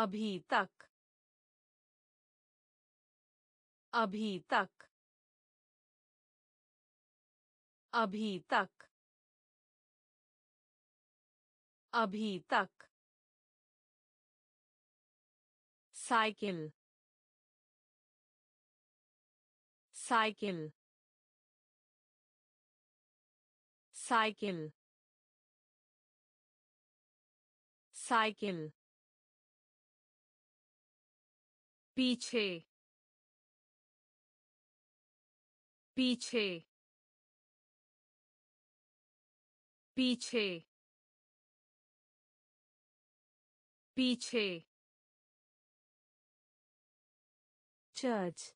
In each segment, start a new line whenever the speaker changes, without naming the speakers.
अभी तक। अभी तक। अभी तक। अभी तक। साइकिल। साइकिल। साइकिल। साइकिल। पीछे। पीछे। पीछे। पीछे। Church.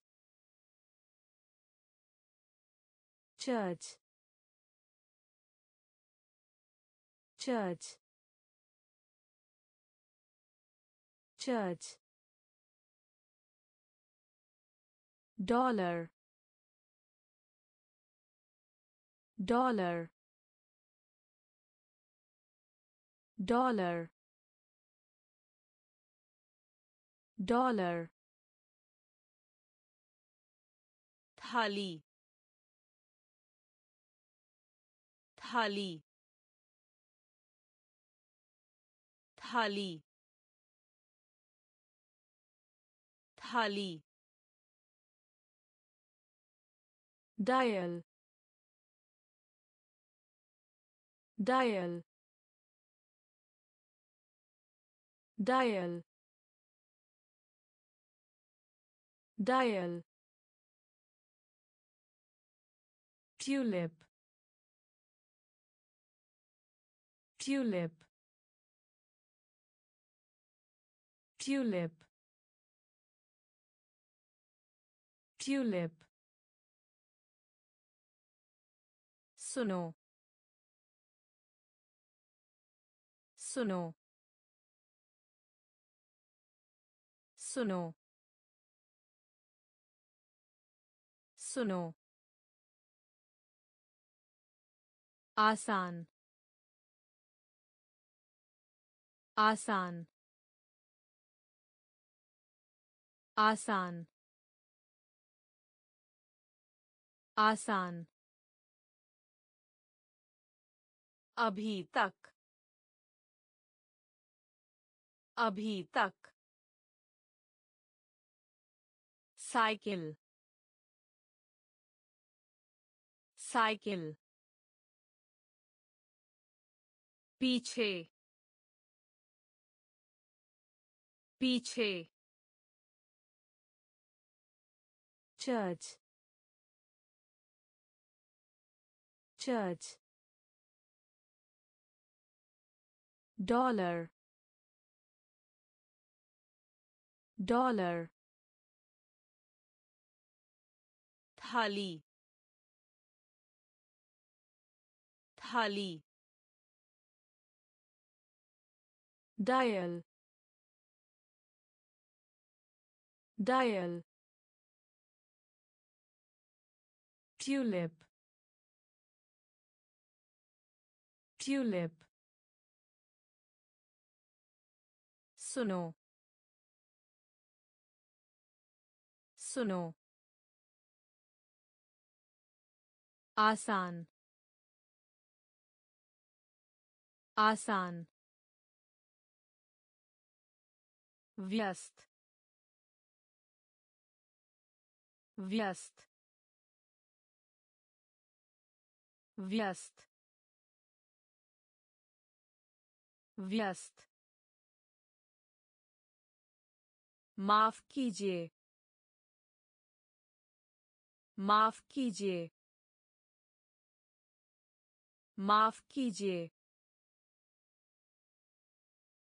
Church. Church. Church. dollar dollar dollar dollar थाली थाली थाली थाली Dial. Dial. Dial. Dial. Tulip. Tulip. Tulip. Tulip सुनो। सुनो। सुनो। सुनो। आसान। आसान। आसान। आसान। अभी तक। अभी तक। साइकिल। साइकिल। पीछे। पीछे। Church. Church. dollar dollar थाली थाली dial dial tulip tulip सुनो। सुनो। आसान। आसान। व्यस्त। व्यस्त। व्यस्त। व्यस्त। माफ़ कीजिए। माफ़ कीजिए। माफ़ कीजिए।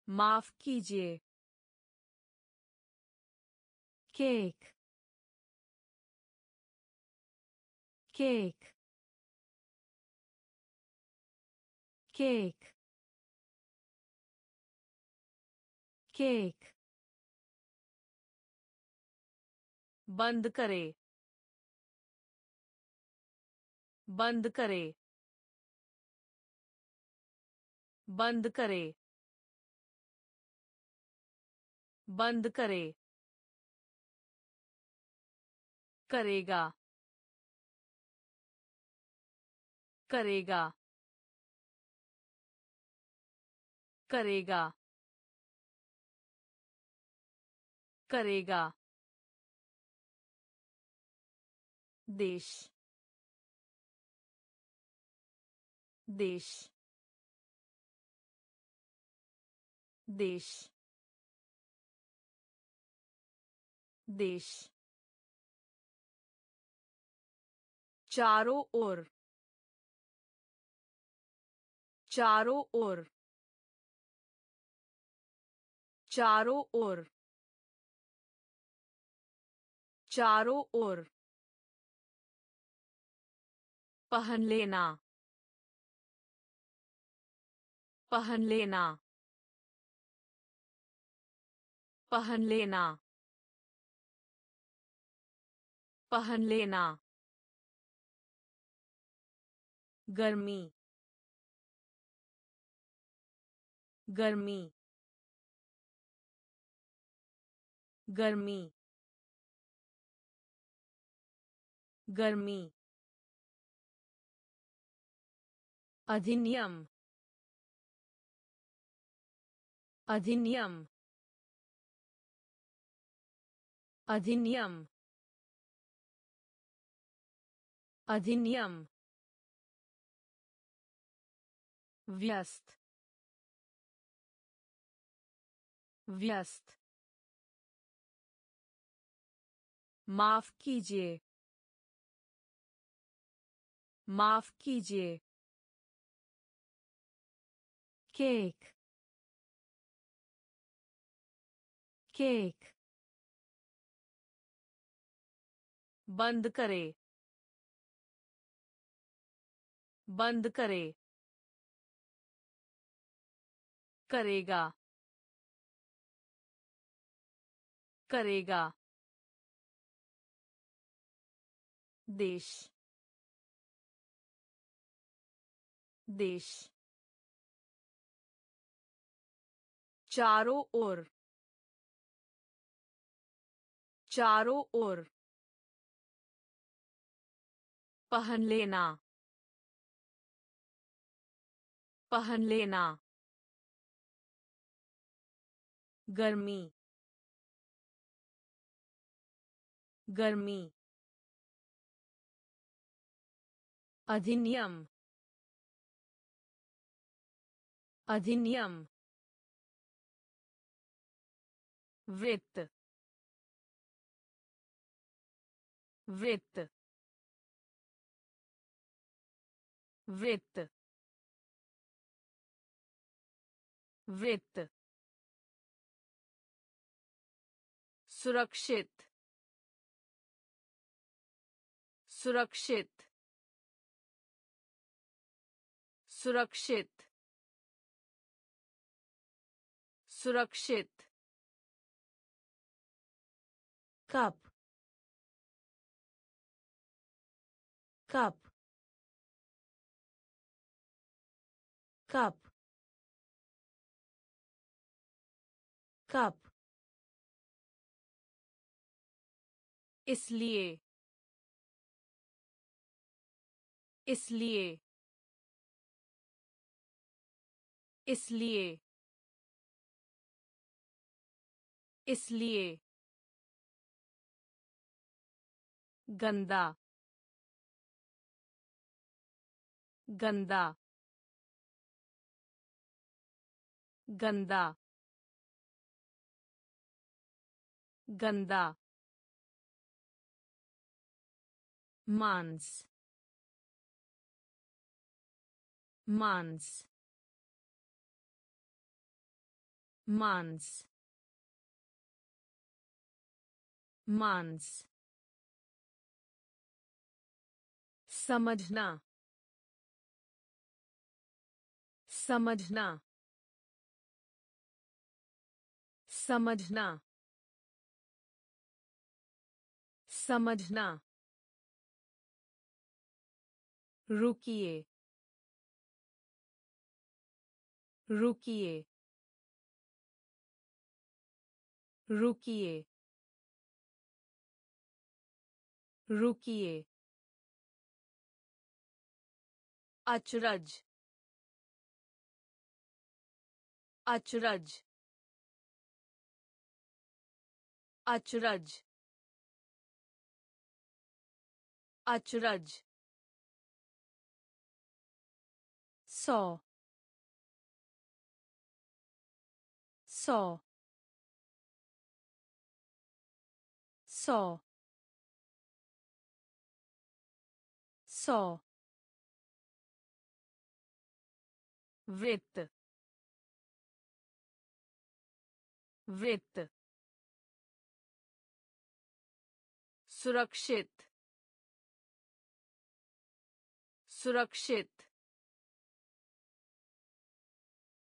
माफ़ कीजिए। केक। केक। केक। केक। बंद करे। बंद करे। बंद करे। बंद करे। करेगा। करेगा। करेगा। करेगा। देश देश देश देश चारों ओर चारों ओर चारों ओर चारों ओर पहन लेना। पहन लेना। पहन लेना। पहन लेना। गर्मी। गर्मी। गर्मी। गर्मी। अधिनियम अधिनियम अधिनियम अधिनियम व्यस्त व्यस्त माफ़ कीजिए माफ़ कीजिए केक केक बंद करे बंद करे करेगा करेगा देश देश. चारों ओर। चारों ओर। पहन लेना। पहन लेना। गर्मी। गर्मी। अधिनियम। अधिनियम। वृत्त वृत्त वृत्त वृत्त। सुरक्षित सुरक्षित सुरक्षित सुरक्षित। कप कप कप कप इसलिए। इसलिए। इसलिए। इसलिए। गंदा गंदा गंदा गंदा मांस मांस मांस मांस। समझना समझना समझना समझना। रुकिए रुकिए रुकिए रुकिए। अचरज अचरज अचरज अचरज। सौ सौ सौ सौ। वृत्त वृत्त सुरक्षित सुरक्षित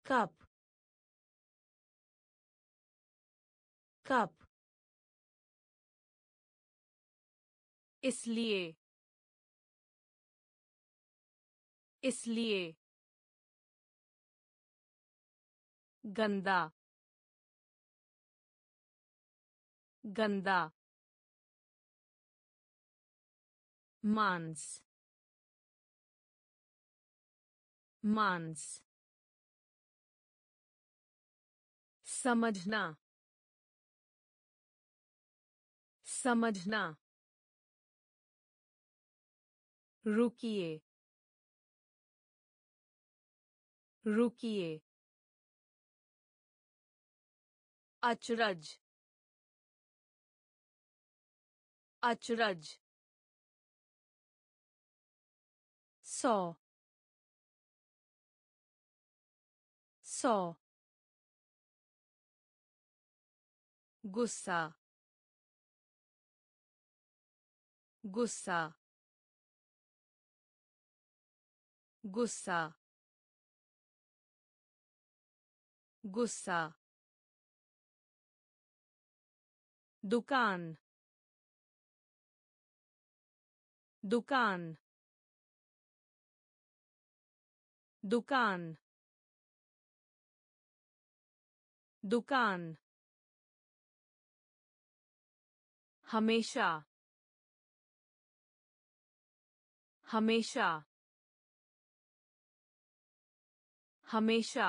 कप कप इसलिए इसलिए गंदा गंदा मांस मांस समझना समझना रुकिए रुकिए अचरज अचरज सौ सौ गुस्सा गुस्सा गुस्सा गुस्सा दुकान दुकान दुकान दुकान। हमेशा हमेशा। हमेशा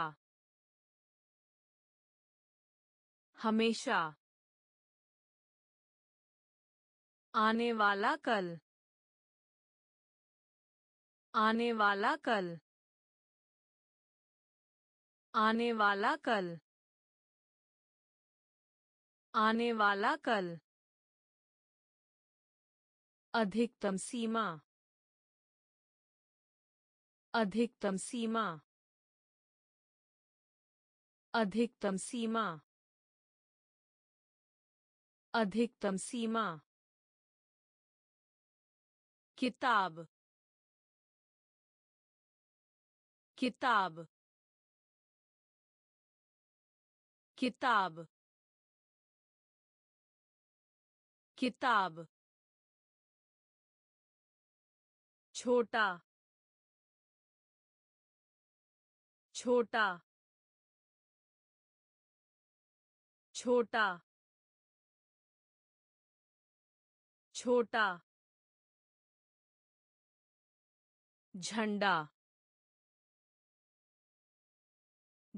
हमेशा। आने वाला कल। आने वाला कल। आने वाला कल। आने वाला कल। अधिकतम सीमा। अधिकतम सीमा। अधिकतम सीमा। अधिकतम सीमा। किताब किताब किताब किताब छोटा छोटा छोटा छोटा झंडा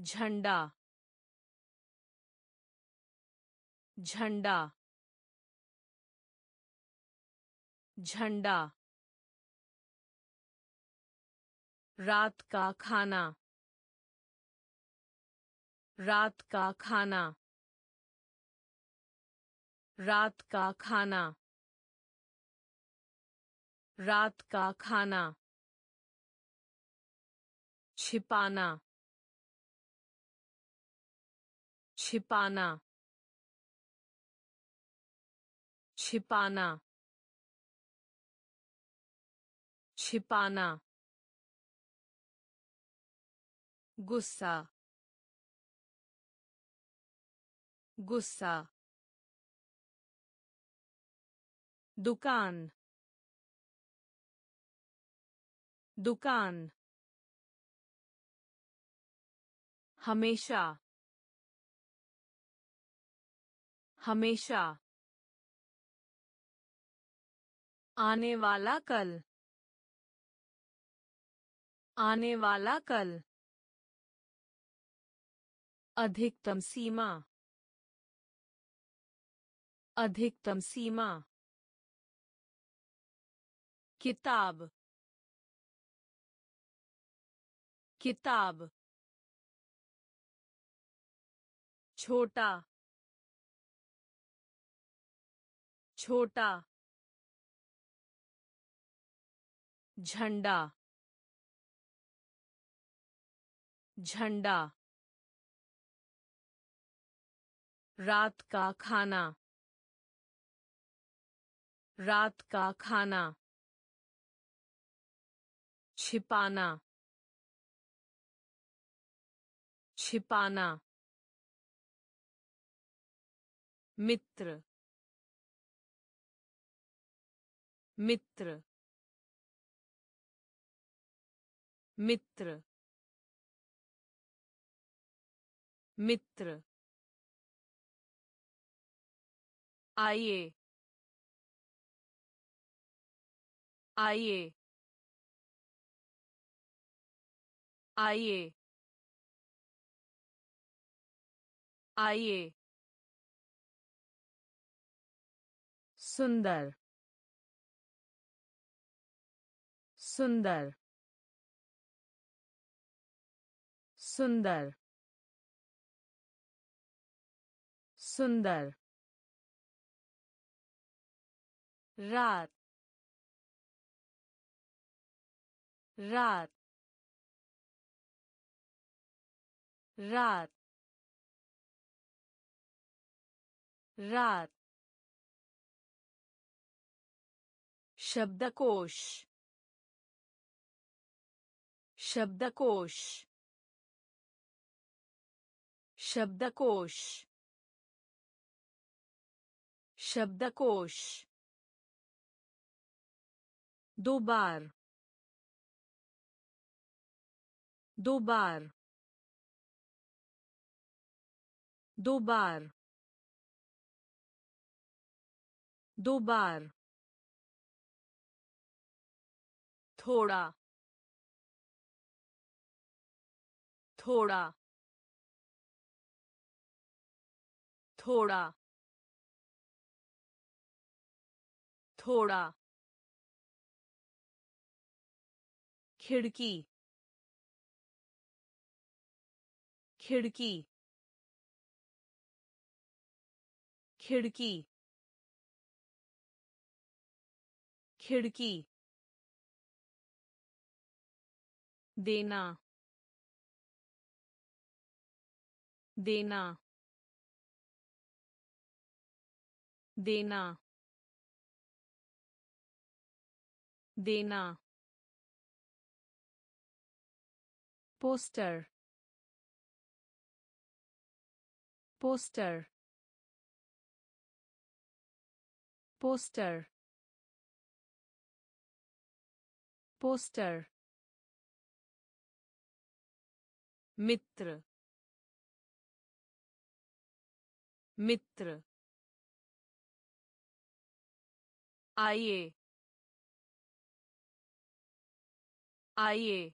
झंडा झंडा झंडा। रात का खाना, रात का खाना, रात का खाना, रात का खाना। छिपाना। छिपाना। छिपाना। छिपाना। गुस्सा। गुस्सा। दुकान। दुकान। हमेशा हमेशा आने वाला कल आने वाला कल अधिकतम सीमा अधिकतम सीमा किताब किताब छोटा छोटा झंडा झंडा रात का खाना रात का खाना छिपाना छिपाना। मित्र मित्र मित्र मित्र। आइए आइए आइए आइए। सुंदर सुंदर सुंदर सुंदर। रात रात। रात रात। शब्दकोश। शब्दकोश। शब्दकोश। शब्दकोश। दो बार। दो बार। दो बार। दो बार। थोड़ा थोड़ा थोड़ा थोड़ा। खिड़की खिड़की खिड़की खिड़की। देना। देना। देना। देना। पोस्टर। पोस्टर। पोस्टर। पोस्टर। मित्र मित्र। आइए आइए।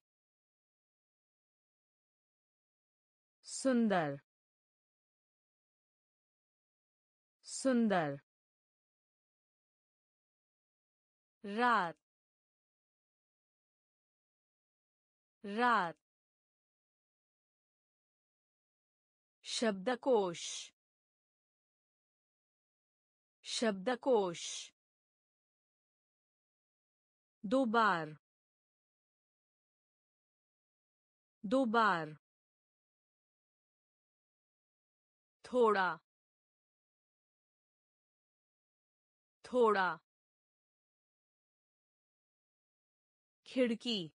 सुंदर सुंदर। रात रात। शब्दकोश। शब्दकोश। दो बार। दो बार। थोड़ा। थोड़ा। खिड़की।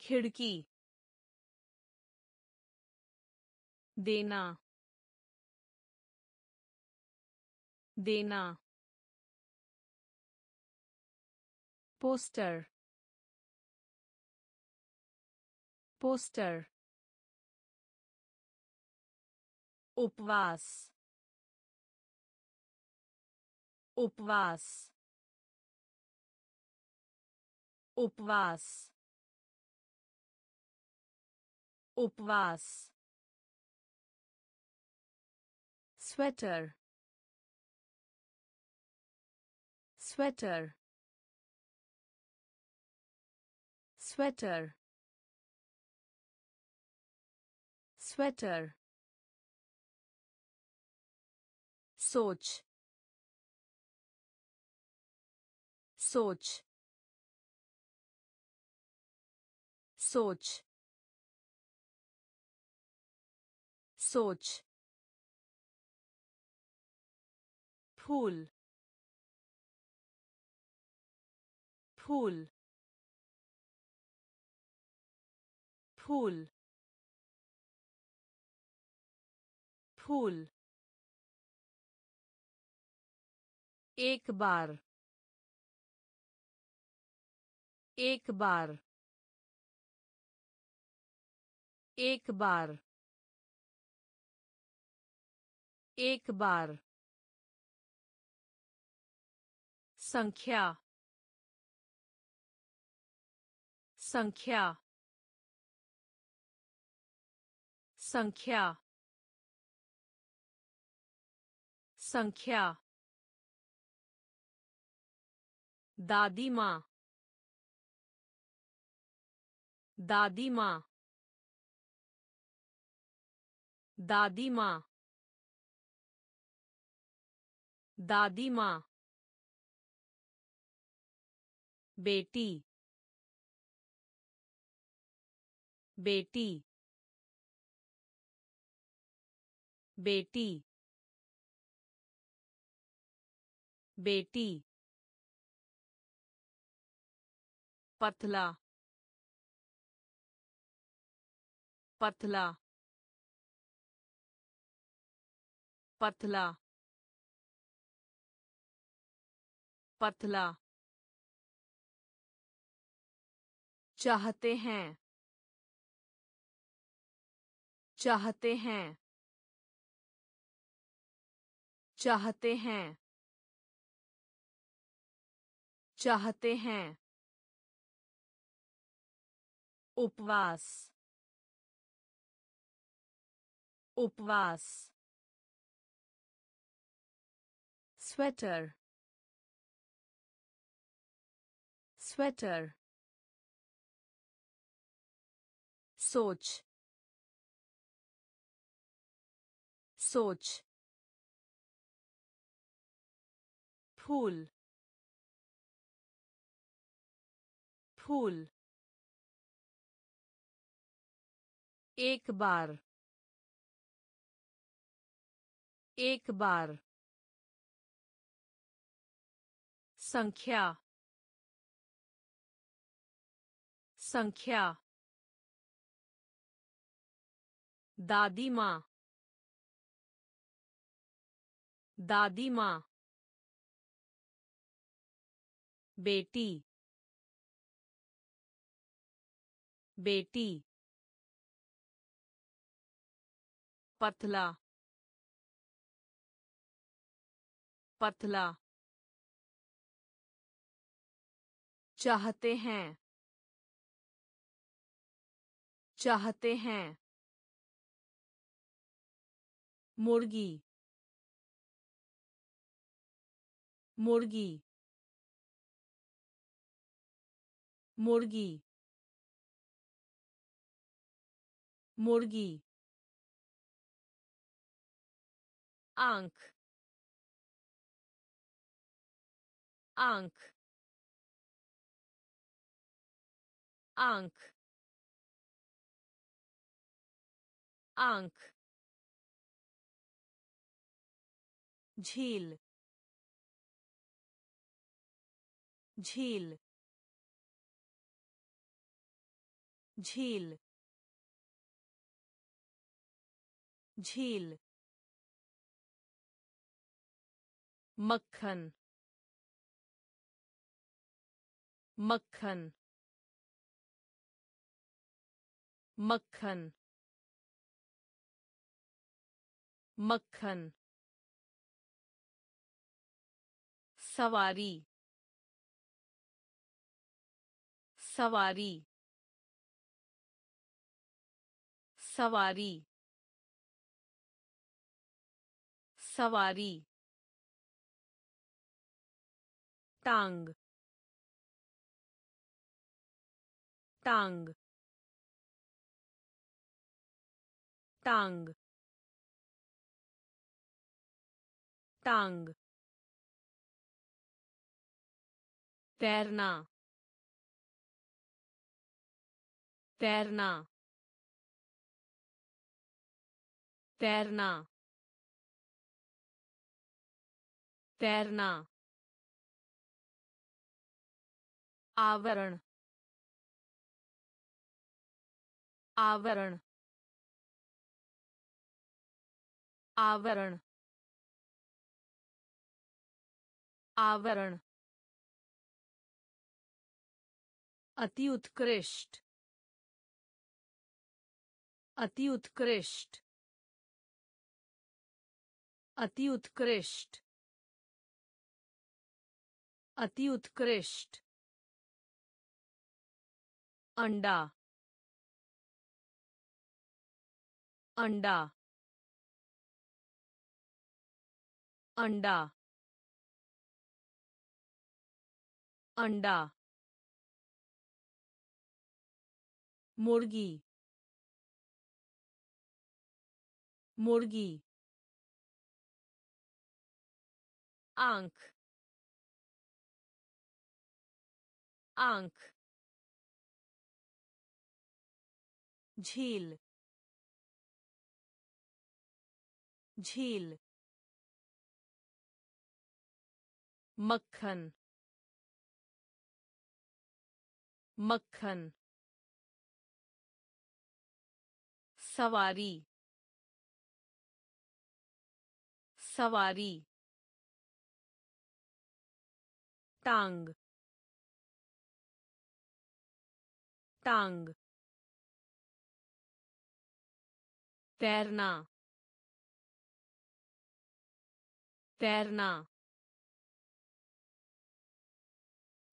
खिड़की। देना। देना। पोस्टर। पोस्टर। उपवास। उपवास। उपवास। उपवास। स्वेटर स्वेटर स्वेटर स्वेटर सोच सोच सोच सोच फूल फूल फूल फूल एक बार एक बार एक बार एक बार संख्या संख्या संख्या संख्या दादी माँ दादी माँ दादी माँ दादी माँ बेटी बेटी बेटी बेटी पतला पतला पतला पतला चाहते हैं। चाहते हैं। चाहते हैं। चाहते हैं। उपवास। उपवास। स्वेटर। स्वेटर। सोच सोच फूल फूल एक बार एक बार संख्या संख्या दादी माँ। दादी माँ। बेटी। बेटी। पतला। पतला। चाहते हैं। चाहते हैं। मुर्गी मुर्गी मुर्गी मुर्गी आँख आँख आँख आँख झील झील झील झील मक्खन मक्खन मक्खन मक्खन सवारी सवारी सवारी सवारी टांग टांग टांग टांग तैरना। तैरना। तैरना। तैरना। आवरण। आवरण। आवरण। आवरण। अति उत्कृष्ट। अति उत्कृष्ट। अति उत्कृष्ट। अति उत्कृष्ट। अंडा। अंडा। अंडा। अंडा। मुर्गी मुर्गी आँख आँख झील झील मक्खन मक्खन सवारी सवारी टांग टांग तैरना तैरना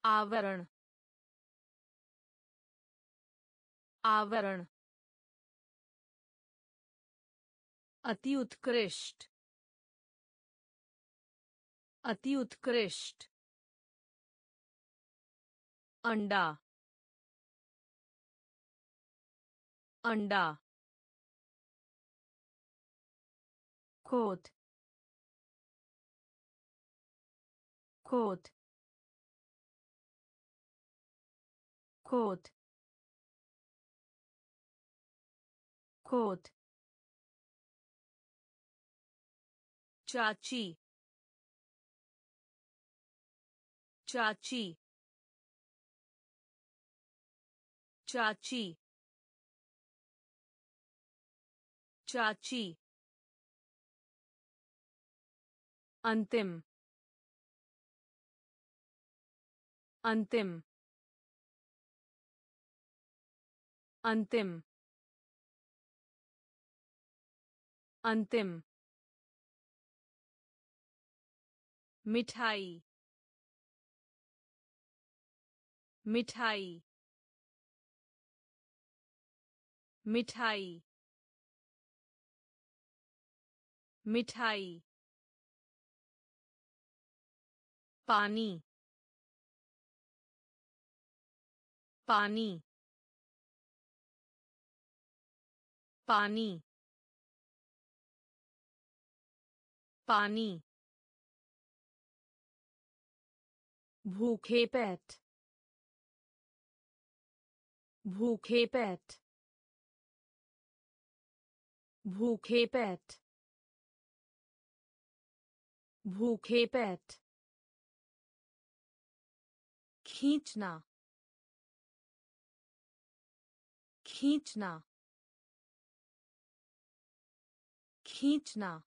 आवरण आवरण अति उत्कृष्ट। अति उत्कृष्ट। अंडा। अंडा। कोट कोट कोट कोट चाची चाची चाची चाची अंतिम अंतिम अंतिम अंतिम मिठाई। मिठाई। मिठाई। मिठाई। पानी। पानी। पानी। पानी। भूखे पेट। भूखे पेट। भूखे पेट। भूखे पेट। खींचना। खींचना। खींचना।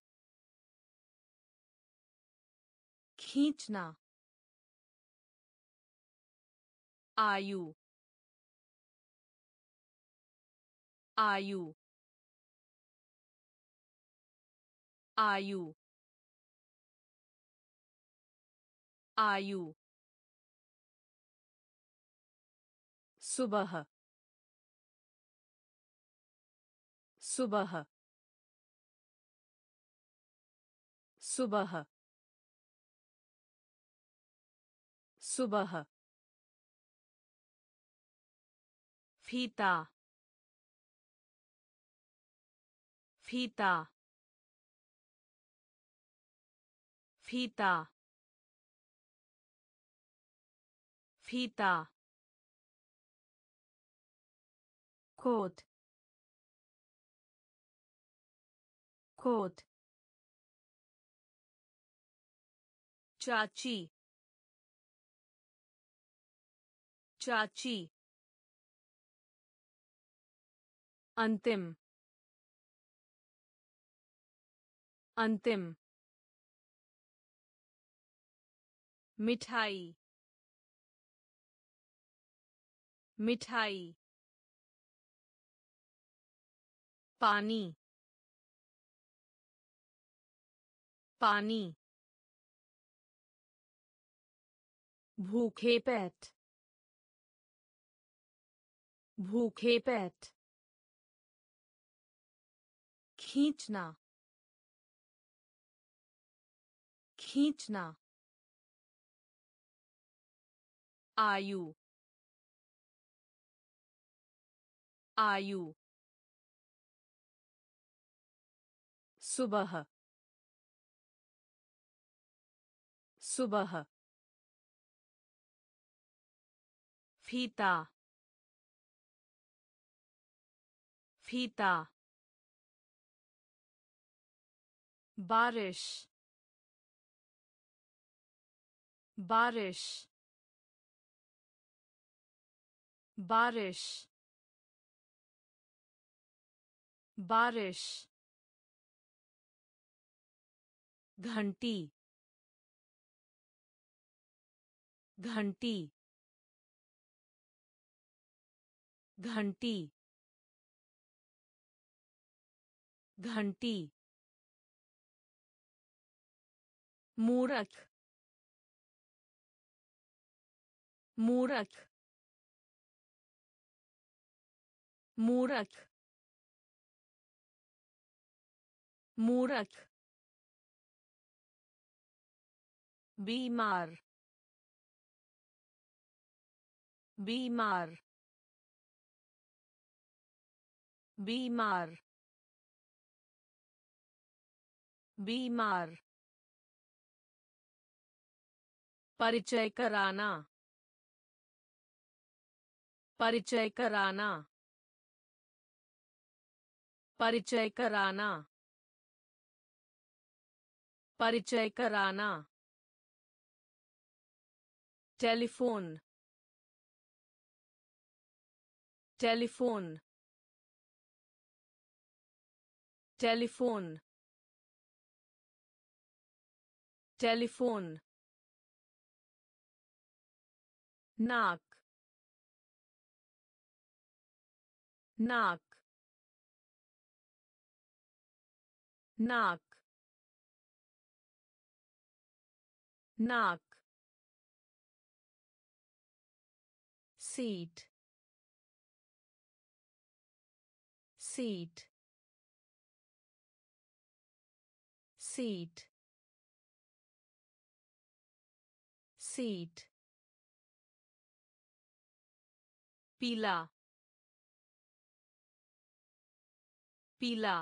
खींचना। आयु। आयु। आयु। आयु। सुबह। सुबह। सुबह। सुबह। फीता फीता फीता फीता कोट कोट चाची चाची अंतिम। अंतिम। मिठाई। मिठाई। पानी। पानी। भूखे पेट। भूखे पेट। खींचना। खींचना। आयु। आयु। सुबह। सुबह। फीता। फीता। बारिश बारिश बारिश बारिश घंटी घंटी घंटी घंटी मूरख मूरख मूरख मूरख बीमार बीमार बीमार बीमार परिचय कराना। परिचय कराना। परिचय कराना। परिचय कराना। Telephone. Telephone. Telephone. Telephone. नाक नाक नाक नाक seat seat seat seat पीला पीला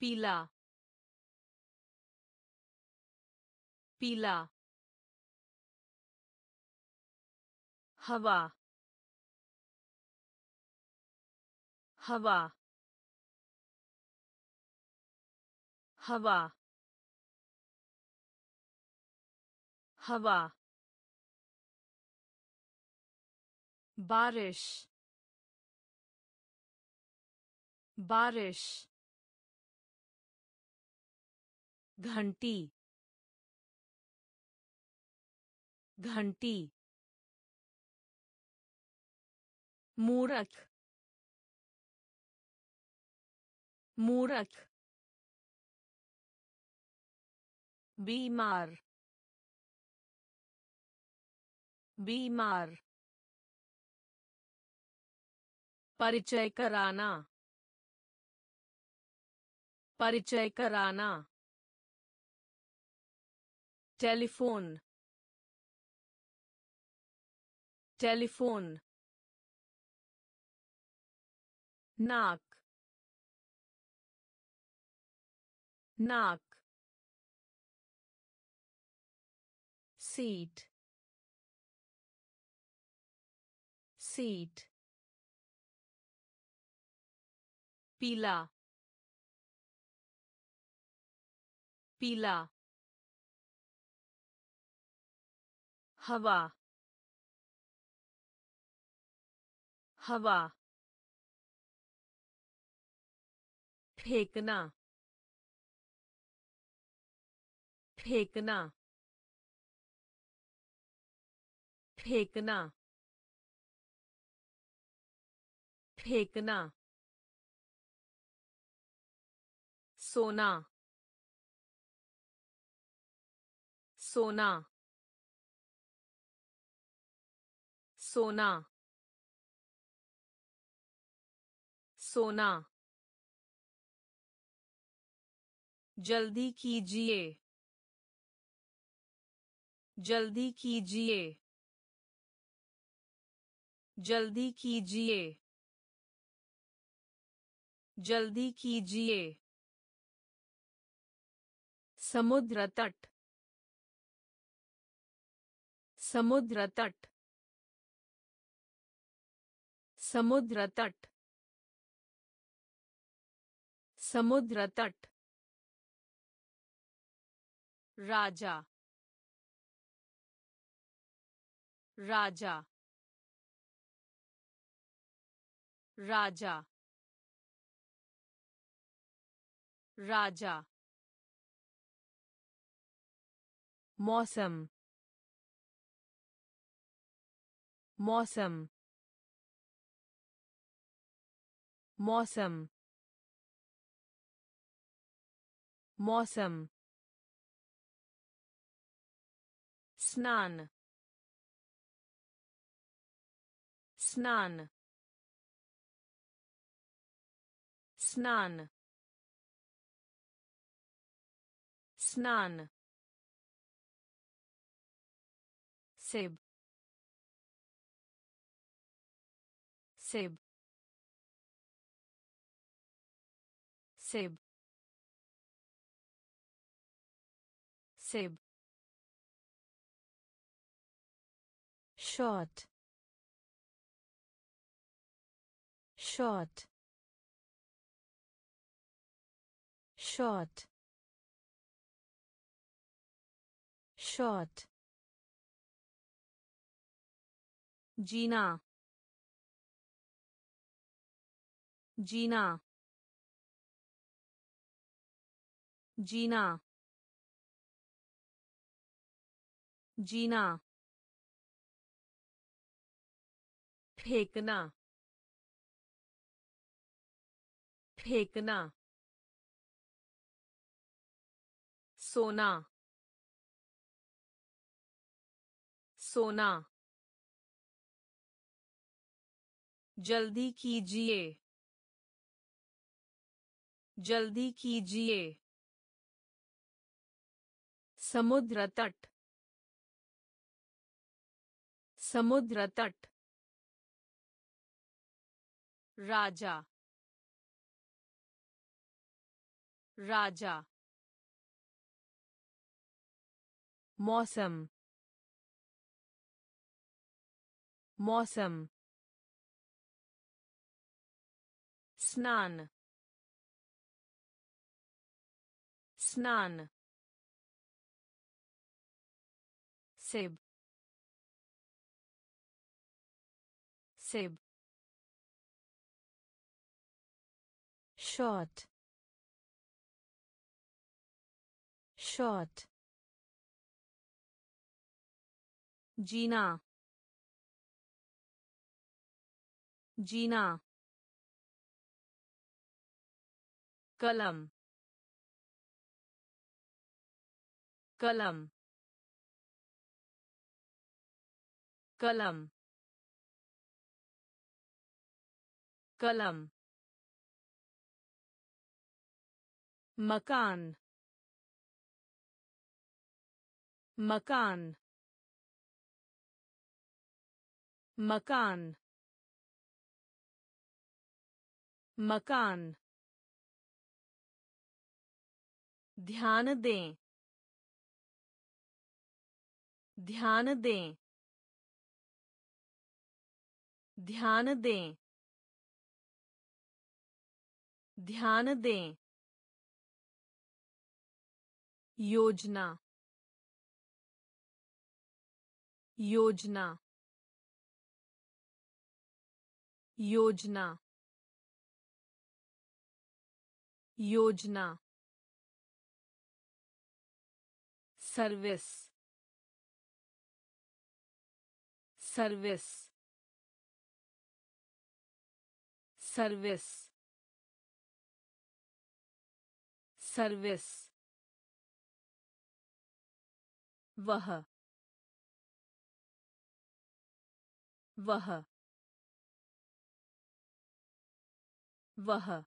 पीला पीला हवा हवा हवा हवा बारिश बारिश घंटी घंटी मूरख मूर्ख बीमार बीमार परिचय कराना। परिचय कराना। Telephone. Telephone. Knock. Knock. Seat. Seat. पीला पीला हवा हवा फेंकना फेंकना फेंकना फेंकना सोना। सोना। सोना। सोना। जल्दी कीजिए। जल्दी कीजिए। जल्दी कीजिए। जल्दी कीजिए। समुद्र तट। समुद्र तट। समुद्र तट। समुद्र तट। राजा। राजा। राजा। राजा। मौसम मौसम मौसम मौसम स्नान स्नान स्नान स्नान सेब सेब सेब सेब short short short short जीना। जीना। जीना। जीना। फेंकना। फेंकना। सोना। सोना। जल्दी कीजिए। जल्दी कीजिए। समुद्र तट। समुद्र तट। राजा। राजा। मौसम। मौसम। Snan. Snan. Sib. Sib. Short. Short. Gina. Gina. कलम कलम कलम कलम मकान मकान मकान मकान ध्यान दें। ध्यान दें। ध्यान दें। ध्यान दें। योजना। योजना। योजना। योजना। सर्विस सर्विस सर्विस सर्विस वह वह वह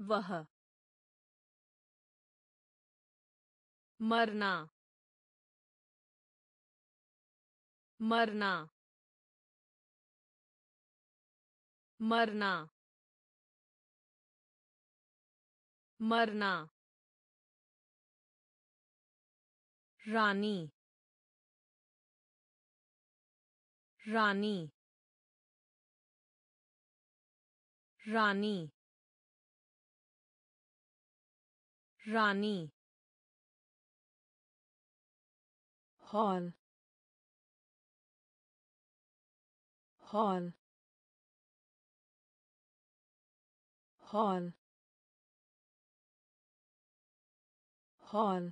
वह मरना मरना मरना मरना। रानी रानी। रानी रानी। हॉल हॉल हॉल हॉल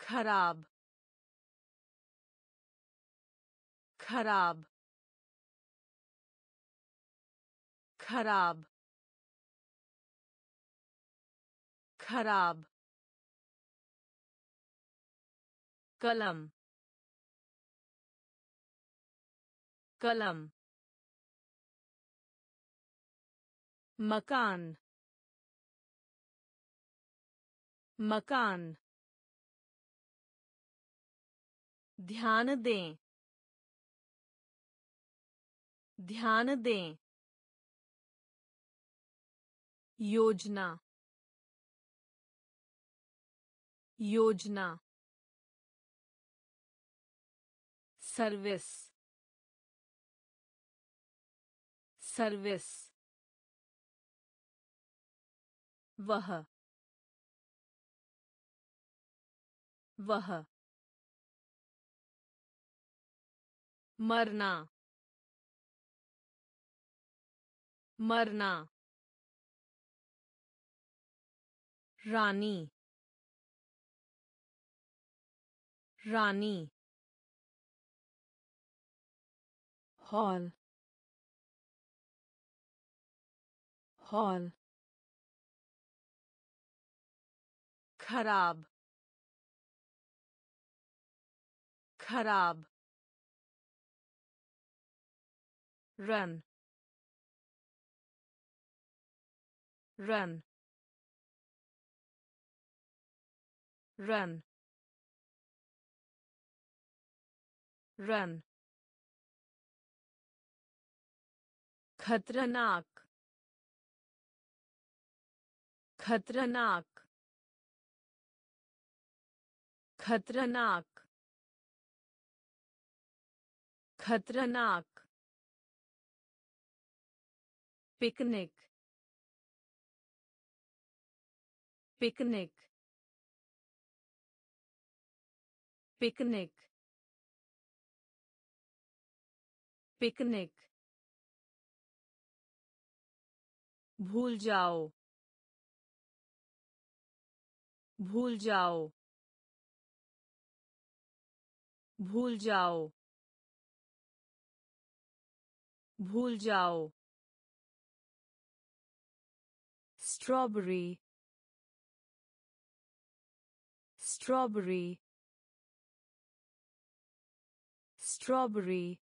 खराब खराब खराब खराब कलम कलम मकान मकान ध्यान दें ध्यान दें योजना योजना सर्विस सर्विस वह वह मरना मरना रानी रानी हॉल हॉल खराब खराब run run run run खतरनाक खतरनाक खतरनाक खतरनाक। Picnic picnic. Picnic picnic. भूल जाओ। भूल जाओ। भूल जाओ। भूल जाओ। स्ट्रॉबेरी। स्ट्रॉबेरी। स्ट्रॉबेरी।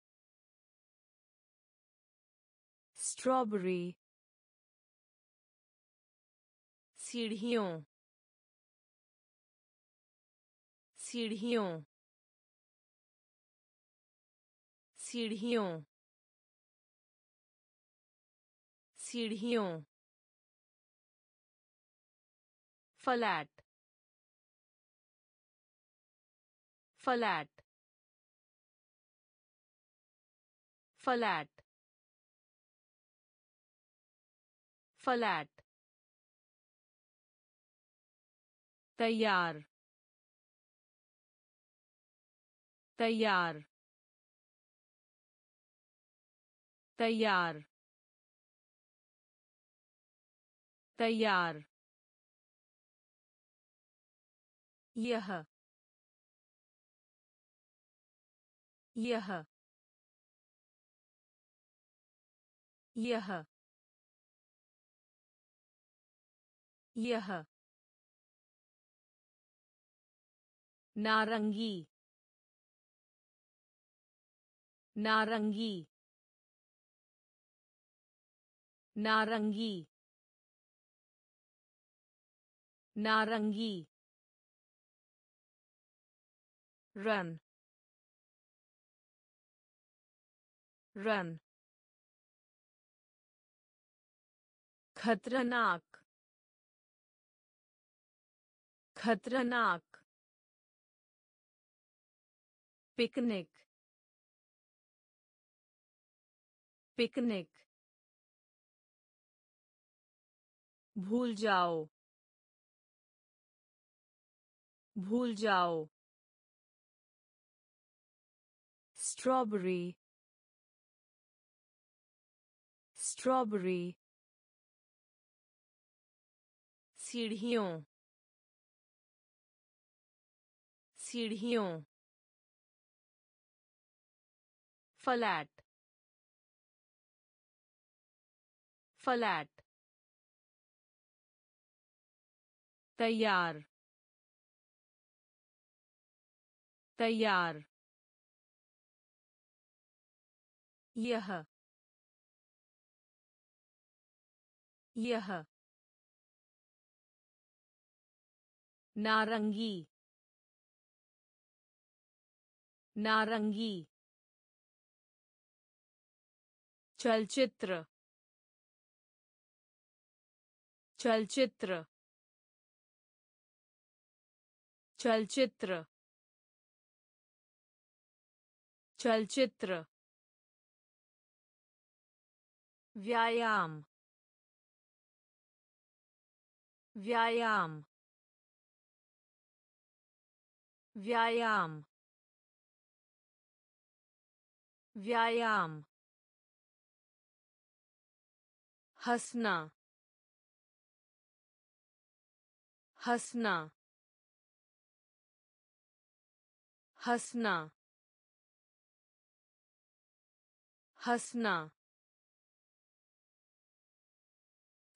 स्ट्रॉबेरी। सीढ़ियों सीढ़ियों सीढ़ियों सीढ़ियों। Flat flat flat flat. तैयार तैयार तैयार तैयार। यह यह यह। यह। नारंगी नारंगी नारंगी नारंगी run run खतरनाक खतरनाक पिकनिक पिकनिक भूल जाओ भूल जाओ स्ट्रॉबेरी स्ट्रॉबेरी सीढ़ियों सीढ़ियों फ्लैट फ्लैट तैयार तैयार यह यह नारंगी नारंगी चलचित्र चलचित्र चलचित्र चलचित्र व्यायाम व्यायाम व्यायाम व्यायाम। हंसना। हंसना। हंसना। हंसना।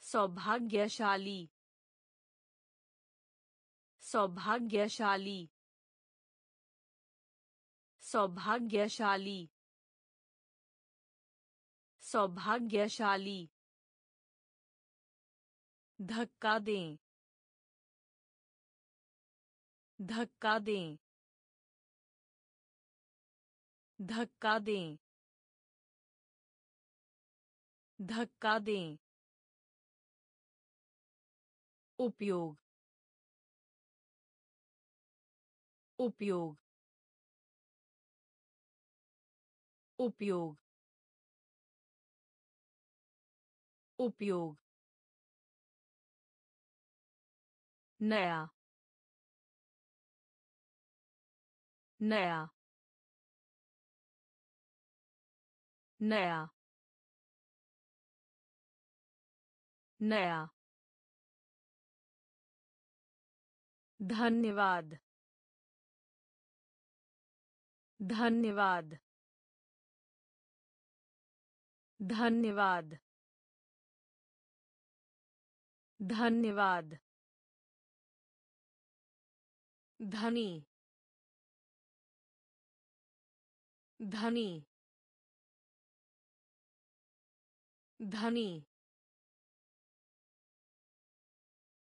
सौभाग्यशाली। सौभाग्यशाली। सौभाग्यशाली। सौभाग्यशाली। धक्का दें। धक्का दें। धक्का दें। धक्का दें। उपयोग। उपयोग। उपयोग। उपयोग। नया नया नया नया। धन्यवाद। धन्यवाद। धन्यवाद। धन्यवाद। धनी धनी धनी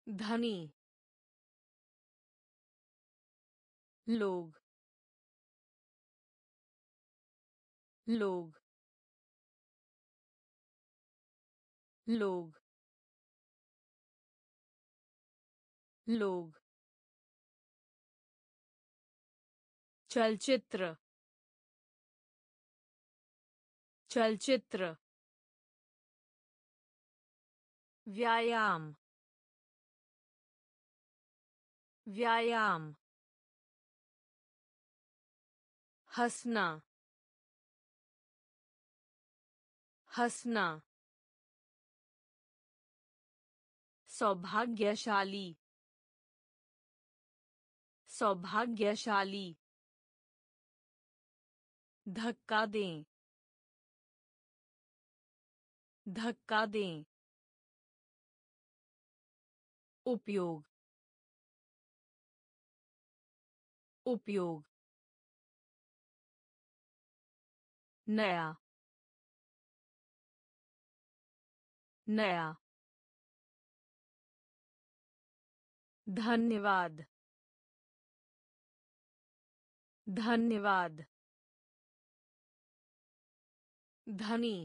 धनी। लोग लोग लोग लोग। चलचित्र चलचित्र व्यायाम व्यायाम हंसना हंसना सौभाग्यशाली सौभाग्यशाली। धक्का दें। धक्का दें। उपयोग। उपयोग। नया। नया। धन्यवाद। धन्यवाद। धनी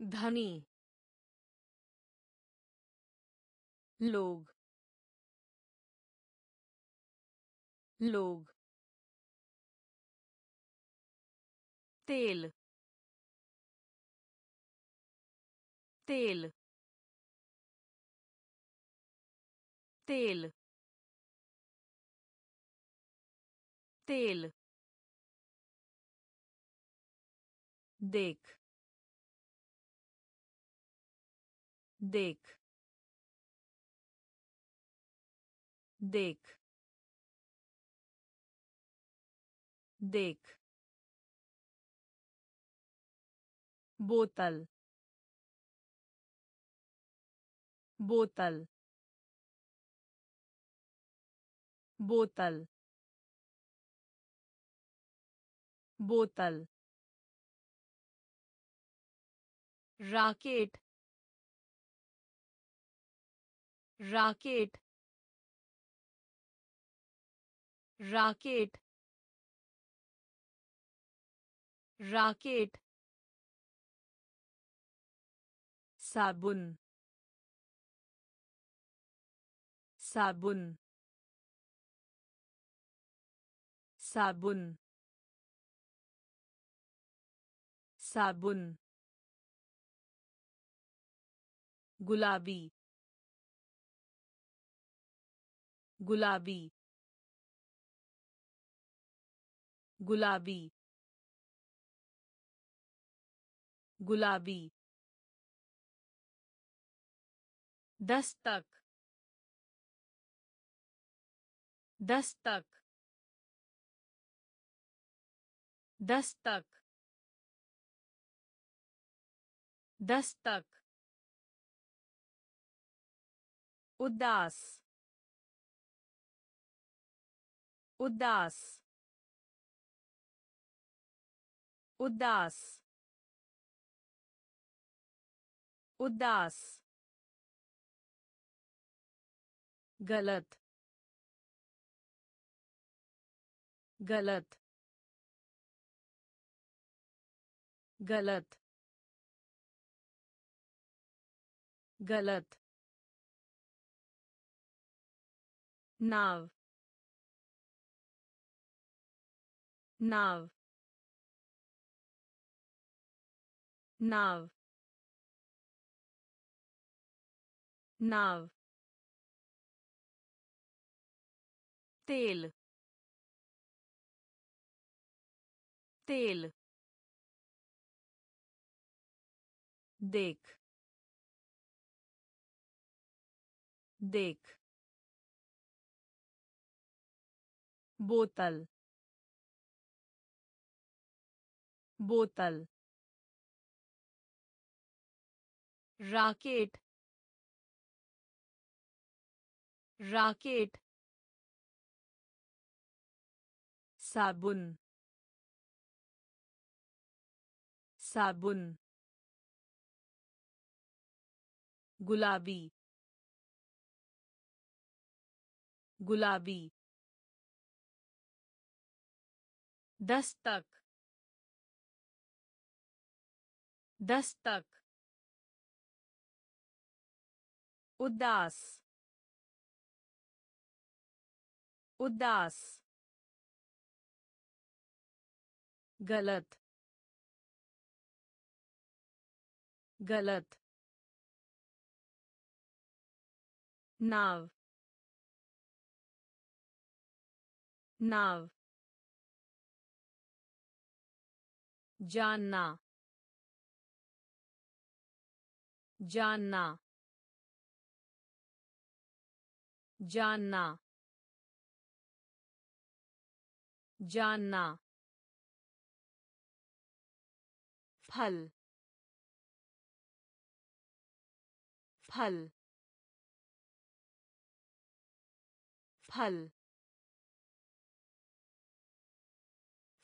धनी लोग लोग तेल तेल तेल तेल देख। देख। देख। देख। बोतल। बोतल। बोतल। बोतल। राकेट राकेट राकेट राकेट साबुन साबुन साबुन साबुन गुलाबी। गुलाबी। गुलाबी। गुलाबी। दस्तक। दस्तक। दस्तक। दस्तक। उदास उदास उदास उदास गलत गलत गलत गलत नाव नाव नाव नाव तेल तेल देख देख बोतल बोतल राकेट राकेट साबुन साबुन गुलाबी गुलाबी दस्तक दस्तक उदास उदास गलत गलत नाव नाव जानना जानना जानना जानना। फल फल। फल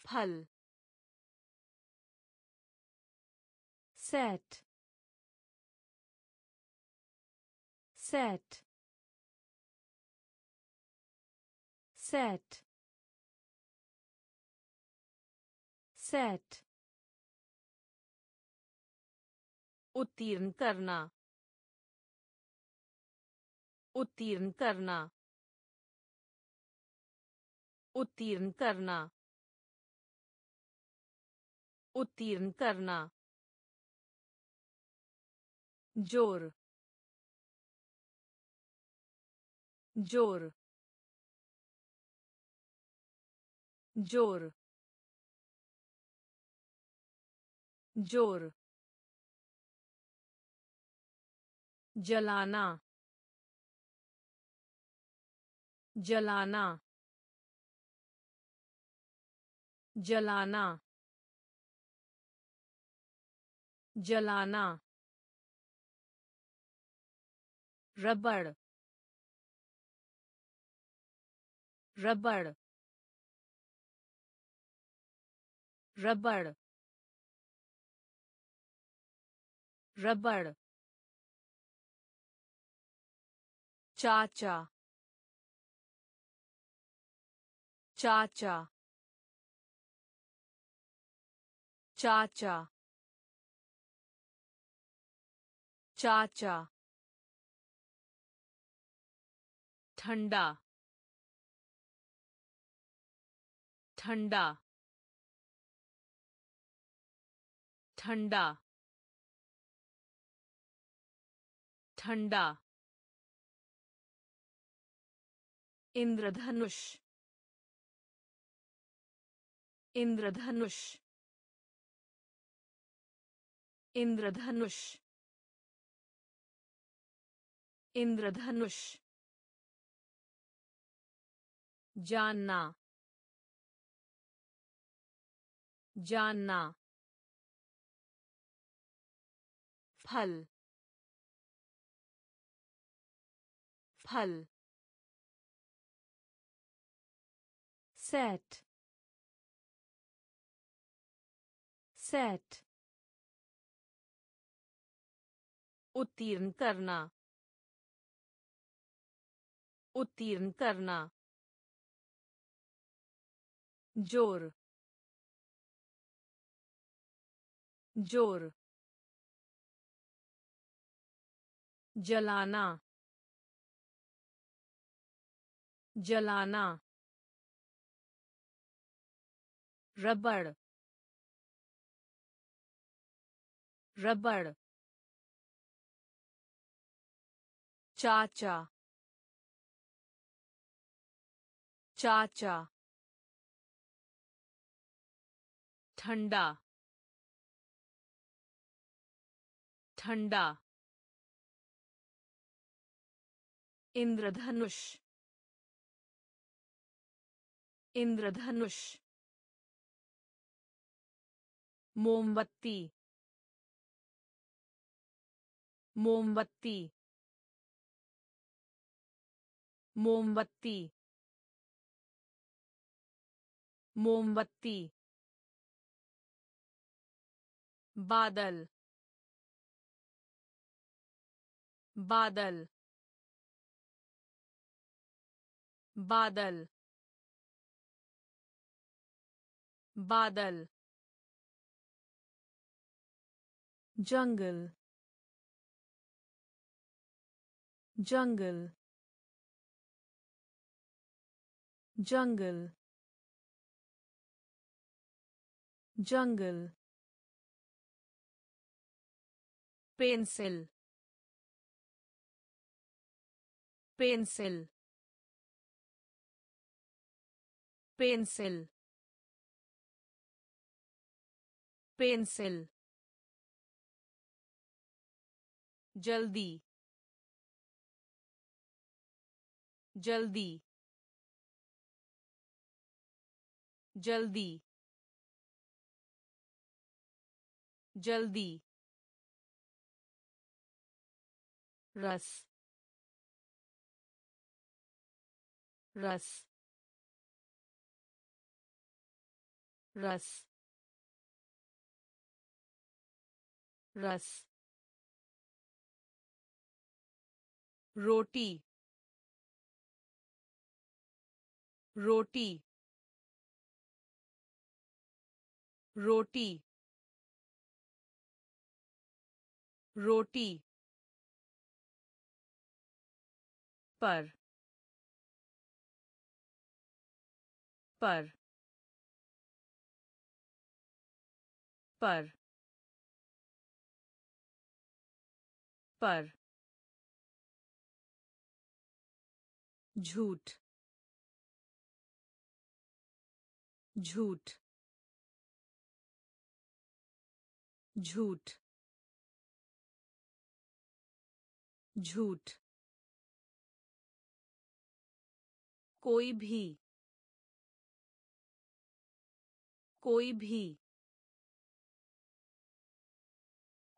फल। Set. Set. Set. Set. उत्तीर्ण करना उत्तीर्ण करना उत्तीर्ण करना उत्तीर्ण करना ज़ोर ज़ोर ज़ोर ज़ोर। जलाना जलाना जलाना। जलाना। रबड़ रबड़ रबड़ रबड़। चाचा चाचा। चाचा चाचा। ठंडा ठंडा ठंडा ठंडा इंद्रधनुष इंद्रधनुष इंद्रधनुष इंद्रधनुष जानना जानना फल फल सेट सेट उत्तीर्ण करना उत्तीर्ण करना ज़ोर ज़ोर जलाना जलाना रबड़ रबड़ चाचा चाचा ठंडा ठंडा इंद्रधनुष इंद्रधनुष मोमबत्ती मोमबत्ती मोमबत्ती मोमबत्ती बादल बादल बादल बादल जंगल जंगल जंगल जंगल पेंसिल पेंसिल पेंसिल पेंसिल। जल्दी जल्दी। जल्दी जल्दी। रस। रस। रस। रस। रोटी। रोटी। रोटी। रोटी। पर पर पर पर। झूठ झूठ झूठ झूठ। कोई भी। कोई भी।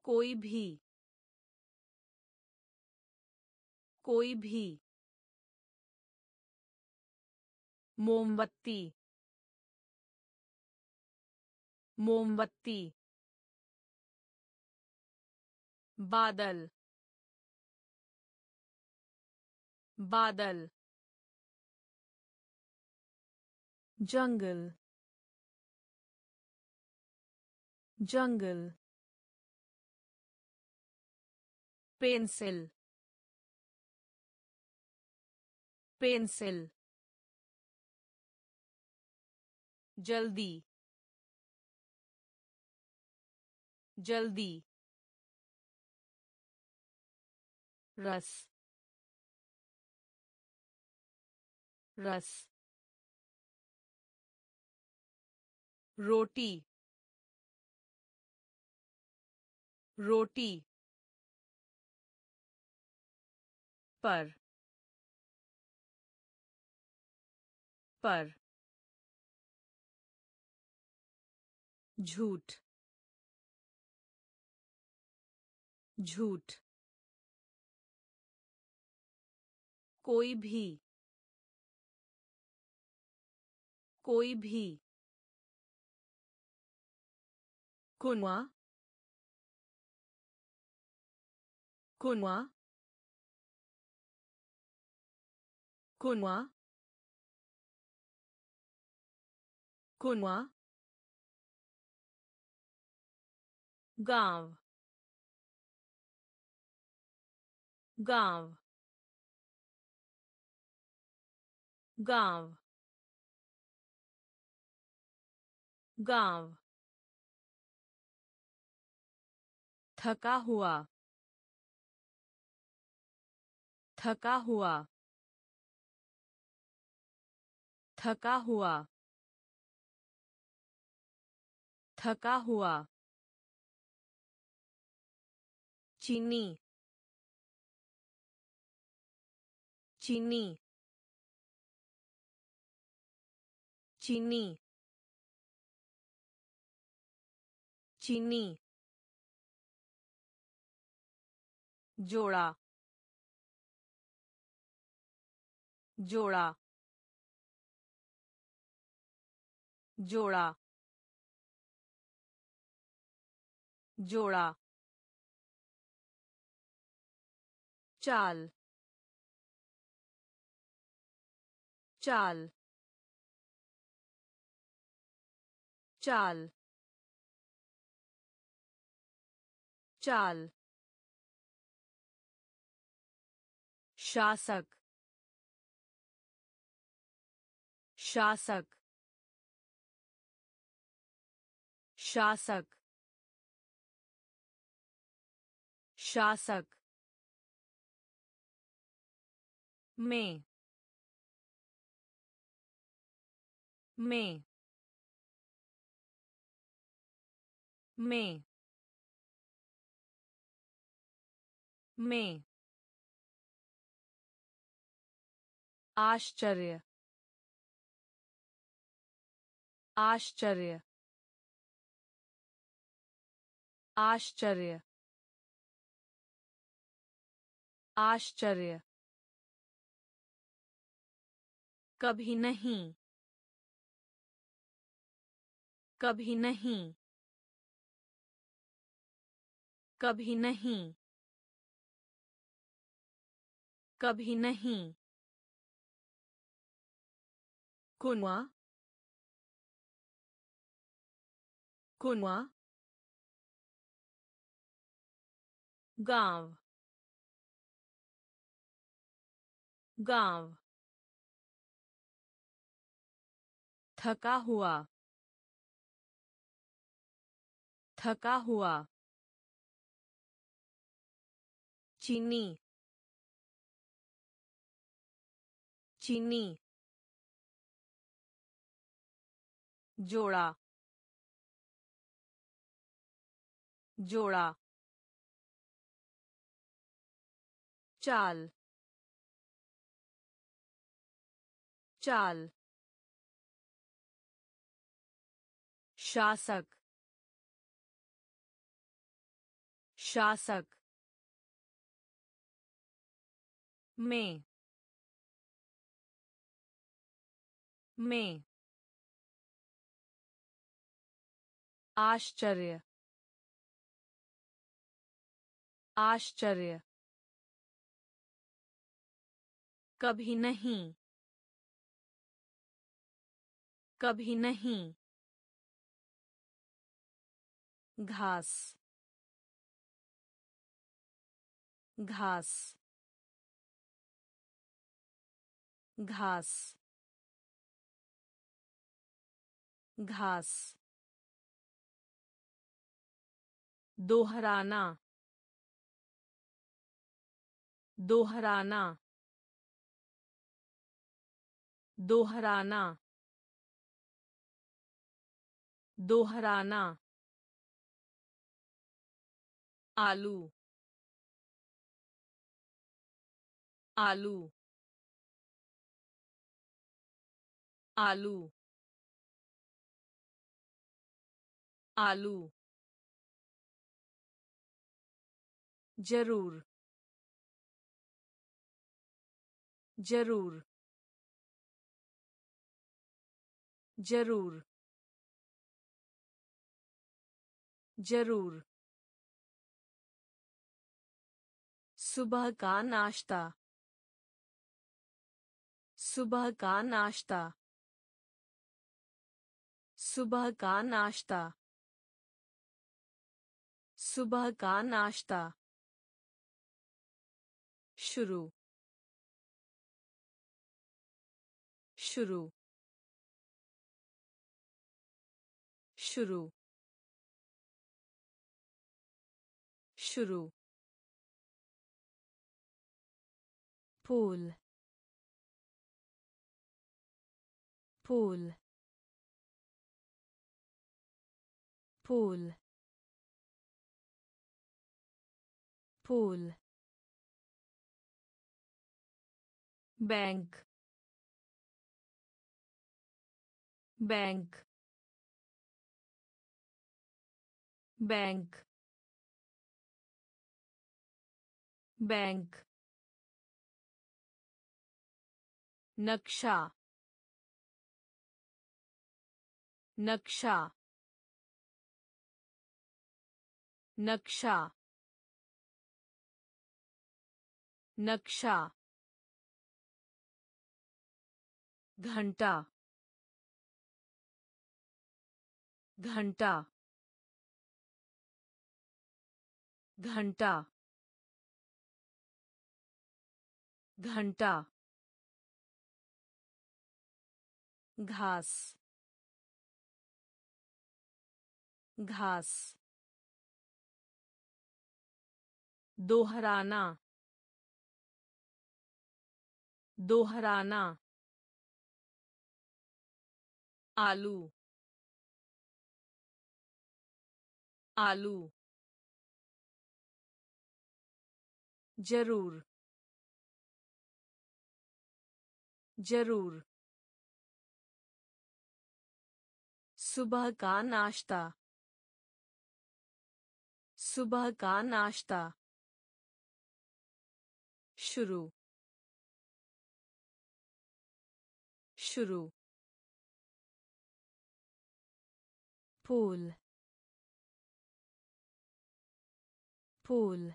कोई भी। कोई भी। मोमबत्ती। मोमबत्ती। बादल। बादल। जंगल जंगल पेंसिल पेंसिल जल्दी जल्दी रस रस रोटी रोटी पर पर झूठ झूठ कोई भी कोई भी कुनवा कुनवा कुनवा कुनवा गाँव गाँव गाँव गाँव थका हुआ। थका हुआ। थका हुआ। थका हुआ। चीनी। चीनी। चीनी। चीनी। जोड़ा जोड़ा जोड़ा जोड़ा चाल चाल चाल चाल शासक शासक शासक शासक। में में में। में। आश्चर्य। आश्चर्य। आश्चर्य। आश्चर्य। कभी नहीं। कभी नहीं। कभी नहीं। कभी नहीं। कुनवा कुनवा गाँव गाँव थका हुआ थका हुआ चीनी चीनी जोड़ा जोड़ा चाल चाल शासक शासक में में आश्चर्य। आश्चर्य। कभी नहीं। कभी नहीं। घास। घास। घास। घास। दोहराना दोहराना दोहराना दोहराना आलू आलू आलू आलू ज़रूर ज़रूर ज़रूर ज़रूर। सुबह का नाश्ता, सुबह का नाश्ता, सुबह का नाश्ता, सुबह का नाश्ता। शुरू शुरू शुरू शुरू pool pool pool pool bank bank bank bank नक्शा नक्शा नक्शा नक्शा घंटा घंटा घंटा घंटा घास घास दोहराना दोहराना आलू। आलू। ज़रूर। ज़रूर। सुबह का नाश्ता। सुबह का नाश्ता। शुरू। शुरू। फूल फूल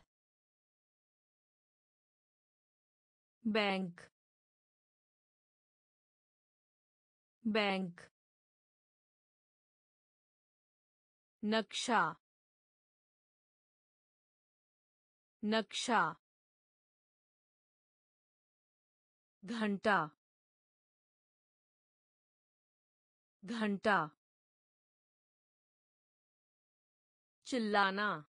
बैंक बैंक नक्शा नक्शा घंटा घंटा चिल्लाना।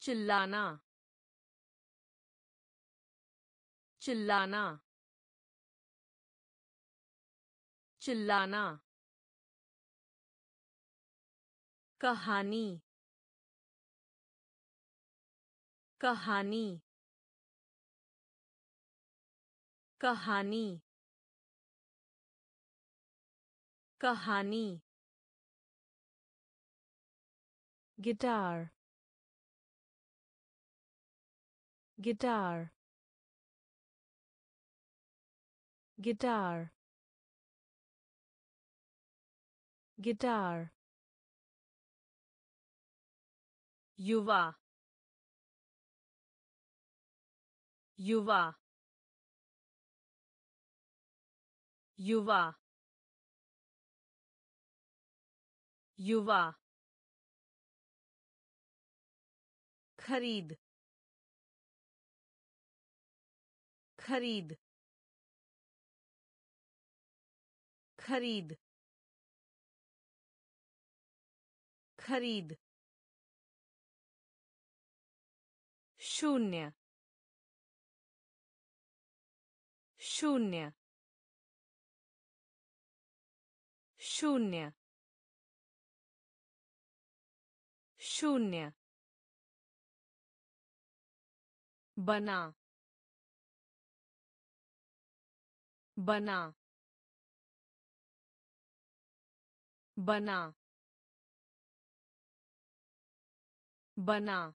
चिल्लाना। चिल्लाना। चिल्लाना। कहानी। कहानी। कहानी। कहानी। guitar. Guitar. Guitar. Guitar. Yuva. Yuva. Yuva. Yuva. खरीद खरीद खरीद खरीद। शून्य शून्य शून्य। शून्य। बना बना बना बना।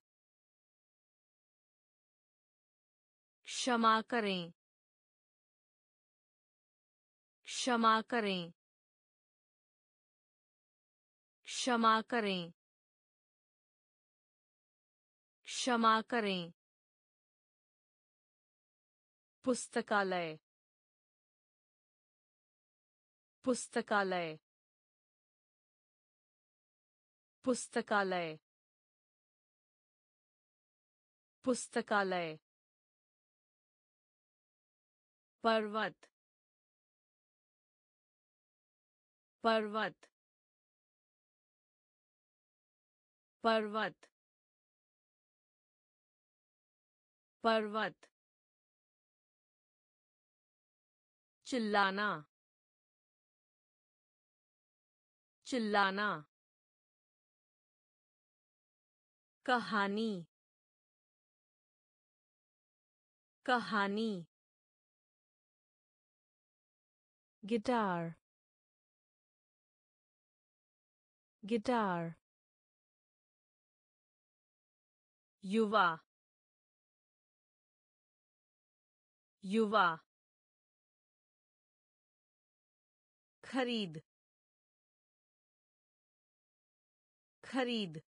क्षमा करें क्षमा करें क्षमा करें क्षमा करें। पुस्तकालय। पुस्तकालय। पुस्तकालय। पुस्तकालय। पर्वत। पर्वत। पर्वत। पर्वत। चिल्लाना। चिल्लाना। कहानी। कहानी। गिटार। गिटार। युवा। युवा। खरीद खरीद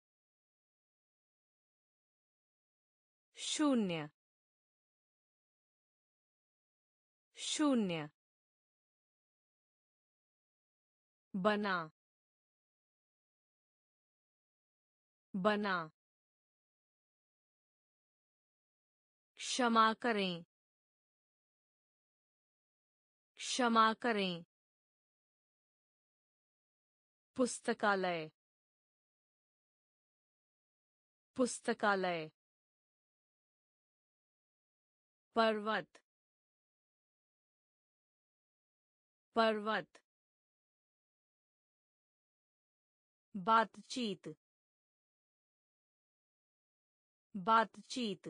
शून्य शून्य बना बना क्षमा करें क्षमा करें। पुस्तकालय। पुस्तकालय। पर्वत। पर्वत। बातचीत। बातचीत।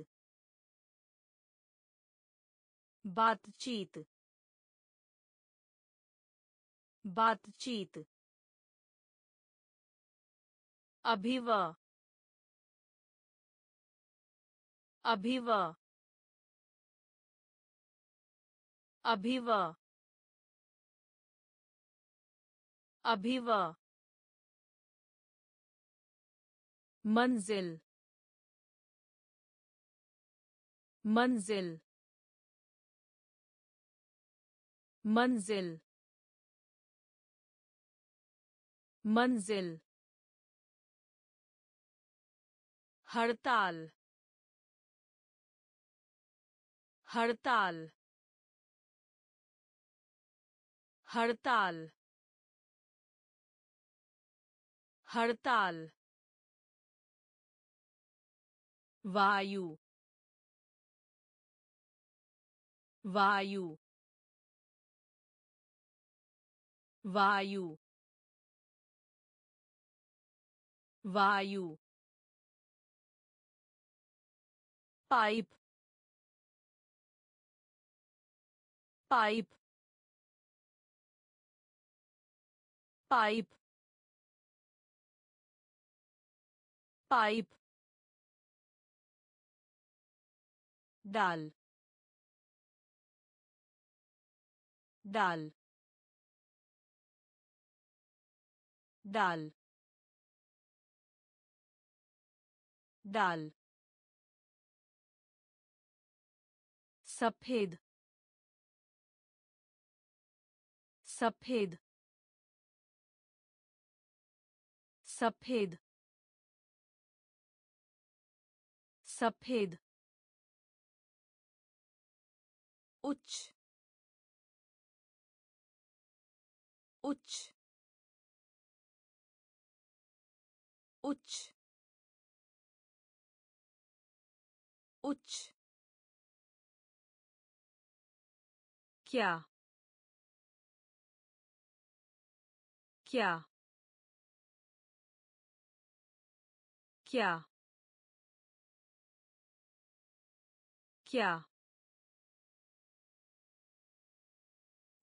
बातचीत। बातचीत। अभिव अभिव अभिव अभिव। मंजिल मंजिल। मंजिल मंजिल। हड़ताल हड़ताल हड़ताल हड़ताल वायु वायु वायु वायु पाइप पाइप पाइप पाइप डाल डाल डाल डाल सफ़ेद सफ़ेद सफ़ेद सफ़ेद उच्च उच्च उच्च उच्च क्या? क्या? क्या? क्या?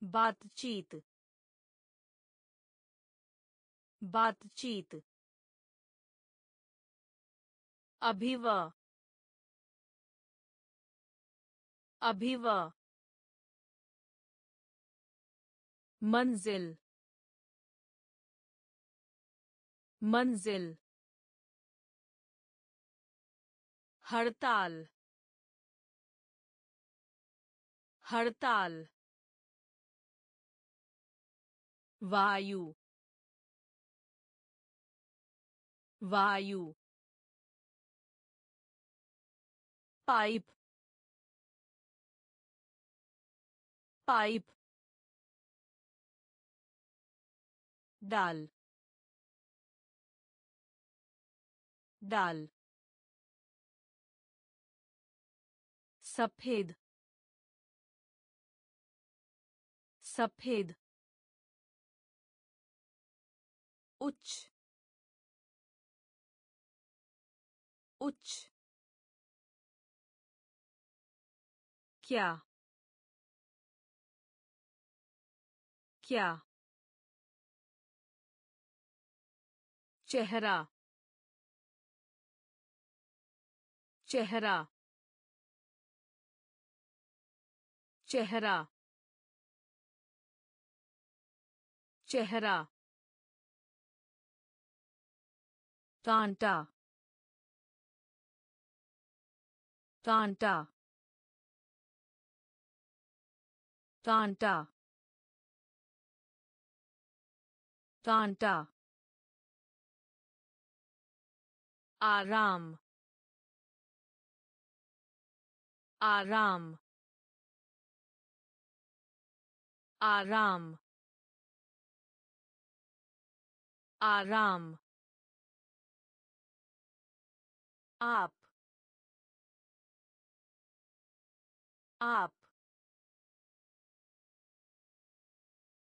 बातचीत। बातचीत। अभिव। अभिव। मंजिल मंजिल हड़ताल हड़ताल वायु वायु पाइप पाइप डाल डाल सफ़ेद सफ़ेद उच्च उच्च क्या क्या चेहरा चेहरा चेहरा चेहरा कांटा कांटा कांटा कांटा आराम आराम आराम आराम आप आप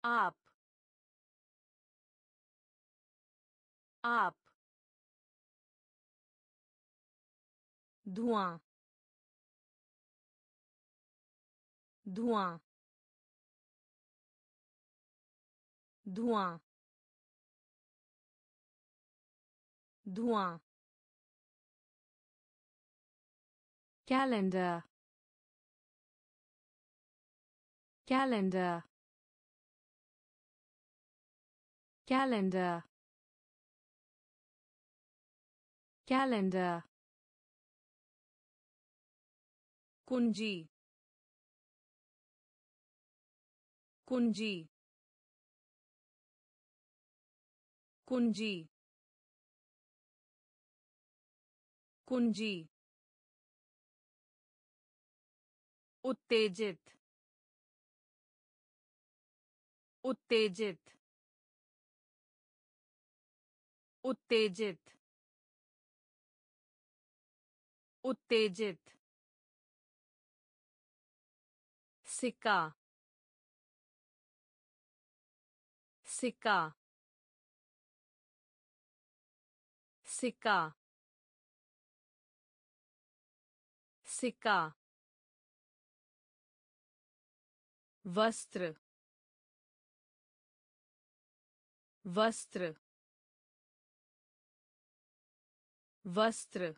आप आप धुआं धुआं धुआं धुआं
calendar calendar calendar calendar
कुंजी। कुंजी। कुंजी। कुंजी। उत्तेजित। उत्तेजित। उत्तेजित। उत्तेजित। सिक्का सिक्का सिक्का सिक्का वस्त्र वस्त्र वस्त्र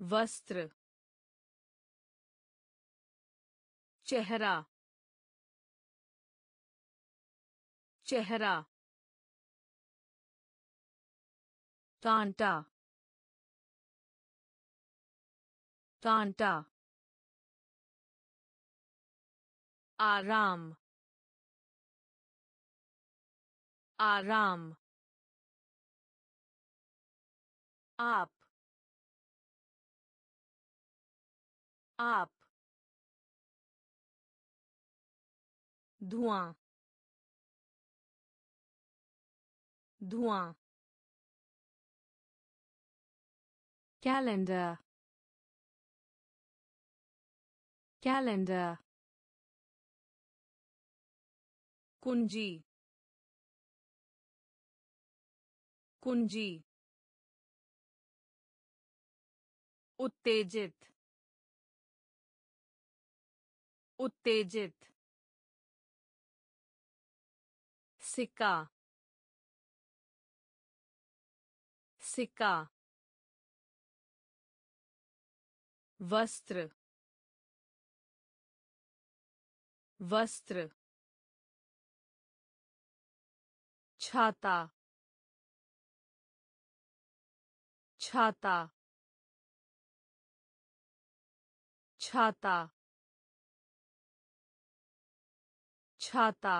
वस्त्र चेहरा चेहरा कांटा कांटा आराम आराम आप आप धुआँ धुआँ
calendar calendar
कुंजी कुंजी उत्तेजित उत्तेजित। सिक्का सिक्का वस्त्र वस्त्र छाता छाता छाता छाता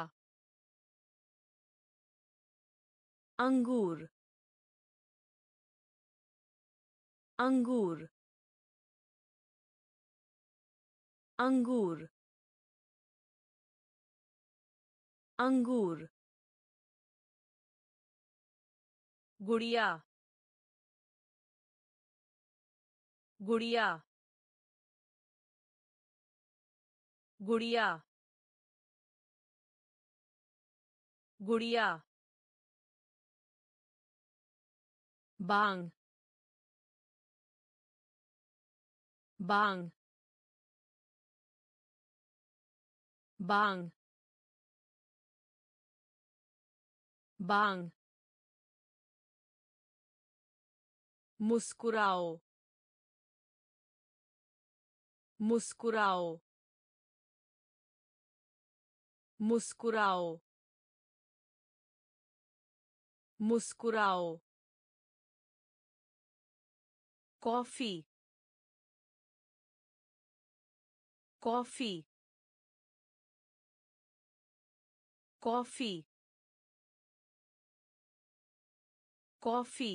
अंगूर अंगूर अंगूर अंगूर गुड़िया गुड़िया गुड़िया गुड़िया बांग बांग बांग बांग मुस्कुराओ मुस्कुराओ मुस्कुराओ मुस्कुराओ कॉफ़ी कॉफ़ी कॉफ़ी कॉफ़ी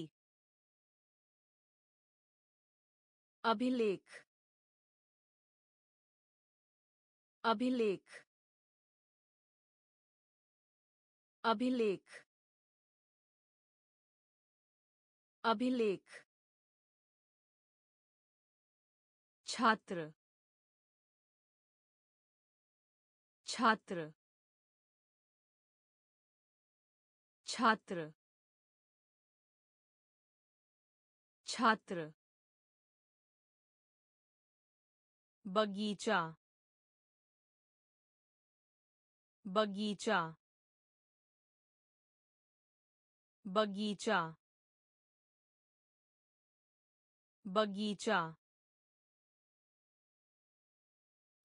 अभिलेख अभिलेख अभिलेख अभिलेख छात्र छात्र छात्र छात्र। बगीचा बगीचा बगीचा। बगीचा।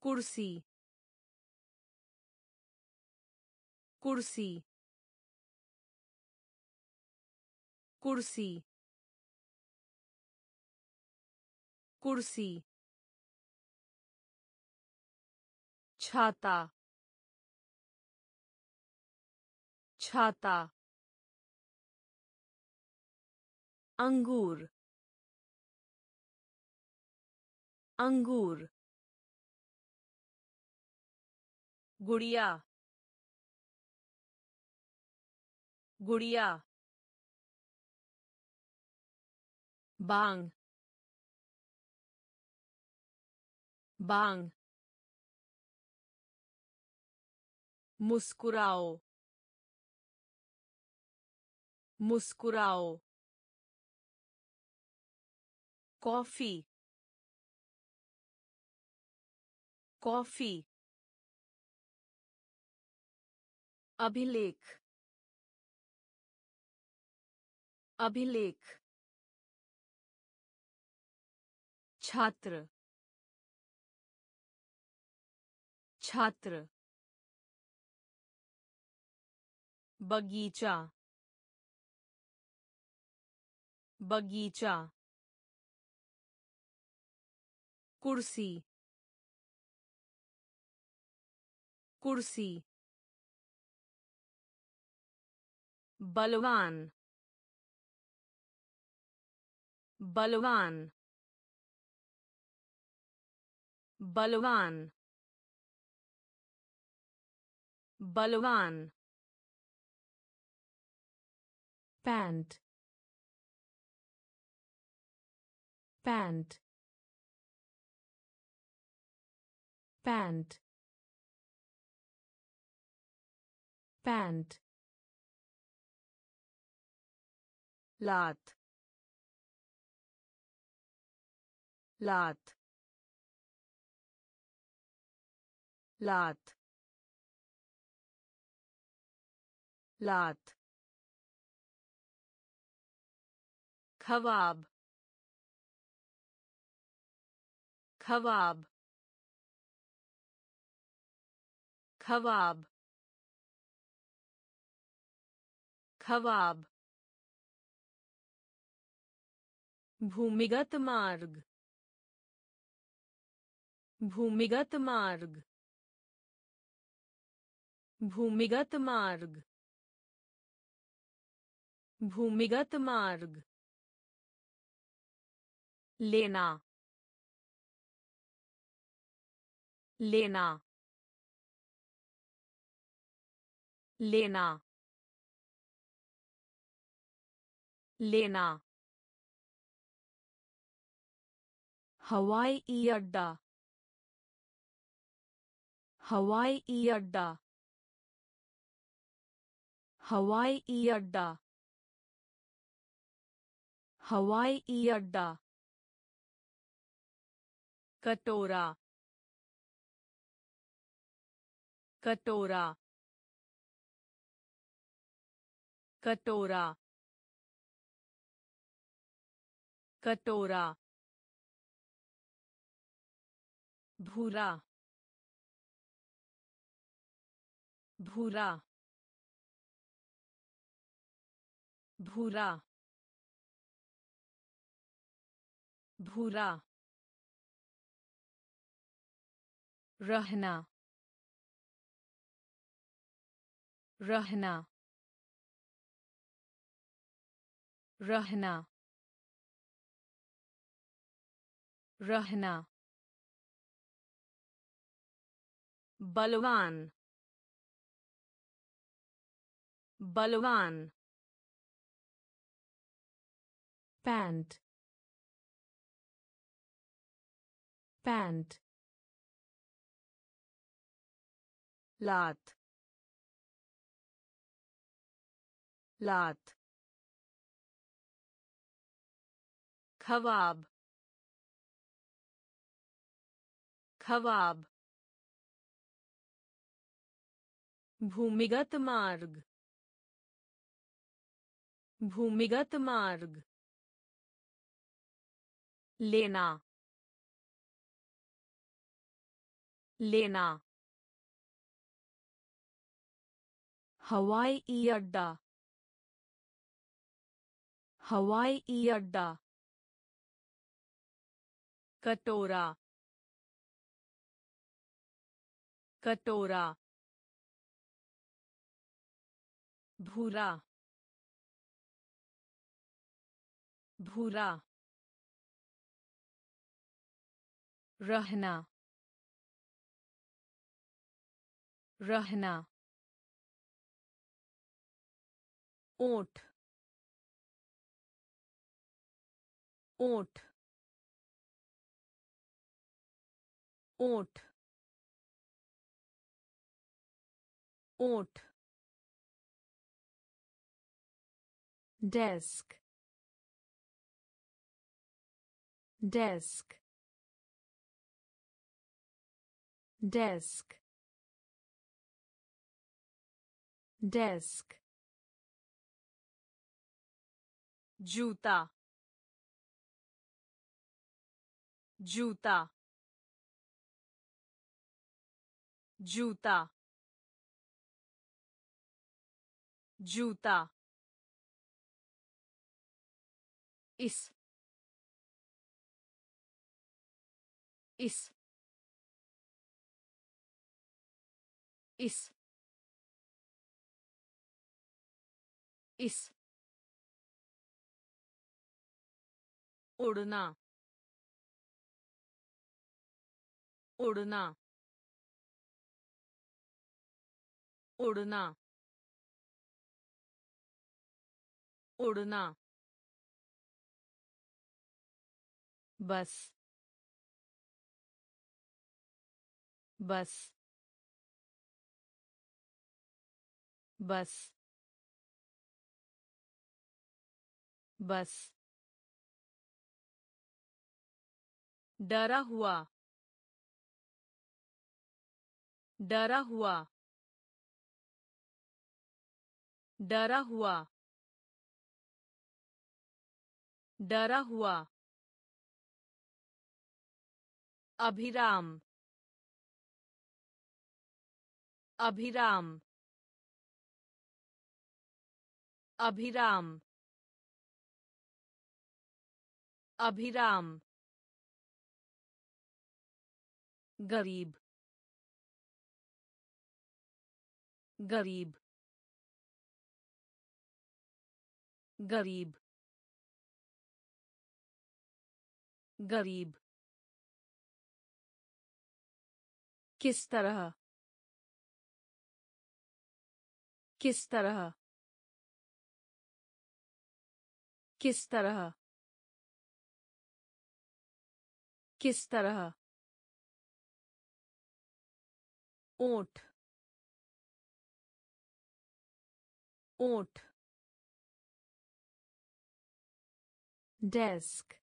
कुर्सी। कुर्सी। कुर्सी। कुर्सी। छाता। छाता। अंगूर। अंगूर। गुड़िया। गुड़िया। बांग। बांग। मुस्कुराओ। मुस्कुराओ। कॉफ़ी। कॉफ़ी। अभिलेख अभिलेख छात्र छात्र बगीचा बगीचा कुर्सी कुर्सी बलवान बलवान बलवान बलवान
पैंट पैंट पैंट पैंट
लात लात लात लात खवाब खवाब खवाब खवाब भूमिगत मार्ग भूमिगत मार्ग भूमिगत मार्ग भूमिगत मार्ग। लेना लेना लेना लेना। हवाई अड्डा हवाई अड्डा हवाई अड्डा हवाई अड्डा कटोरा कटोरा कटोरा कटोरा भूरा भूरा भूरा भूरा रहना रहना रहना रहना। बलवान बलवान
pant. Pant.
लात लात खवाब खवाब भूमिगत मार्ग भूमिगत मार्ग लेना लेना हवाई अड्डा हवाई अड्डा कटोरा कटोरा भूरा भूरा रहना रहना ओठ ओठ ओठ ओठ
desk desk desk desk
जूता जूता जूता जूता इस। इस। इस। इस। उड़ना। उड़ना। उड़ना। उड़ना। बस बस बस बस। डरा हुआ डरा हुआ डरा हुआ डरा हुआ। अभिराम। अभिराम। अभिराम। अभिराम। गरीब। गरीब। गरीब। गरीब। किस तरह? किस तरह? किस तरह? किस तरह? ओठ ओठ
desk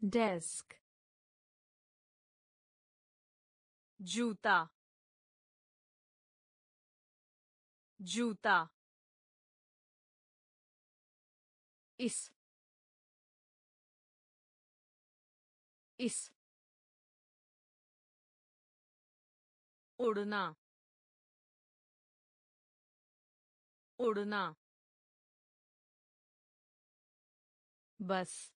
desk
जूता जूता इस इस उड़ना उड़ना बस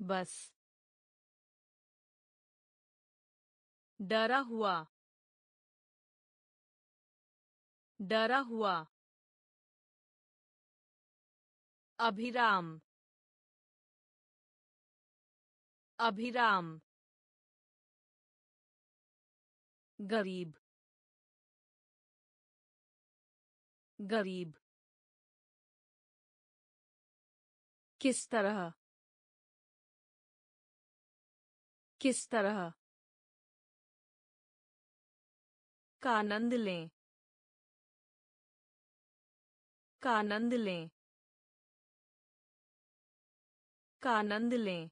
बस डरा हुआ डरा हुआ अभिराम अभिराम गरीब गरीब किस तरह किस तरह का आनंद लें। का आनंद लें। का आनंद लें।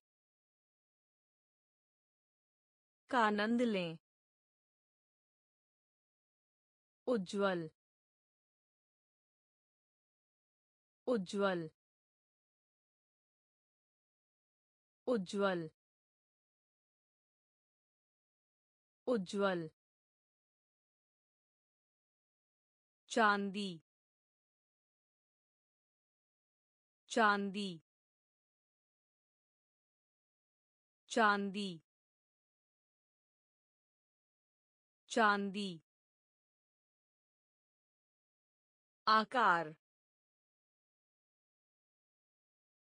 का आनंद लें। उज्ज्वल। उज्ज्वल। उज्ज्वल। उज्ज्वल। चांदी चांदी चांदी चांदी आकार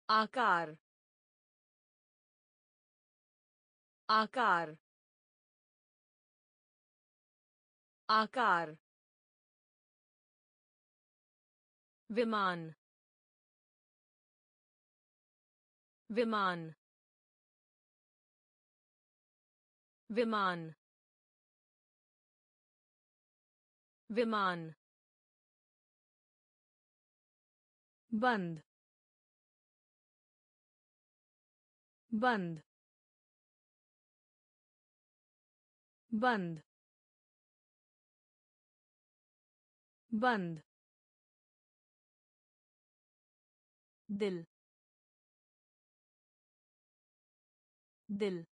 आकार आकार आकार विमान विमान विमान विमान बंद बंद बंद बंद दिल दिल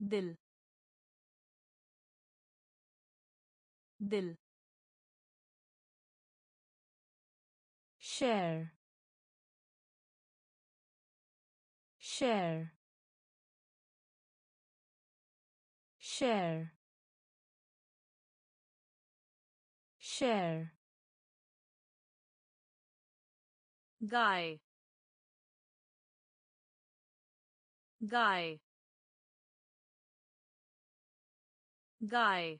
दिल दिल share share share share गाय गाय गाय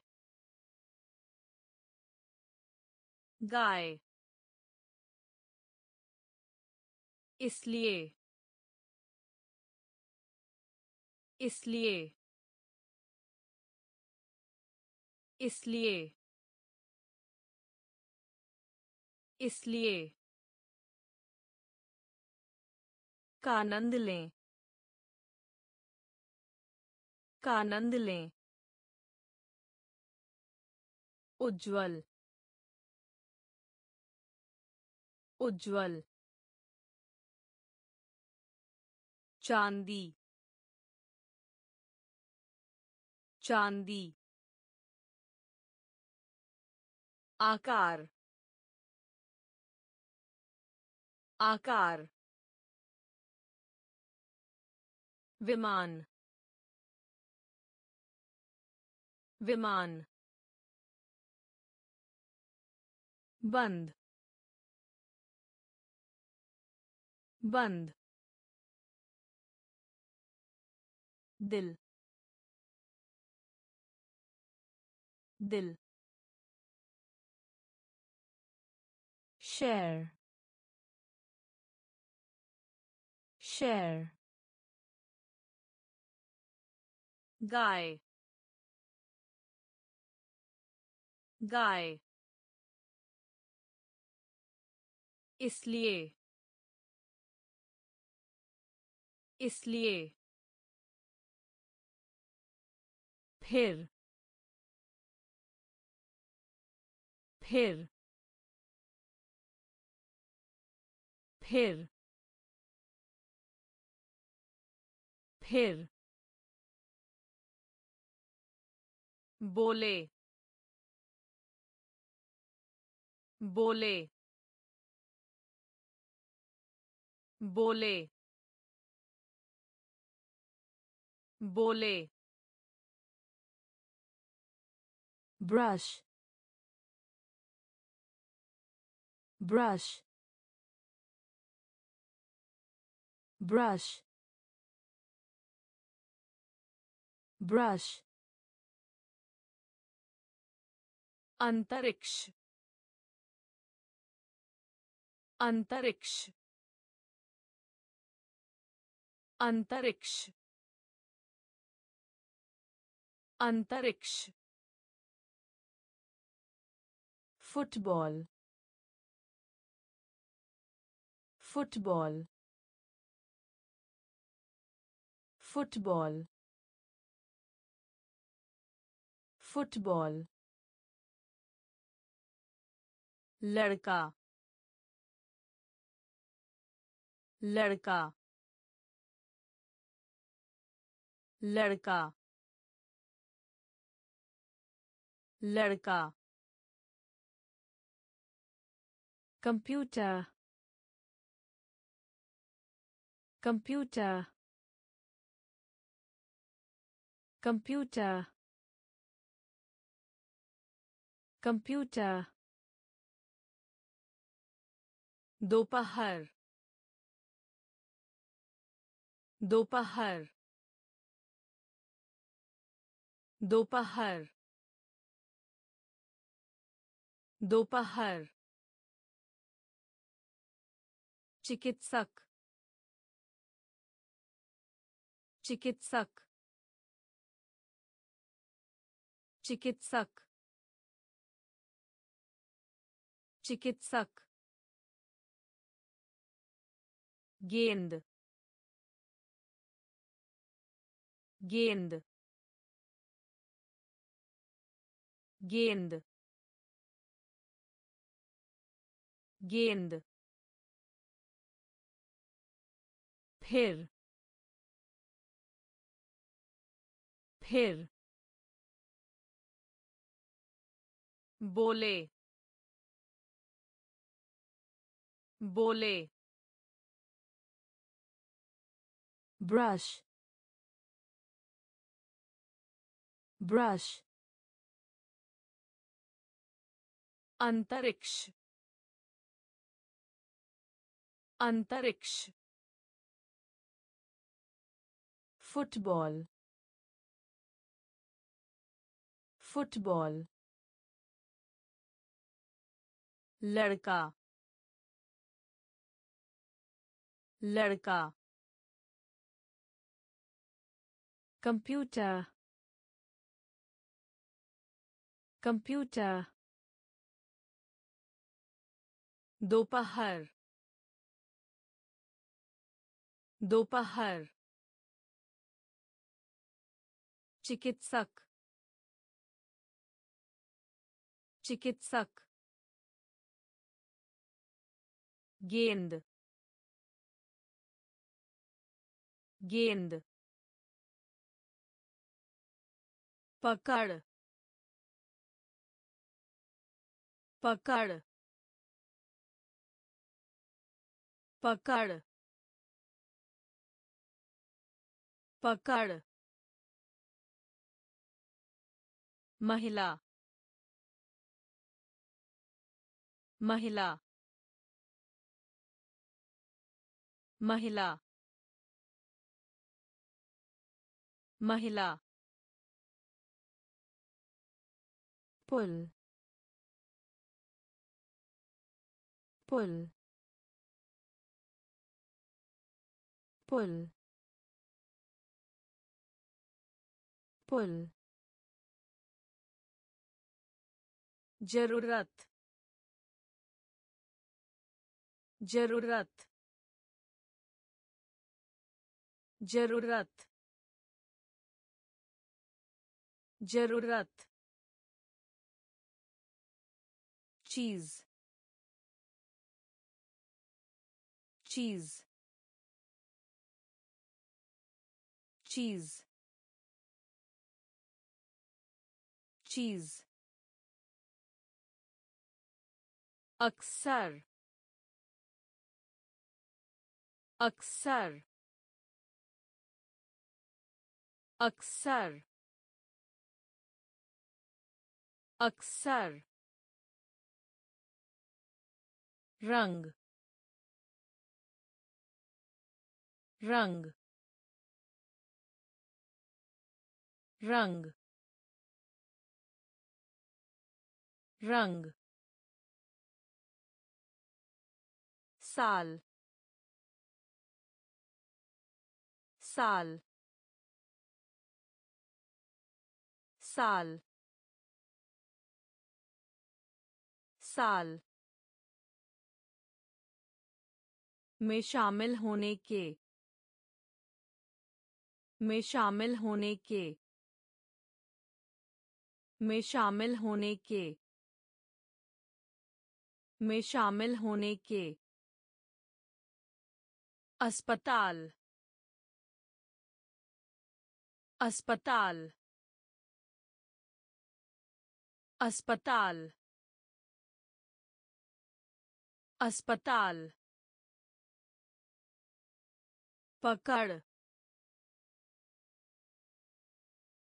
गाय इसलिए इसलिए इसलिए इसलिए का आनंद लें। का आनंद लें। उज्ज्वल। उज्ज्वल। चांदी। चांदी। आकार। आकार। विमान विमान बंद बंद दिल दिल share share गाय गाय इसलिए इसलिए फिर फिर फिर फिर बोले बोले बोले बोले
brush brush brush brush
अंतरिक्ष अंतरिक्ष अंतरिक्ष अंतरिक्ष
football football football football
लड़का। लड़का। लड़का। लड़का।
कंप्यूटर। कंप्यूटर। कंप्यूटर। कंप्यूटर।
दोपहर दोपहर दोपहर दोपहर। चिकित्सक चिकित्सक। चिकित्सक चिकित्सक। गेंद गेंद गेंद गेंद फिर फिर बोले बोले
brush brush
अंतरिक्ष अंतरिक्ष
football football
लड़का लड़का
computer. Computer.
दोपहर दोपहर चिकित्सक चिकित्सक गेंद गेंद पकड़ पकड़ पकड़ पकड़। महिला महिला महिला महिला।
Pull. Pull. Pull. Pull.
ज़रूरत ज़रूरत ज़रूरत ज़रूरत चीज़ चीज़ चीज़ चीज़ अक्सर अक्सर अक्सर अक्सर रंग रंग रंग रंग साल साल साल साल में शामिल होने के, में शामिल होने के, में शामिल होने के, में शामिल होने के। अस्पताल अस्पताल अस्पताल अस्पताल। पकड़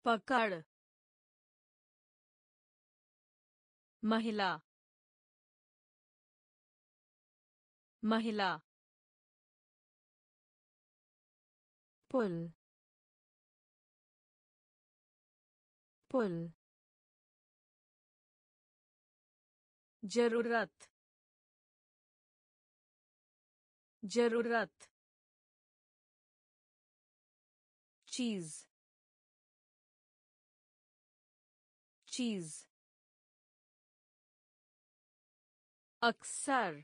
पकड़ महिला महिला
पुल पुल
ज़रूरत ज़रूरत चीज़ चीज़ अक्सर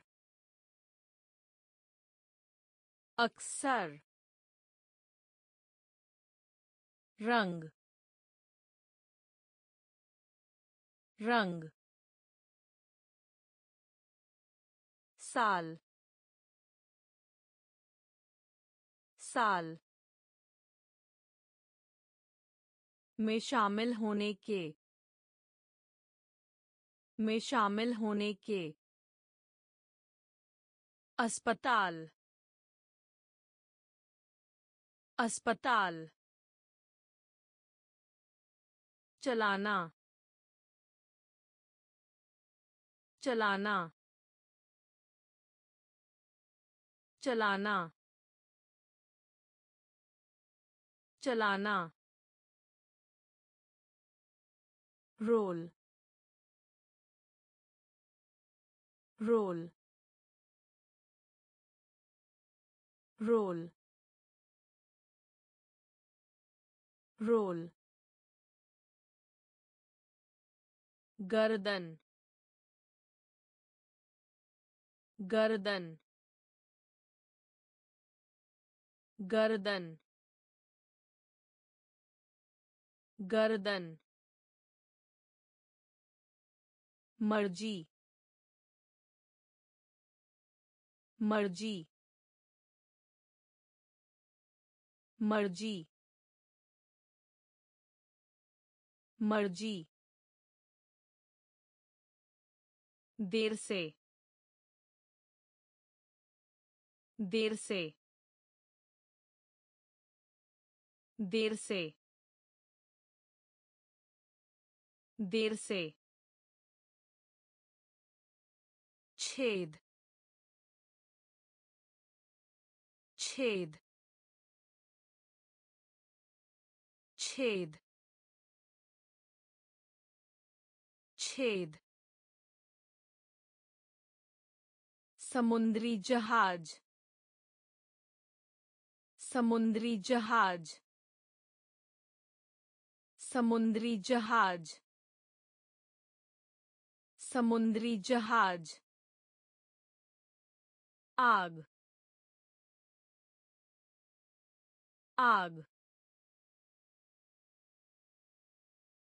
अक्सर रंग रंग साल साल में शामिल होने के में शामिल होने के अस्पताल अस्पताल चलाना चलाना चलाना चलाना। रोल रोल रोल रोल गर्दन गर्दन गर्दन गर्दन मर्ज़ी मर्ज़ी मर्ज़ी मर्ज़ी। देर से देर से देर से देर से। छेद छेद छेद छेद समुद्री जहाज़ समुद्री जहाज़ समुद्री जहाज़ समुद्री जहाज़ आग आग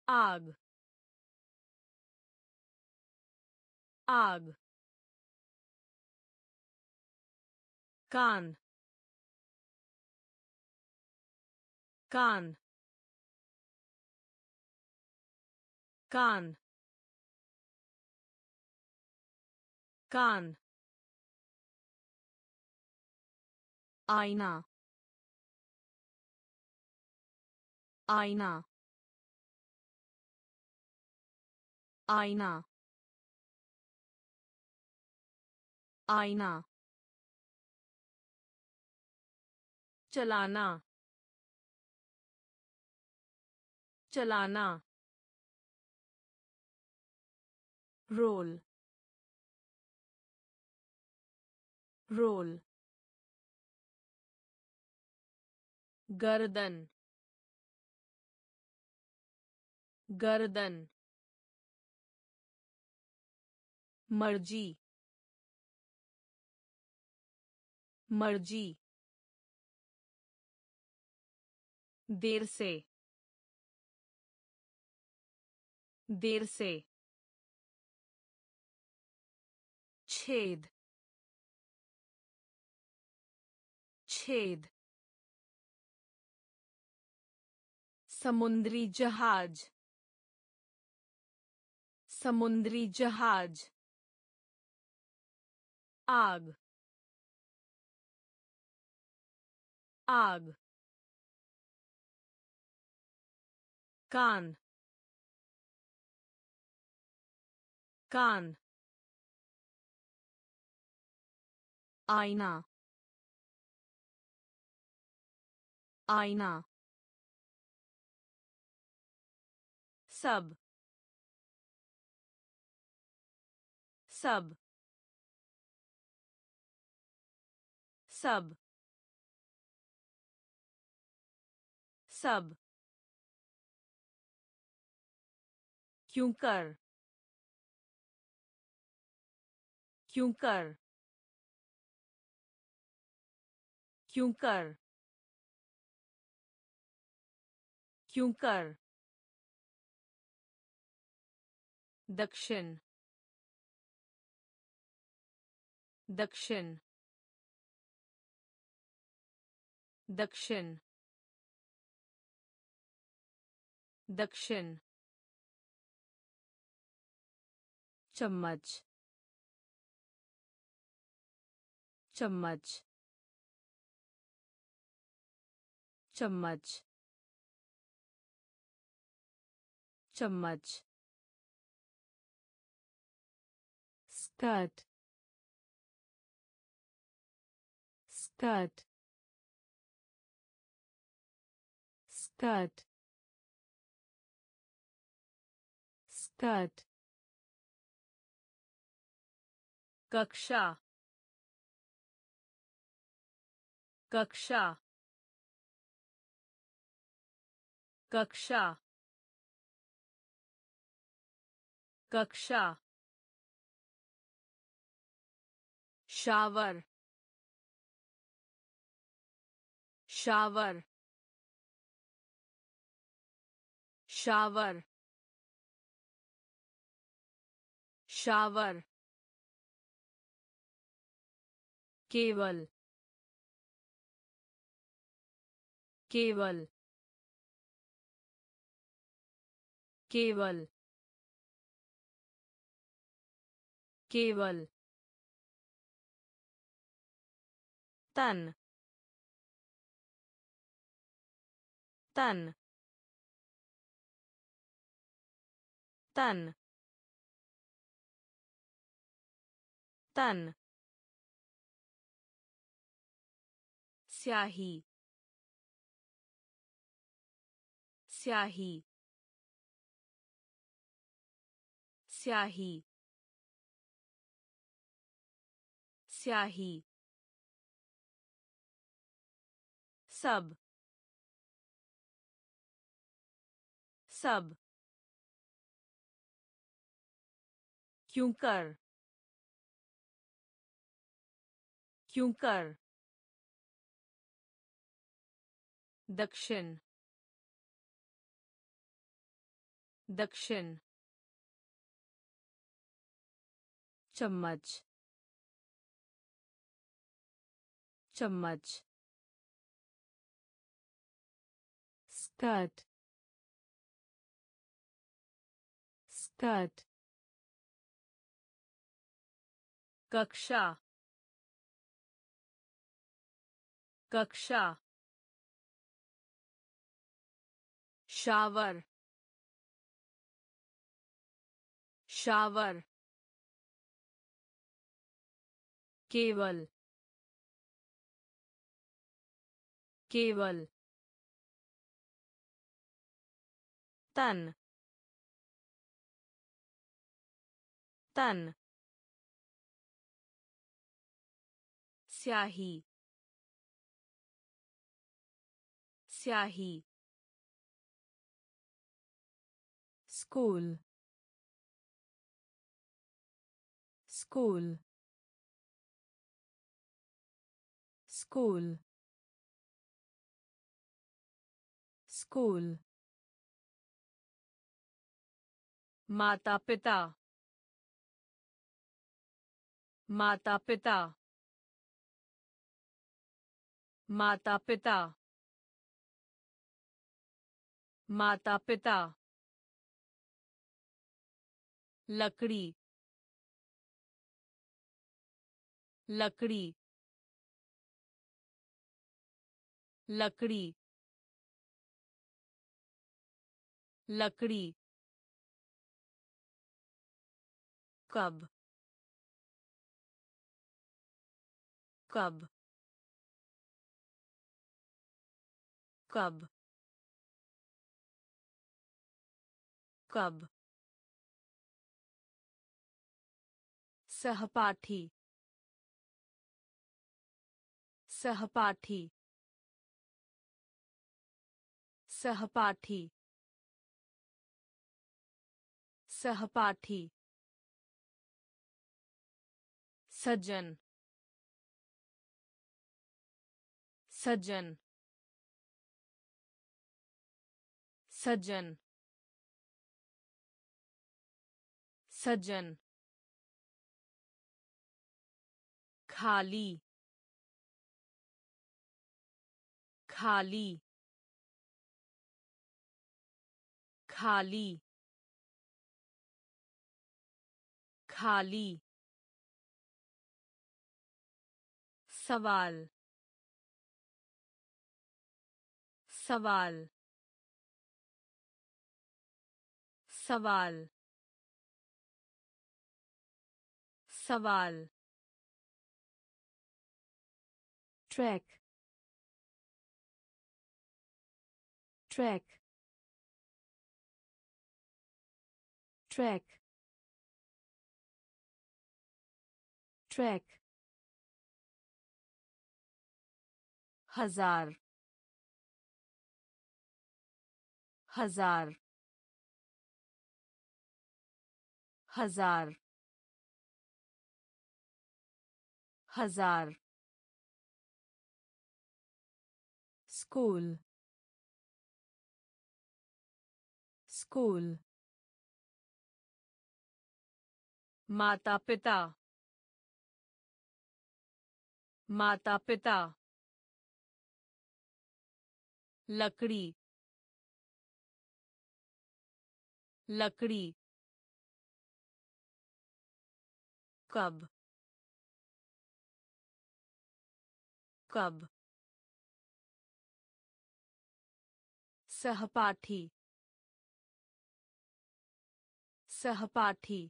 आग आग कान कान कान कान आईना आईना आईना आईना चलाना चलाना रोल रोल गर्दन गर्दन मर्ज़ी मर्ज़ी देर से देर से छेद छेद समुद्री जहाज़। समुद्री जहाज़। आग। आग। कान। कान। आईना। आईना। सब सब सब सब क्यों कर क्यों कर क्यों कर क्यों कर दक्षिण दक्षिण दक्षिण दक्षिण। चम्मच चम्मच चम्मच। चम्मच स्कर्ट स्कर्ट स्कर्ट स्कर्ट कक्षा कक्षा कक्षा कक्षा शावर शावर शावर शावर केवल केवल केवल केवल तन तन तन तन। स्याही स्याही। स्याही स्याही। सब सब क्यों कर क्यों कर दक्षिण दक्षिण
चम्मच चम्मच स्कर्ट स्कर्ट
कक्षा कक्षा शावर शावर केवल केवल तन तन स्याही स्याही
स्कूल स्कूल स्कूल स्कूल
माता पिता माता पिता माता पिता माता पिता लकड़ी। लकड़ी। लकड़ी। लकड़ी। कब? कब? कब? कब? सहपाठी। सहपाठी। सहपाठी। सहपाठी। सज्जन सज्जन सज्जन सज्जन खाली खाली खाली खाली सवाल सवाल सवाल सवाल
ट्रैक ट्रैक ट्रैक ट्रैक हज़ार हज़ार हज़ार हज़ार स्कूल स्कूल
माता पिता माता पिता लकड़ी लकड़ी कब कब सहपाठी सहपाठी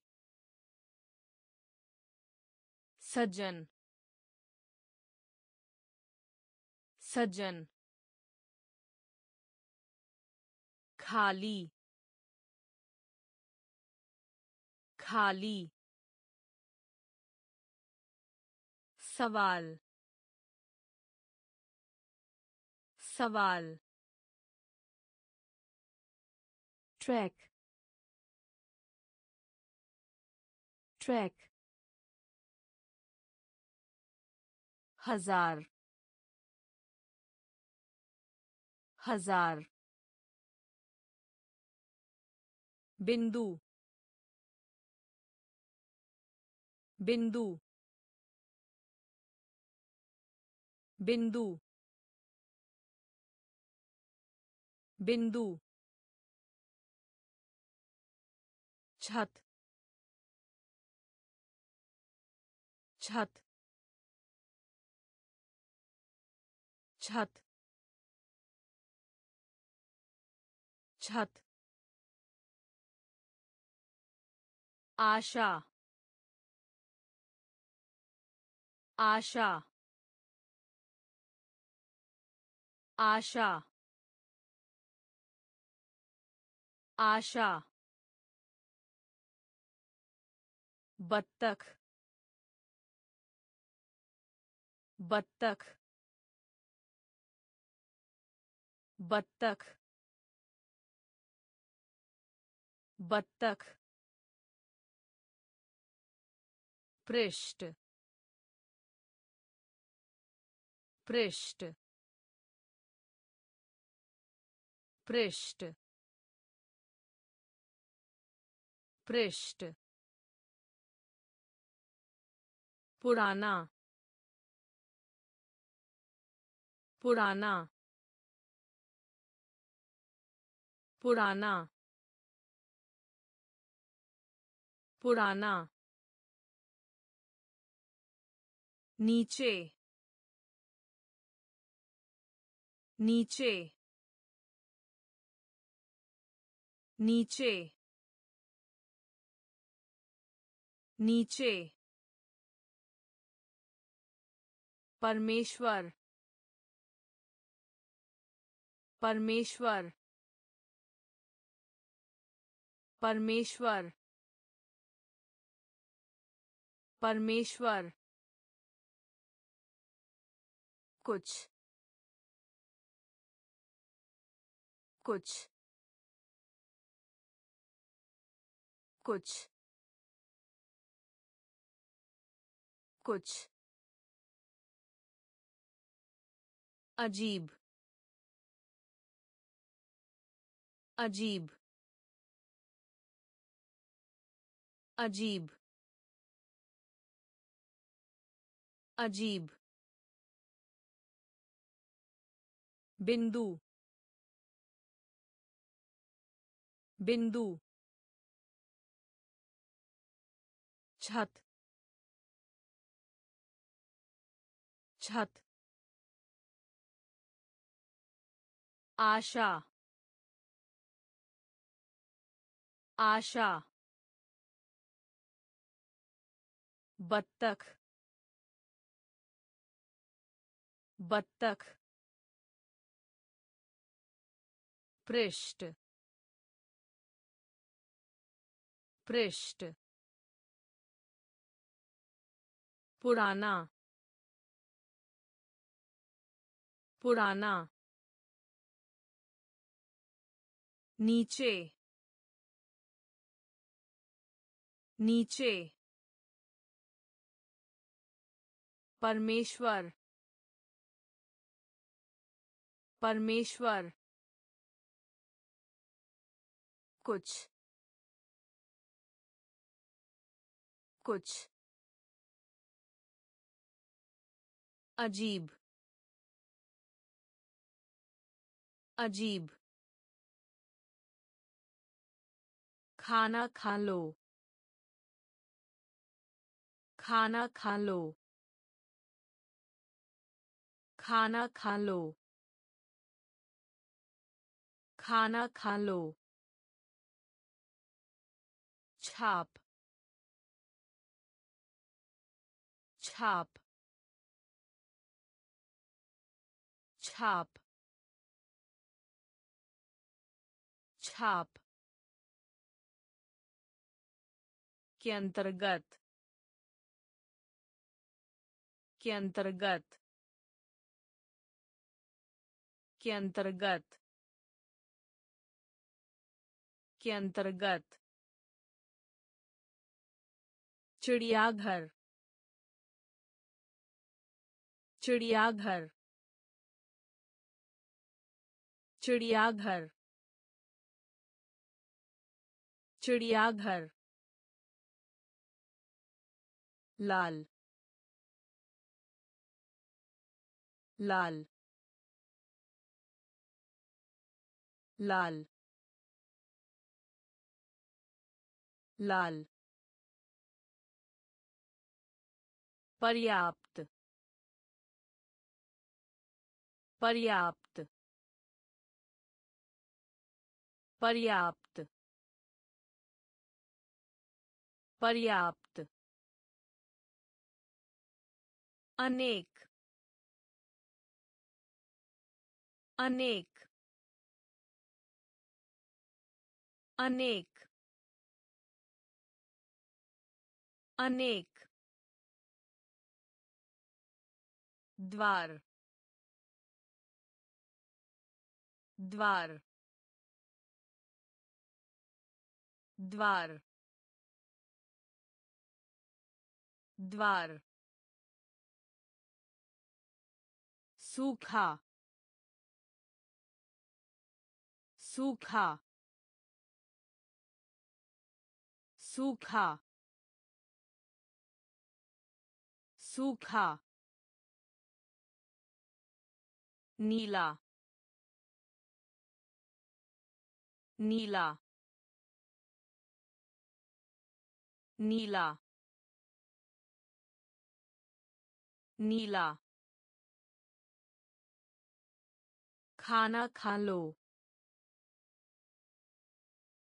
सज्जन सज्जन खाली। खाली। सवाल। सवाल।
ट्रैक। ट्रैक।
हज़ार। हज़ार। बिंदु। बिंदु। बिंदु। बिंदु। छत। छत। छत। छत। आशा आशा आशा आशा बत्तख बत्तख बत्तख बत्तख पृष्ठ पृष्ठ पृष्ठ पृष्ठ पुराना पुराना पुराना पुराना नीचे नीचे नीचे नीचे परमेश्वर परमेश्वर परमेश्वर परमेश्वर कुछ। कुछ। कुछ। कुछ। अजीब। अजीब। अजीब। अजीब। बिंदु। बिंदु। छत। छत। आशा। आशा। बत्तख। बत्तख। पृष्ठ पृष्ठ पुराना पुराना नीचे नीचे परमेश्वर परमेश्वर कुछ। कुछ। अजीब। अजीब। खाना खा लो। खाना खा लो। खाना खा लो। खाना खा लो। छाप छाप छाप छाप के अंतर्गत के अंतर्गत के अंतर्गत के अंतर्गत चिड़ियाघर। चिड़ियाघर। चिड़ियाघर। चिड़ियाघर। लाल। लाल। लाल। लाल। पर्याप्त पर्याप्त पर्याप्त पर्याप्त। अनेक अनेक अनेक अनेक। द्वार द्वार द्वार द्वार सूखा सूखा सूखा सूखा नीला नीला नीला नीला खाना खा लो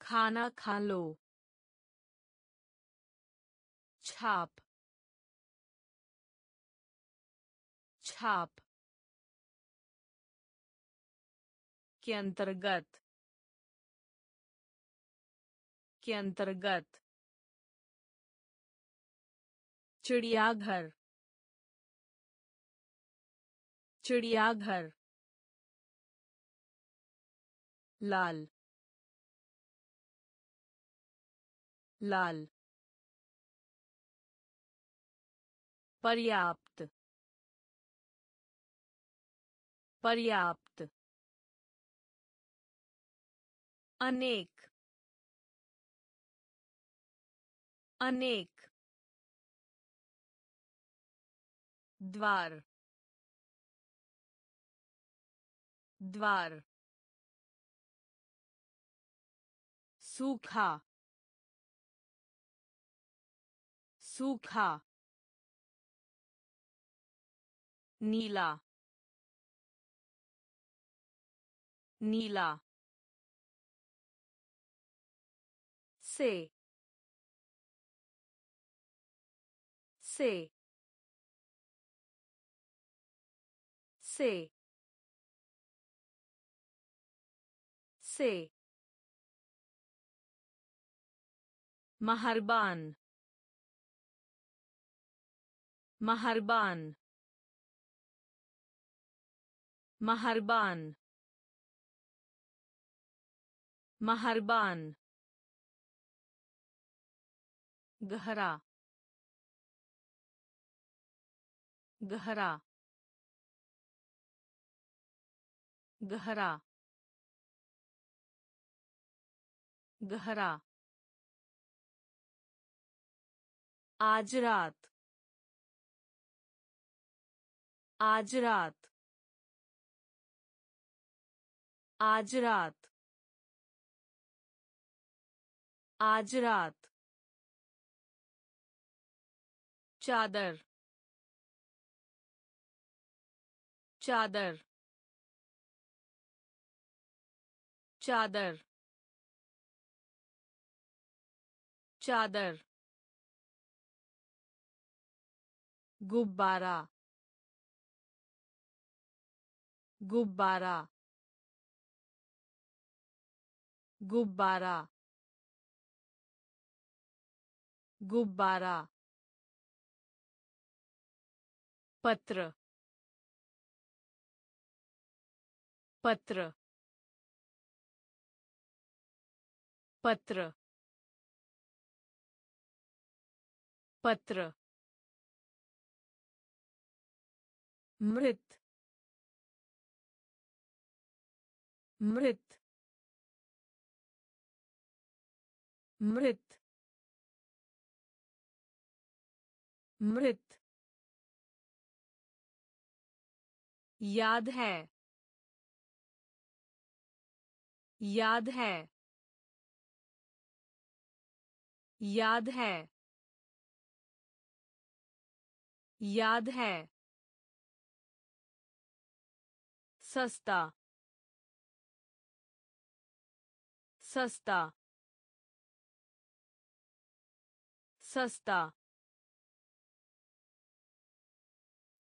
खाना खा लो छाप छाप के अंतर्गत के अंतर्गत। चिड़ियाघर चिड़ियाघर। लाल लाल। पर्याप्त पर्याप्त। अनेक अनेक द्वार द्वार सूखा सूखा नीला नीला से से से से। महरबान महरबान महरबान महरबान गहरा गहरा गहरा गहरा। आज रात आज रात आज रात आज रात। चादर चादर चादर चादर गुब्बारा गुब्बारा गुब्बारा गुब्बारा पत्र पत्र पत्र पत्र मृत मृत
मृत मृत याद है। याद है। याद है। याद है। सस्ता। सस्ता। सस्ता।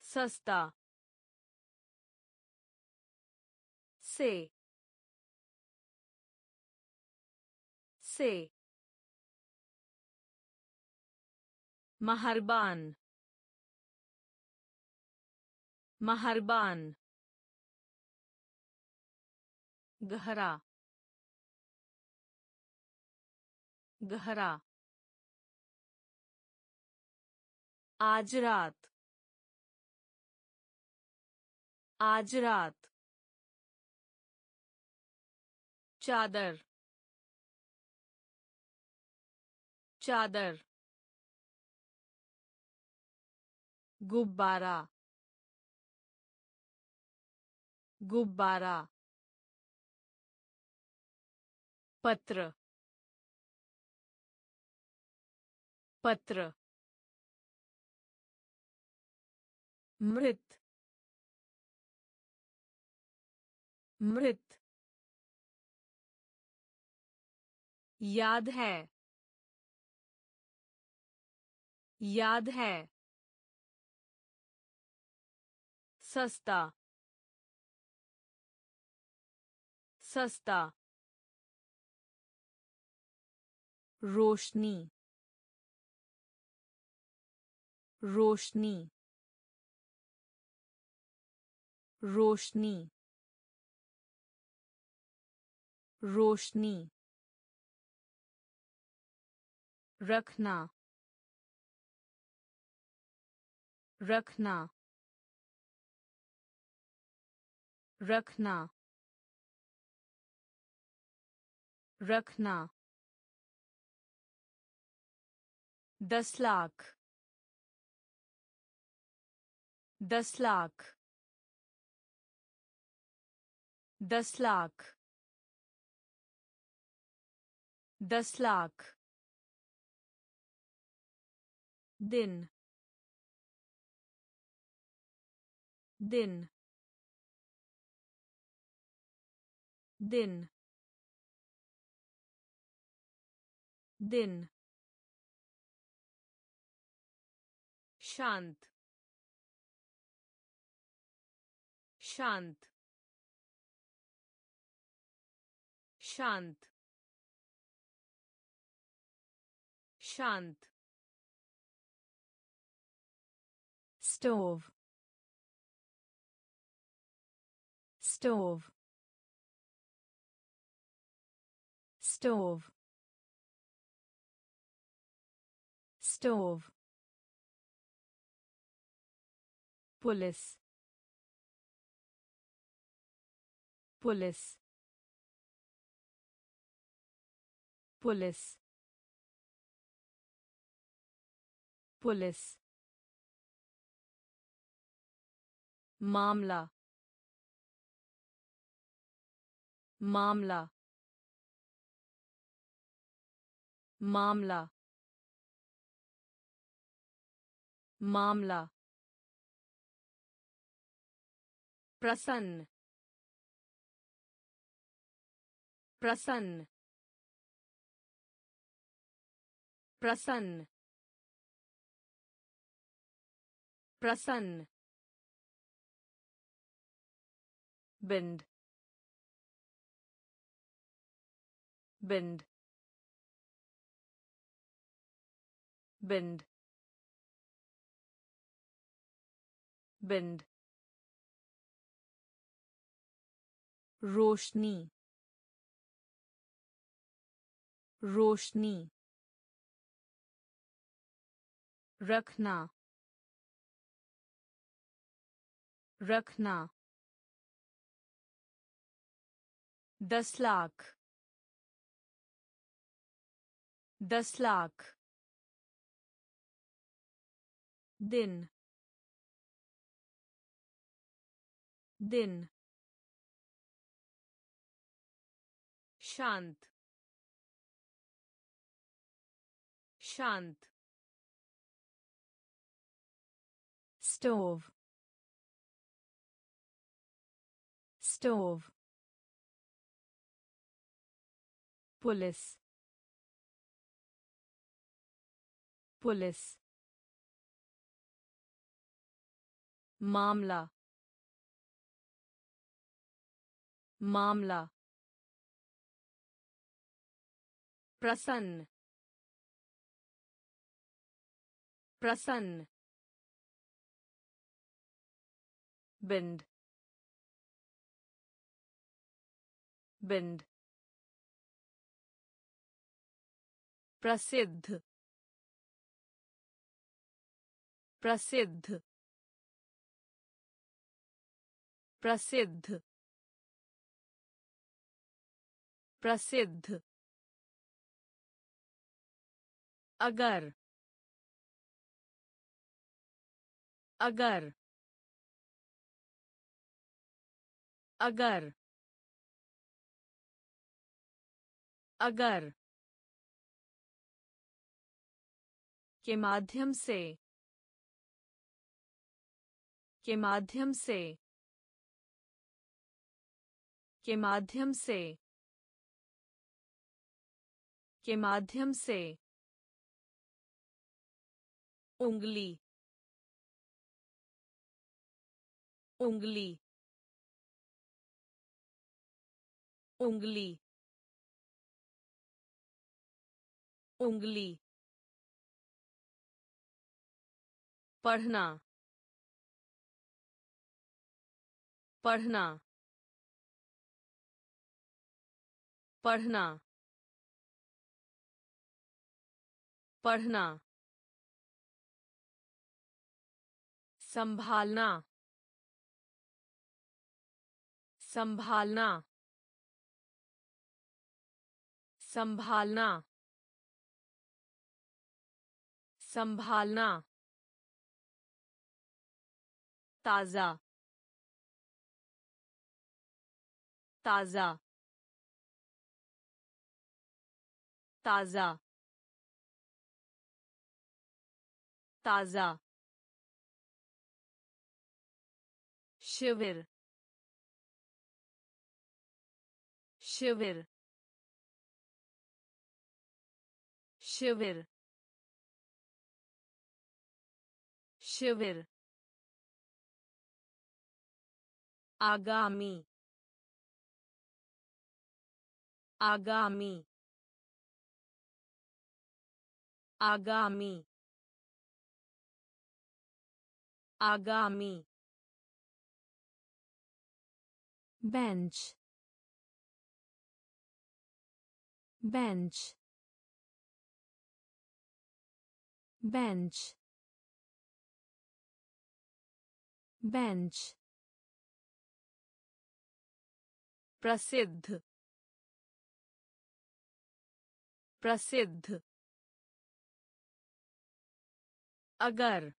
सस्ता। से से महरबान महरबान गहरा गहरा आज रात आज रात चादर चादर गुब्बारा गुब्बारा
पत्र पत्र
मृत मृत याद है। याद है। सस्ता। सस्ता। रोशनी। रोशनी। रोशनी। रोशनी। रखना रखना रखना रखना। दस लाख दस लाख दस लाख दस लाख। दिन दिन दिन दिन. शांत शांत शांत. शांत. stove stove stove stove police police police police मामला मामला मामला मामला प्रसन्न प्रसन्न प्रसन्न प्रसन्न बिंद बिंद बिंद बिंद रोशनी रोशनी रखना रखना दस लाख। दस लाख। दिन। दिन। शांत। शांत। stove stove पुलिस पुलिस मामला मामला प्रसन्न प्रसन्न बिंद बिंद प्रसिद्ध प्रसिद्ध प्रसिद्ध प्रसिद्ध अगर अगर अगर अगर के माध्यम से। के माध्यम से। के माध्यम से। के माध्यम से। उंगली। उंगली। उंगली। उंगली। पढ़ना। पढ़ना। पढ़ना। पढ़ना। संभालना। संभालना। संभालना। संभालना। ताज़ा। ताज़ा। ताज़ा। ताज़ा। शिविर। शिविर। शिविर। शिविर। आगामी आगामी आगामी आगामी। बेंच बेंच बेंच बेंच प्रसिद्ध प्रसिद्ध अगर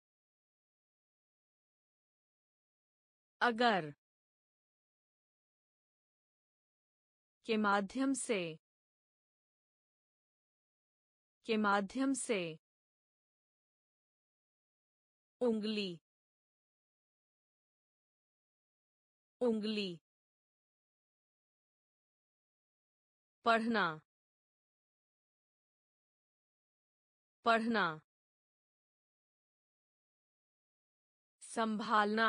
अगर के माध्यम से के माध्यम से उंगली उंगली पढ़ना। पढ़ना। संभालना।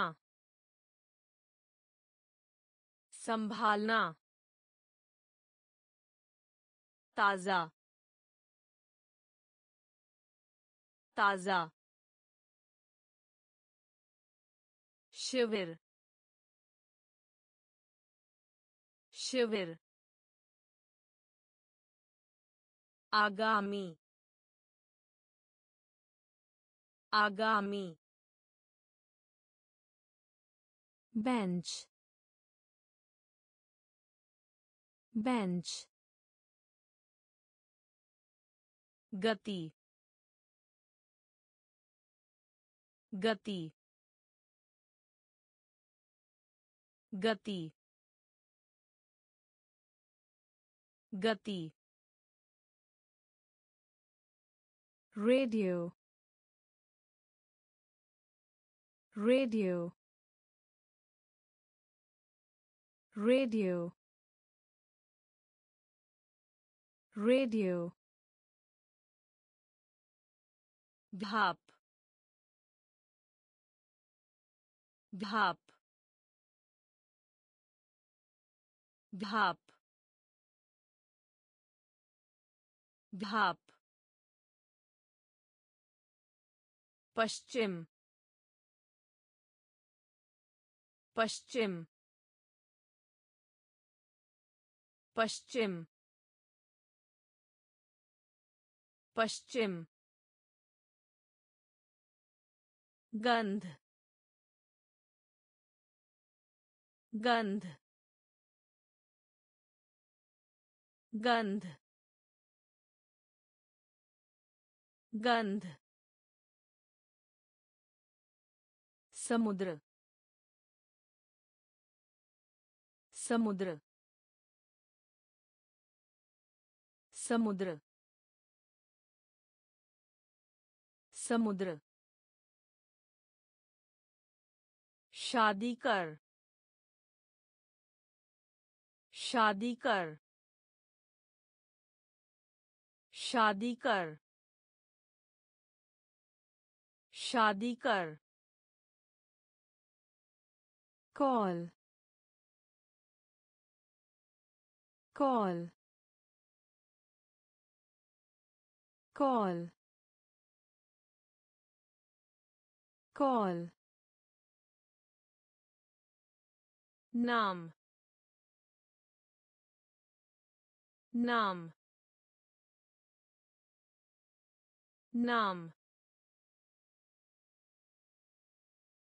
संभालना। ताज़ा। ताज़ा। शिविर। शिविर। आगामी आगामी बेंच बेंच गति गति गति गति
radio radio radio radio
भाप भाप भाप भाप पश्चिम पश्चिम पश्चिम पश्चिम गंध गंध गंध गंध समुद्र समुद्र समुद्र समुद्र। शादी कर शादी कर शादी कर शादी कर।
call. Call. Call. Call.
Numb. Numb. Numb.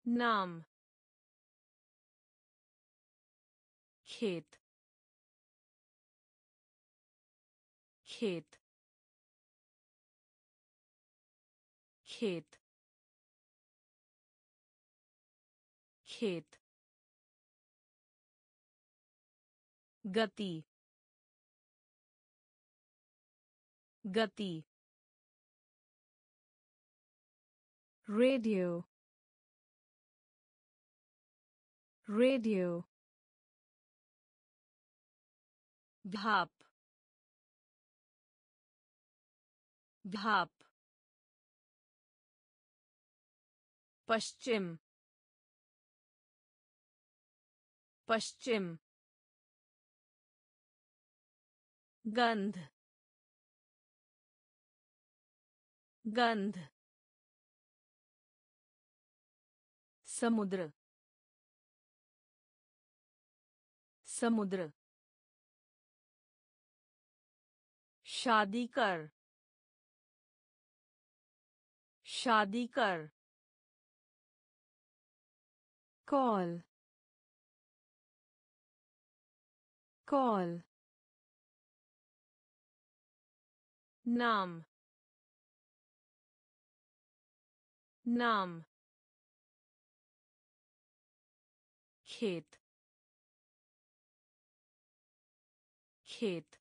Numb. खेत। खेत। खेत। खेत। गति। गति।
radio radio
भाप भाप पश्चिम पश्चिम गंध गंध समुद्र समुद्र शादी कर। शादी कर।
कॉल। कॉल।
नाम। नाम। खेत। खेत।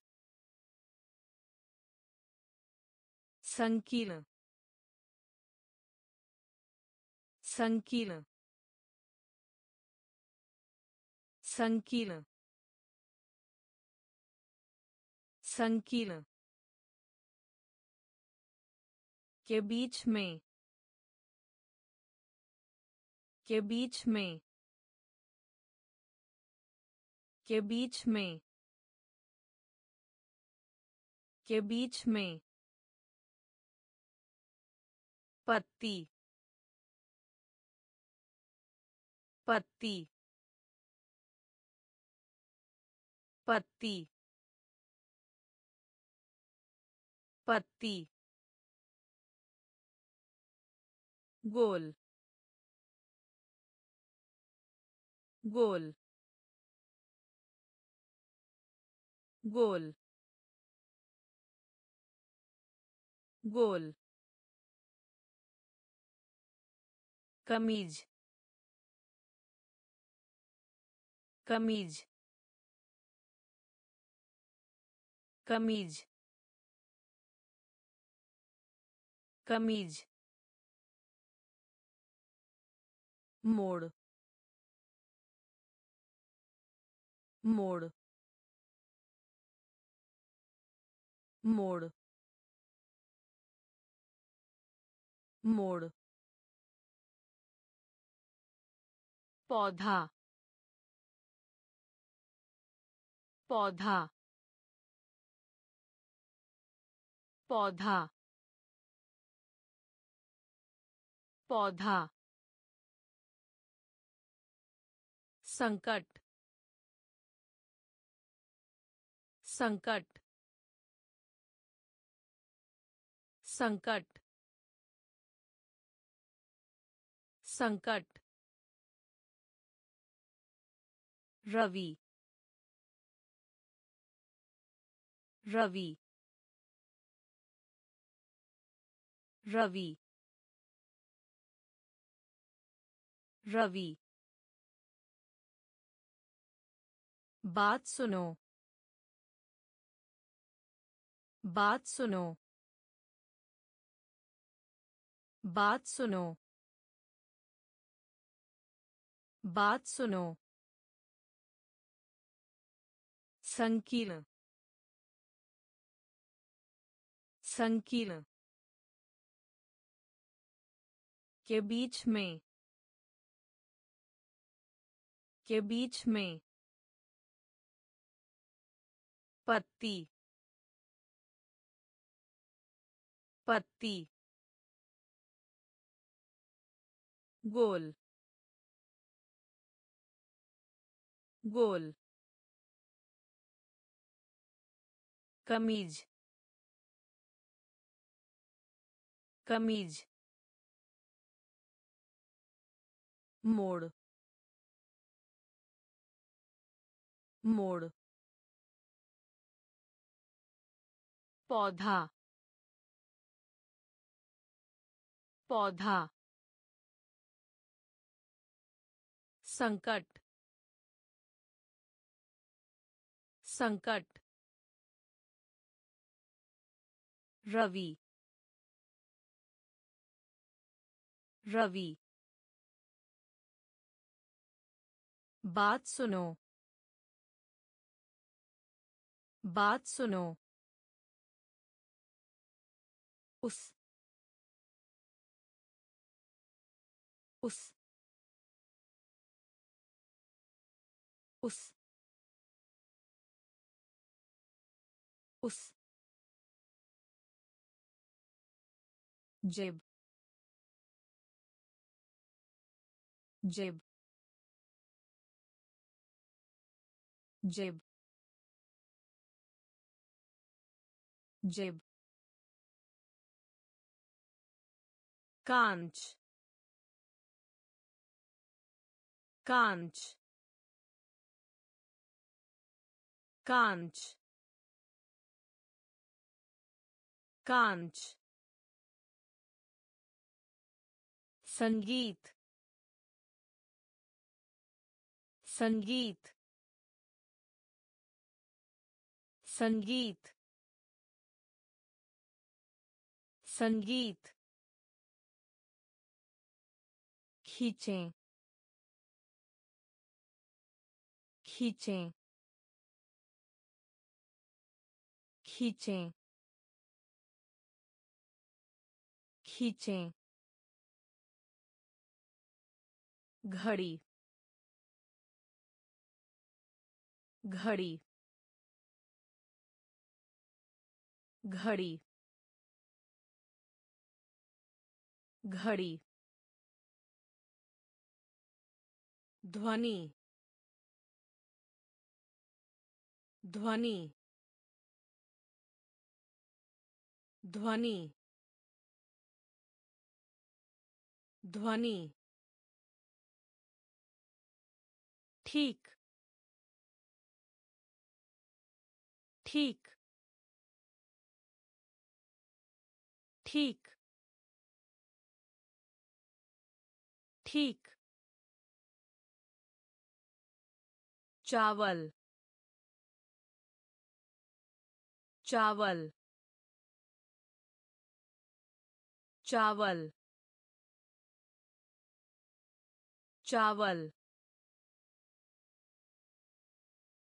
संकीर्ण संकीर्ण संकीर्ण संकीर्ण के बीच में, के बीच में, के बीच में, के बीच में। पत्ती। पत्ती। पत्ती। पत्ती। गोल। गोल। गोल। गोल। कमीज कमीज कमीज कमीज मोड़ मोड़ मोड़ मोड़ पौधा पौधा पौधा पौधा संकट संकट संकट संकट रवि रवि रवि रवि। बात सुनो। बात सुनो। बात सुनो। बात सुनो। संकीर्ण संकीर्ण के बीच में के बीच में पत्ती पत्ती गोल गोल कमीज कमीज मोड़ मोड़ पौधा पौधा संकट संकट रवि रवि बात सुनो बात सुनो उस उस उस उस जेब जेब जेब जेब कांच कांच कांच कांच संगीत संगीत संगीत संगीत। खींचें खींचें खींचें खींचें। घड़ी घड़ी घड़ी घड़ी ध्वनि ध्वनि ध्वनि ध्वनि ठीक। ठीक। ठीक। ठीक। चावल। चावल। चावल। चावल।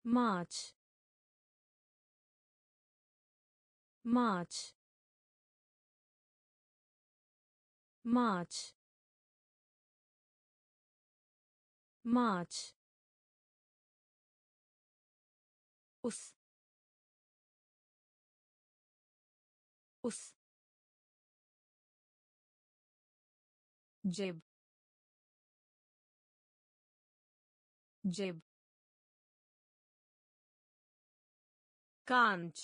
March March March March उस उस जेब जेब
कांच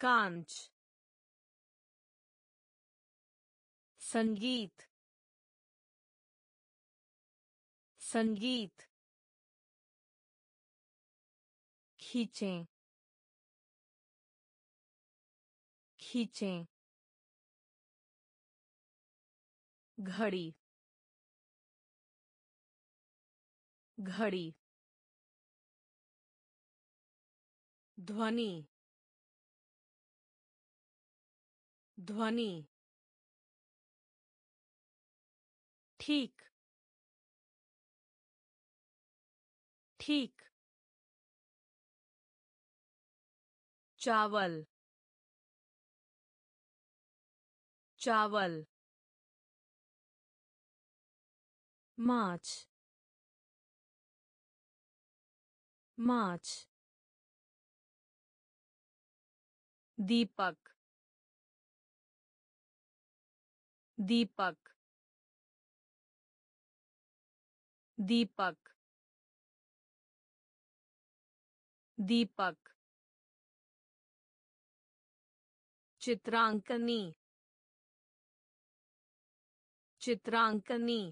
कांच संगीत संगीत
खींचें खींचें
घड़ी घड़ी ध्वनि ध्वनि ठीक ठीक चावल चावल
March March
दीपक दीपक दीपक दीपक चित्रांकनी चित्रांकनी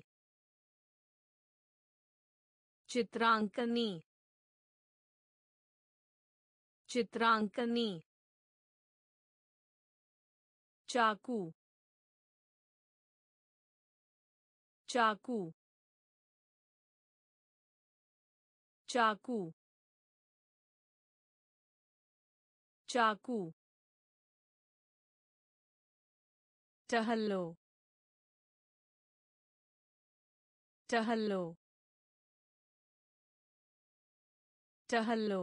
चित्रांकनी चित्रांकनी। चाकू चाकू चाकू चाकू
टहलो टहलो टहलो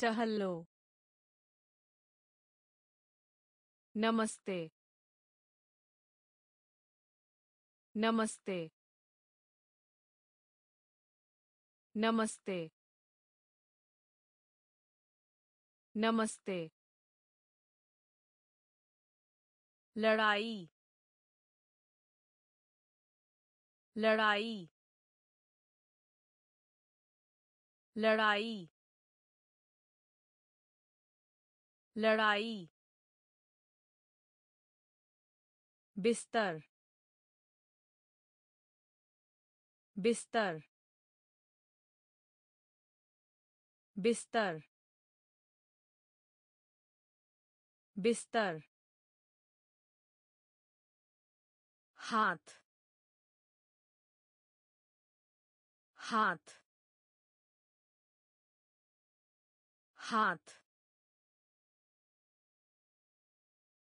टहलो
नमस्ते। नमस्ते। नमस्ते। नमस्ते। लड़ाई। लड़ाई। लड़ाई। लड़ाई। बिस्तर बिस्तर बिस्तर बिस्तर हाथ हाथ हाथ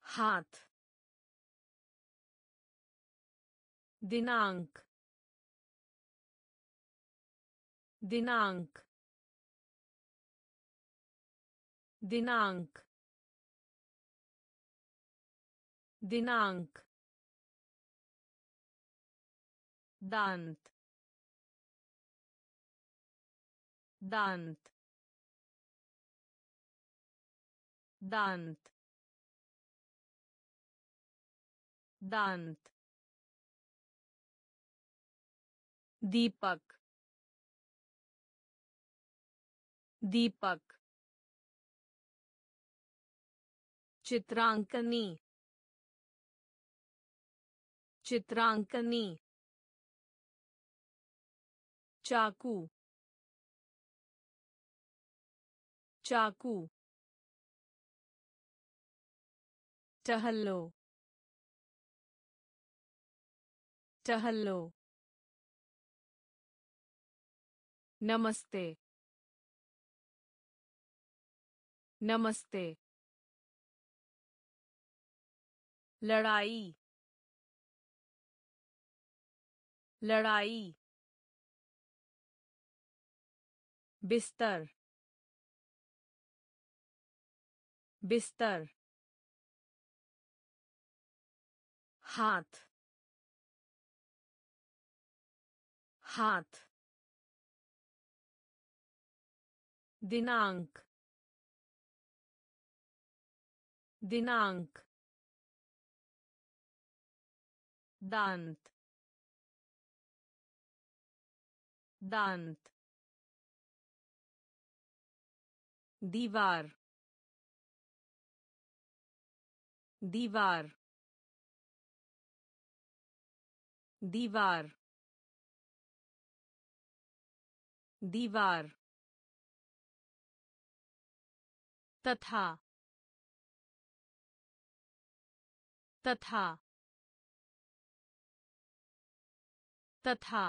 हाथ दिनांक दिनांक दिनांक दिनांक दांत दांत दांत दांत दीपक दीपक चित्रांकनी चित्रांकनी चाकू चाकू
टहलो टहलो
नमस्ते। नमस्ते। लड़ाई। लड़ाई। बिस्तर। बिस्तर। हाथ। हाथ। दिनांक दिनांक दांत दांत दीवार दीवार दीवार दीवार तथा तथा तथा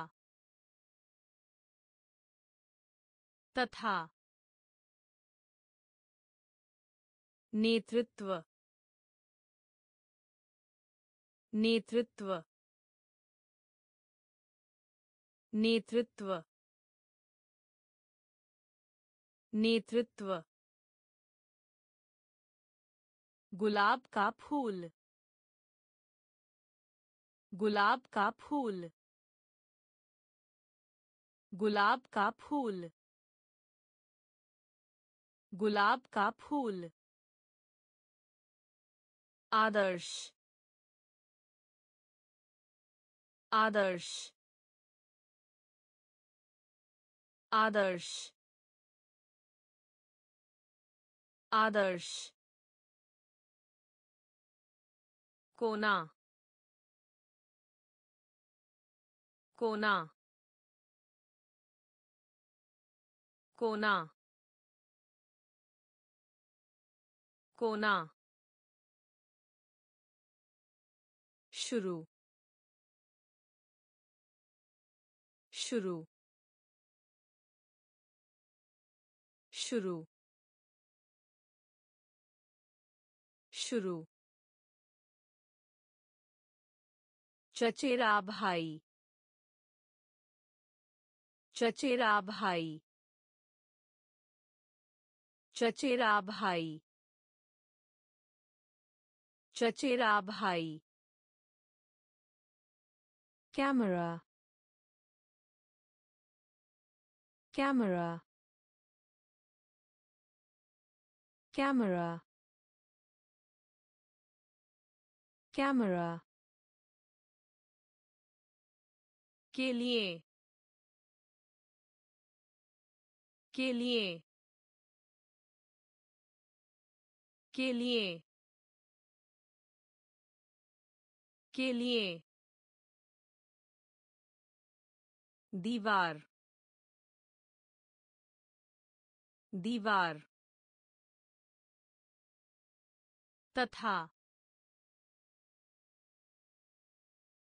तथा नेतृत्व नेतृत्व नेतृत्व नेतृत्व गुलाब का फूल। गुलाब का फूल। गुलाब का फूल। गुलाब का फूल। आदर्श। आदर्श। आदर्श। आदर्श। कोना। कोना। कोना। कोना। शुरू। शुरू। शुरू। शुरू। चचेरा भाई चचेरा भाई चचेरा भाई चचेरा भाई
कैमरा कैमरा कैमरा कैमरा
के लिए के लिए के लिए के लिए. दीवार दीवार तथा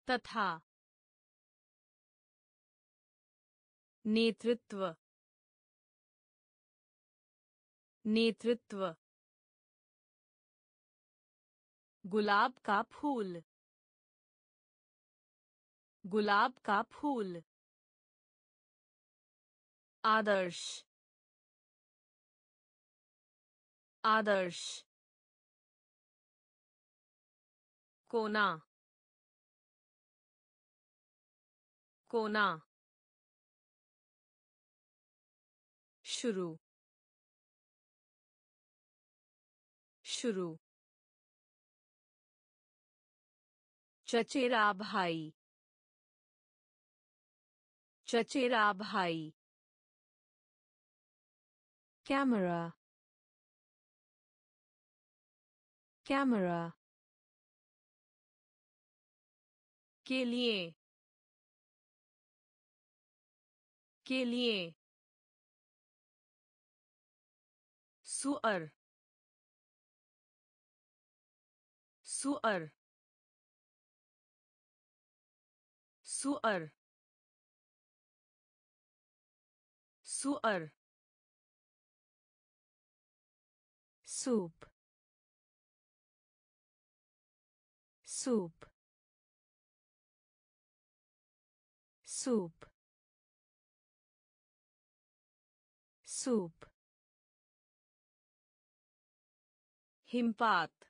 तथा नेतृत्व नेतृत्व गुलाब का फूल गुलाब का फूल आदर्श आदर्श कोना कोना शुरू। शुरू। चचेरा भाई। चचेरा भाई।
कैमरा। कैमरा।
के लिए। के लिए। सुअर सुअर सुअर सुअर
soup soup soup soup
हिमपात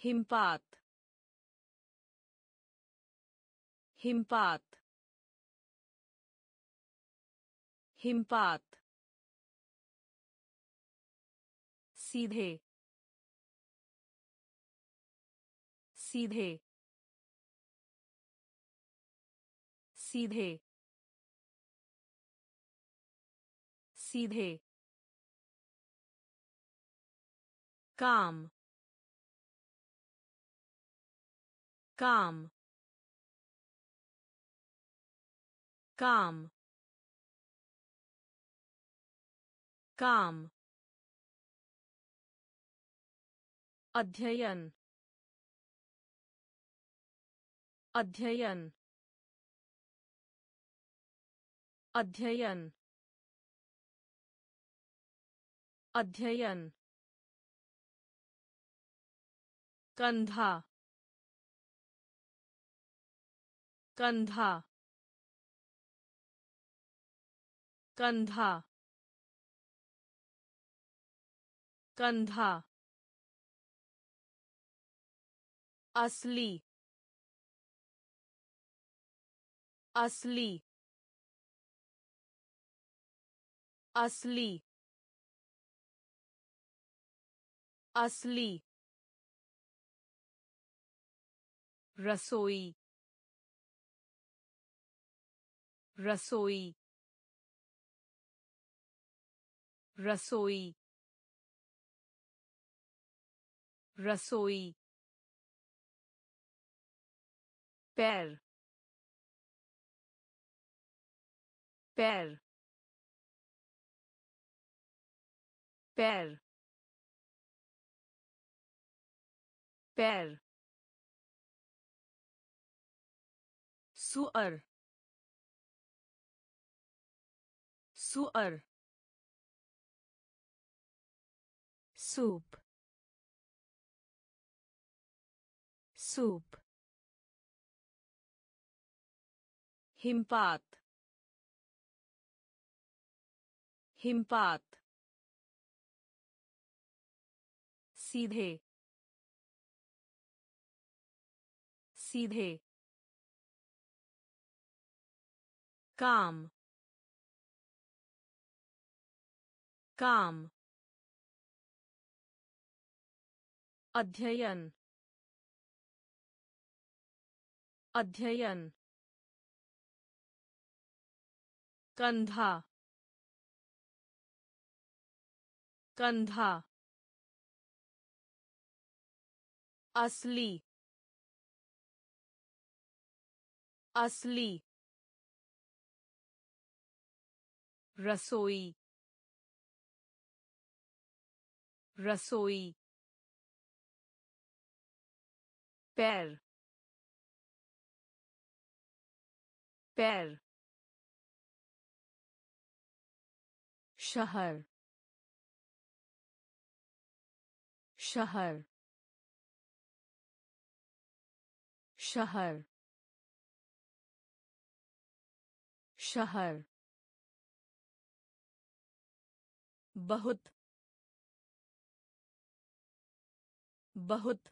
हिमपात हिमपात हिमपात सीधे सीधे सीधे सीधे काम काम काम काम. अध्ययन अध्ययन. अध्ययन अध्ययन. कंधा। कंधा। कंधा। कंधा। असली। असली। असली। असली। रसोई रसोई रसोई रसोई पैर पैर पैर पैर सुअर सुअर
soup soup
हिमपात हिमपात सीधे सीधे काम काम अध्ययन अध्ययन कंधा कंधा असली असली रसोई रसोई पैर पैर शहर शहर शहर शहर बहुत बहुत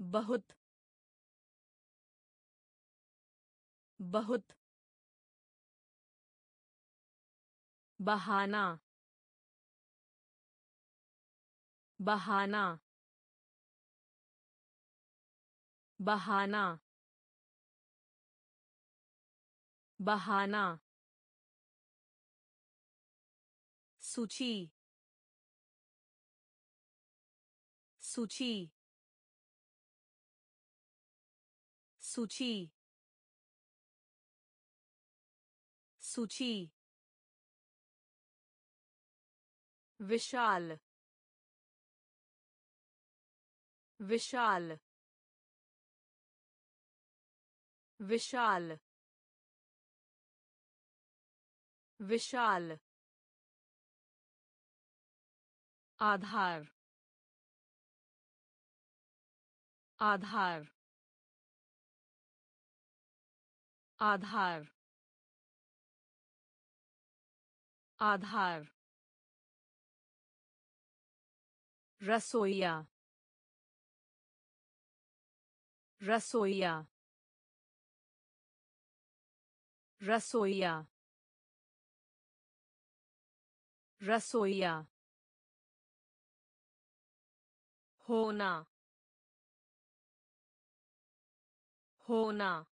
बहुत बहुत। बहाना बहाना। बहाना बहाना। सूची। सूची। सूची। सूची। विशाल। विशाल। विशाल। विशाल। आधार आधार आधार आधार। रसोईया रसोईया रसोईया। रसोईया। होना। होना।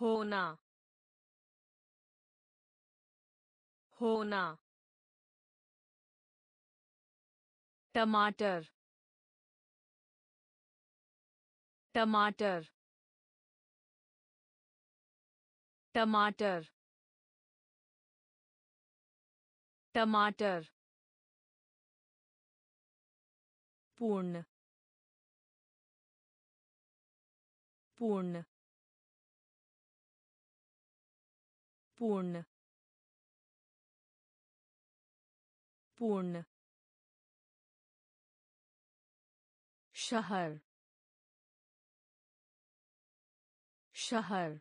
होना। होना। टमाटर। टमाटर। टमाटर। टमाटर। पूर्ण पूर्ण पूर्ण पूर्ण शहर शहर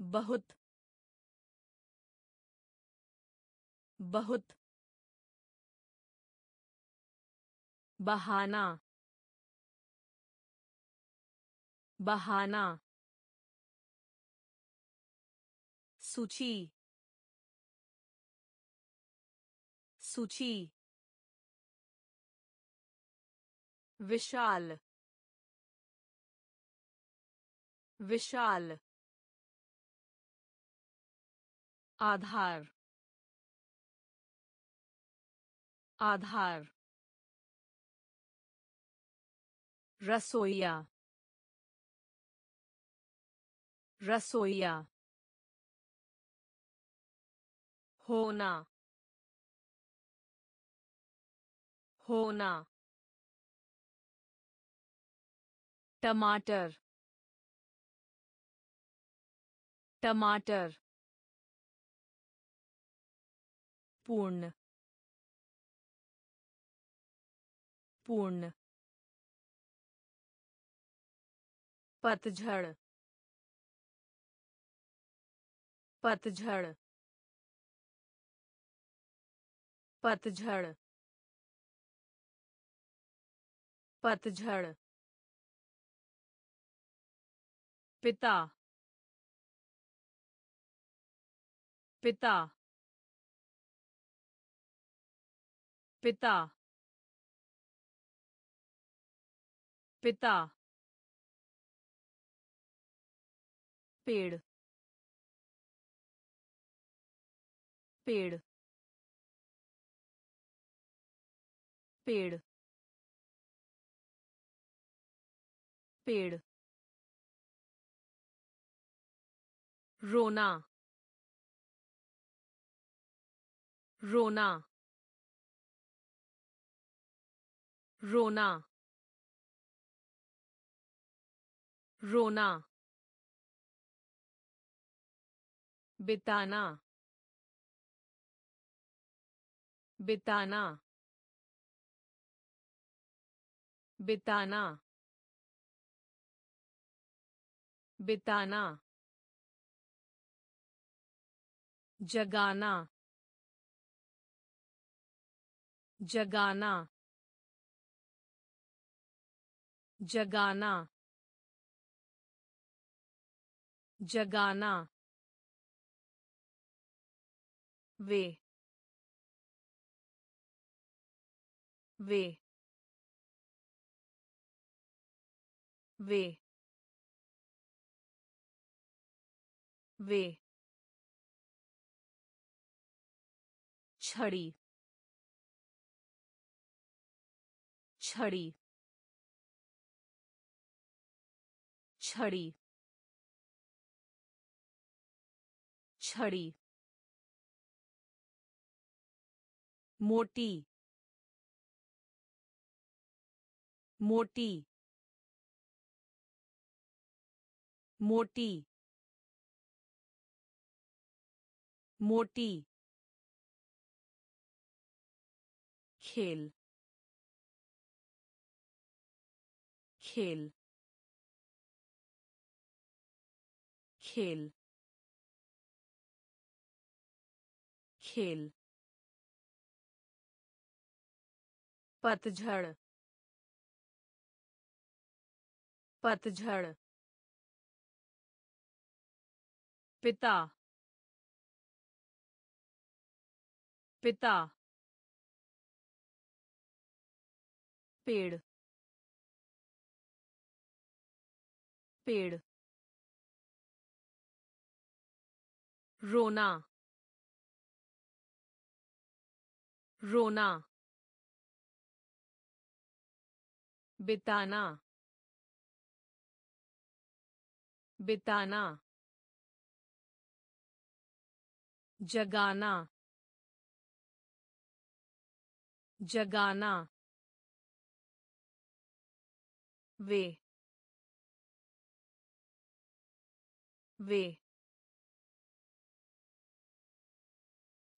बहुत बहुत बहाना बहाना सूची सूची विशाल विशाल आधार आधार रसोईया रसोईया होना होना टमाटर टमाटर पूर्ण पूर्ण पतझड़। पतझड़। पतझड़। पतझड़। पिता। पिता। पिता। पिता। पेड़ पेड़ पेड़ पेड़। रोना रोना। रोना रोना। बिताना बिताना बिताना बिताना जगाना जगाना जगाना जगाना वे। वे। वे। वे। छड़ी। छड़ी। छड़ी। छड़ी।
मोटी मोटी मोटी मोटी।
खेल खेल। खेल खेल। पतझड़ पतझड़ पिता पिता पेड़ पेड़ रोना रोना बिताना बिताना जगाना जगाना वे वे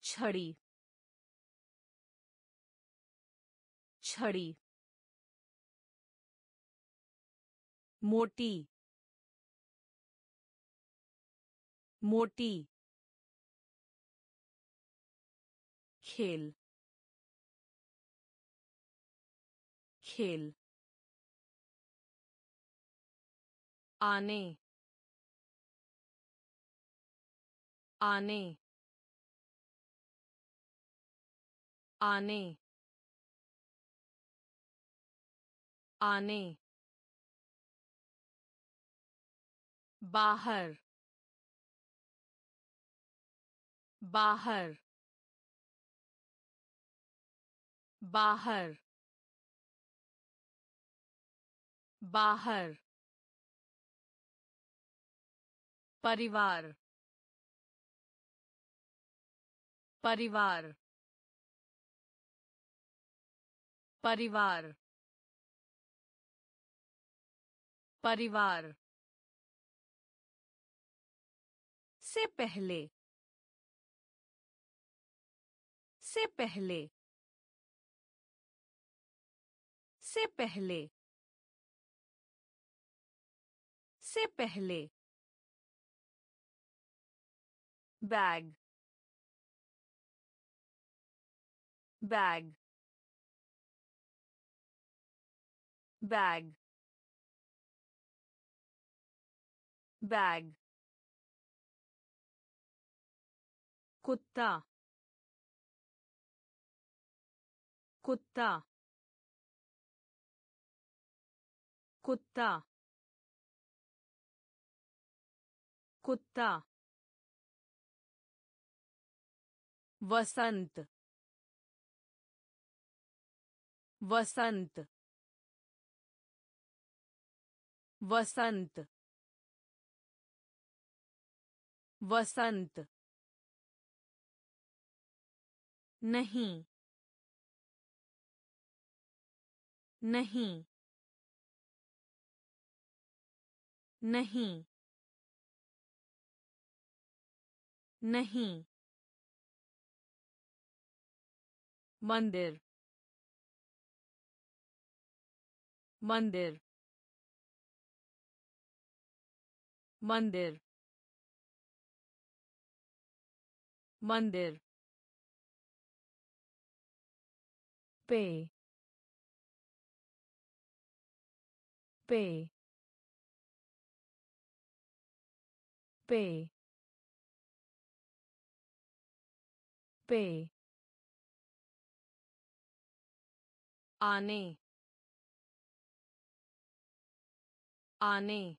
छड़ी छड़ी
मोटी मोटी
खेल खेल आने आने आने आने। बाहर। बाहर। बाहर। बाहर। परिवार। परिवार। परिवार। परिवार। से पहले। से पहले। से पहले। से पहले। बैग। बैग। बैग। बैग। कुत्ता। कुत्ता। कुत्ता। कुत्ता। वसंत। वसंत। वसंत। वसंत। नहीं नहीं नहीं नहीं। मंदिर मंदिर मंदिर मंदिर। पे। पे। पे। पे। आने। आने।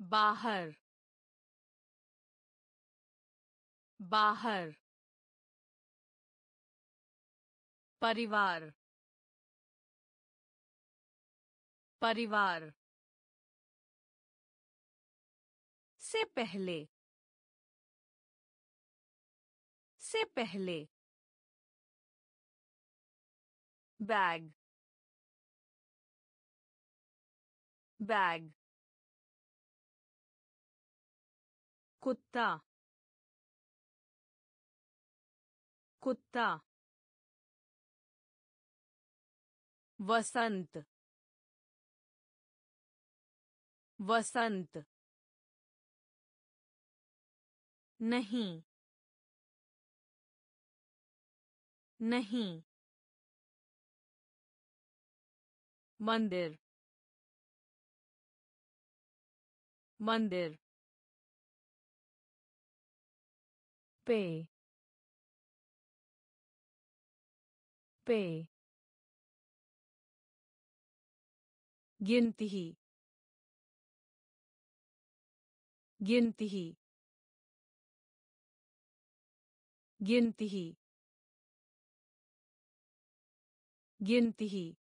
बाहर। बाहर। परिवार। परिवार।
से पहले। से पहले। बैग। बैग। कुत्ता। कुत्ता। वसंत वसंत नहीं नहीं मंदिर मंदिर
पे पे
गिनती ही। गिनती ही। गिनती ही। गिनती ही।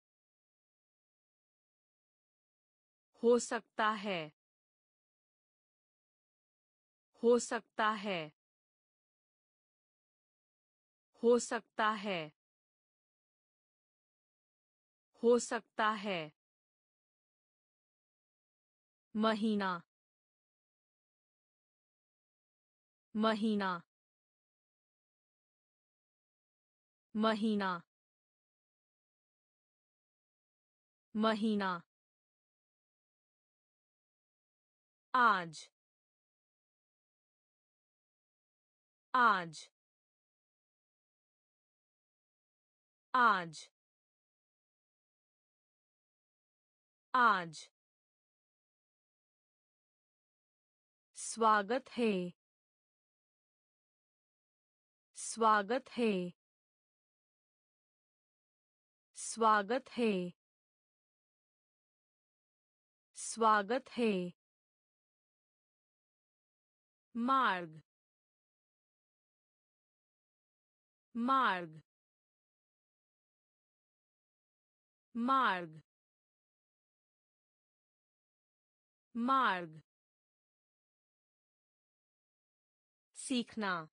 हो सकता है। हो सकता है। हो सकता है। हो सकता है। महीना महीना महीना महीना आज आज आज आज स्वागत है। स्वागत है। स्वागत है। स्वागत है। मार्ग। मार्ग। मार्ग। मार्ग। सीखना।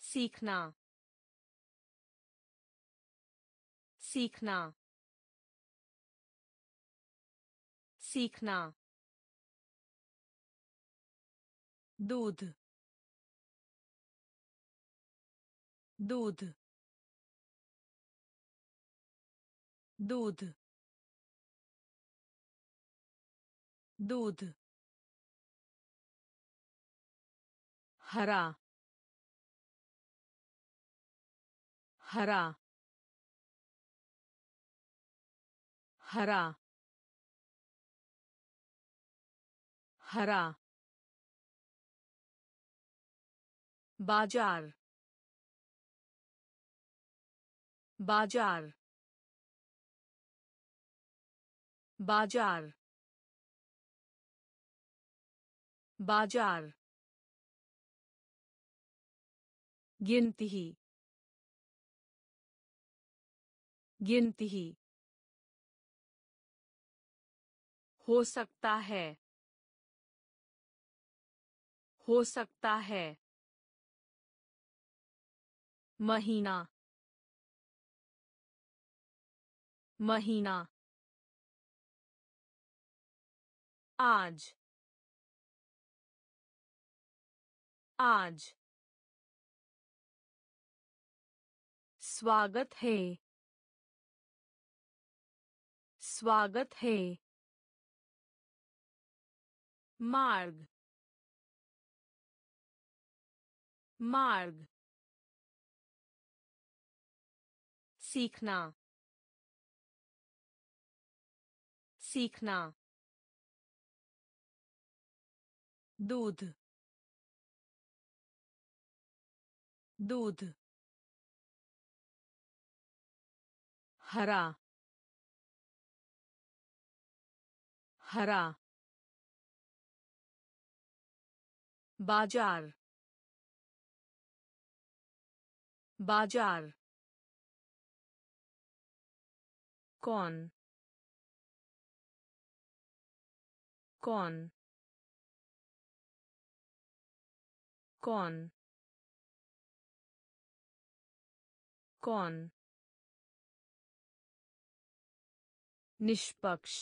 सीखना। सीखना। सीखना। दूध। दूध। दूध। दूध। हरा। हरा। हरा। हरा। बाज़ार। बाज़ार। बाज़ार। बाज़ार। गिनती ही। गिनती ही। हो सकता है। हो सकता है। महीना। महीना। आज। आज। स्वागत है। स्वागत है। मार्ग। मार्ग। सीखना। सीखना। दूध। दूध। हरा। हरा। बाज़ार। बाज़ार। कौन। कौन। कौन। कौन। निष्पक्ष।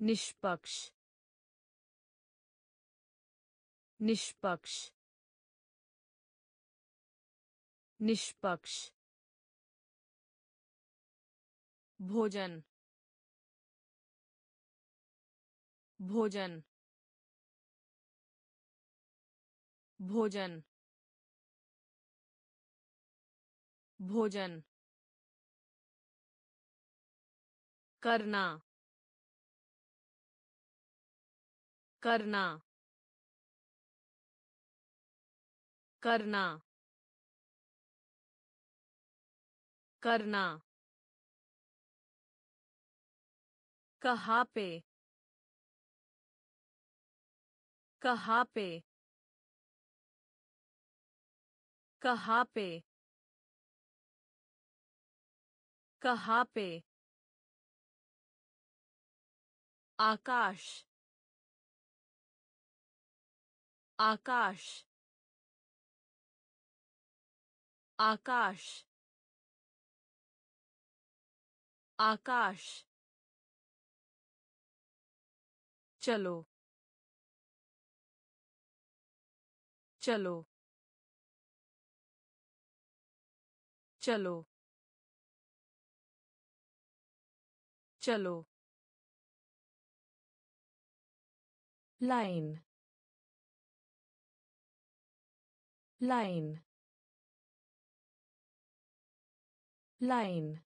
निष्पक्ष। निष्पक्ष। निष्पक्ष। भोजन। भोजन। भोजन। भोजन। करना। करना। करना। करना। कहाँ पे? कहाँ पे? कहाँ पे? कहाँ पे? आकाश। आकाश। आकाश। आकाश। चलो। चलो। चलो। चलो।
line line line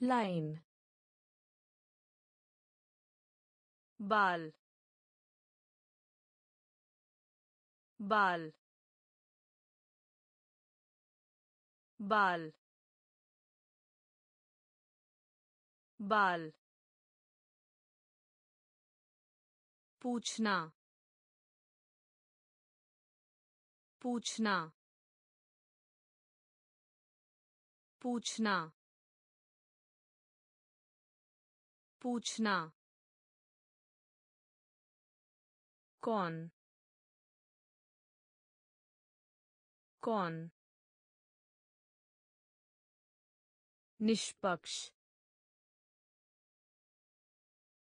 line
Ball. Ball. Ball. Ball. पूछना। पूछना। पूछना। पूछना। कौन? कौन? निष्पक्ष।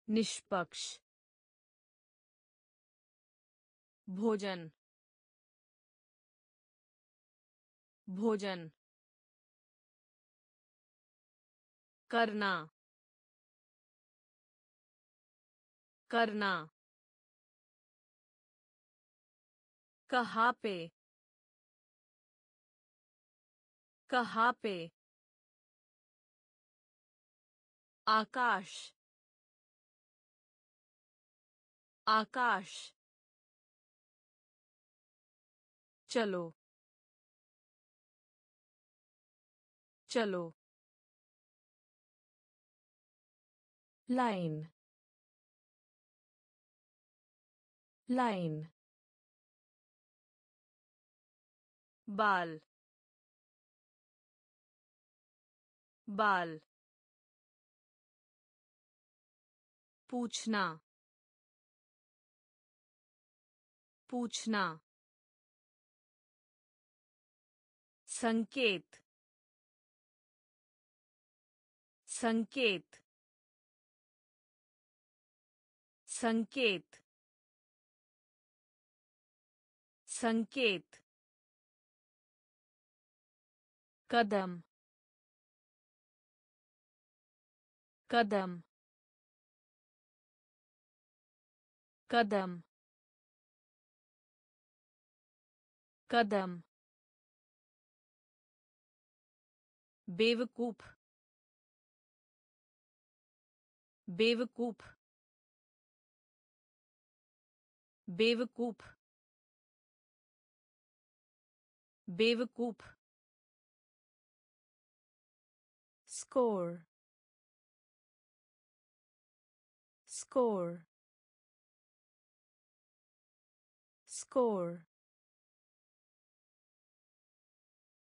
निष्पक्ष। भोजन। भोजन। करना। करना। कहाँ पे कहाँ पे आकाश। आकाश। चलो। चलो।
लाइन। लाइन।
बाल। बाल। पूछना। पूछना। संकेत संकेत संकेत संकेत कदम कदम कदम कदम बेवकूफ बेवकूफ बेवकूफ बेवकूफ
score score score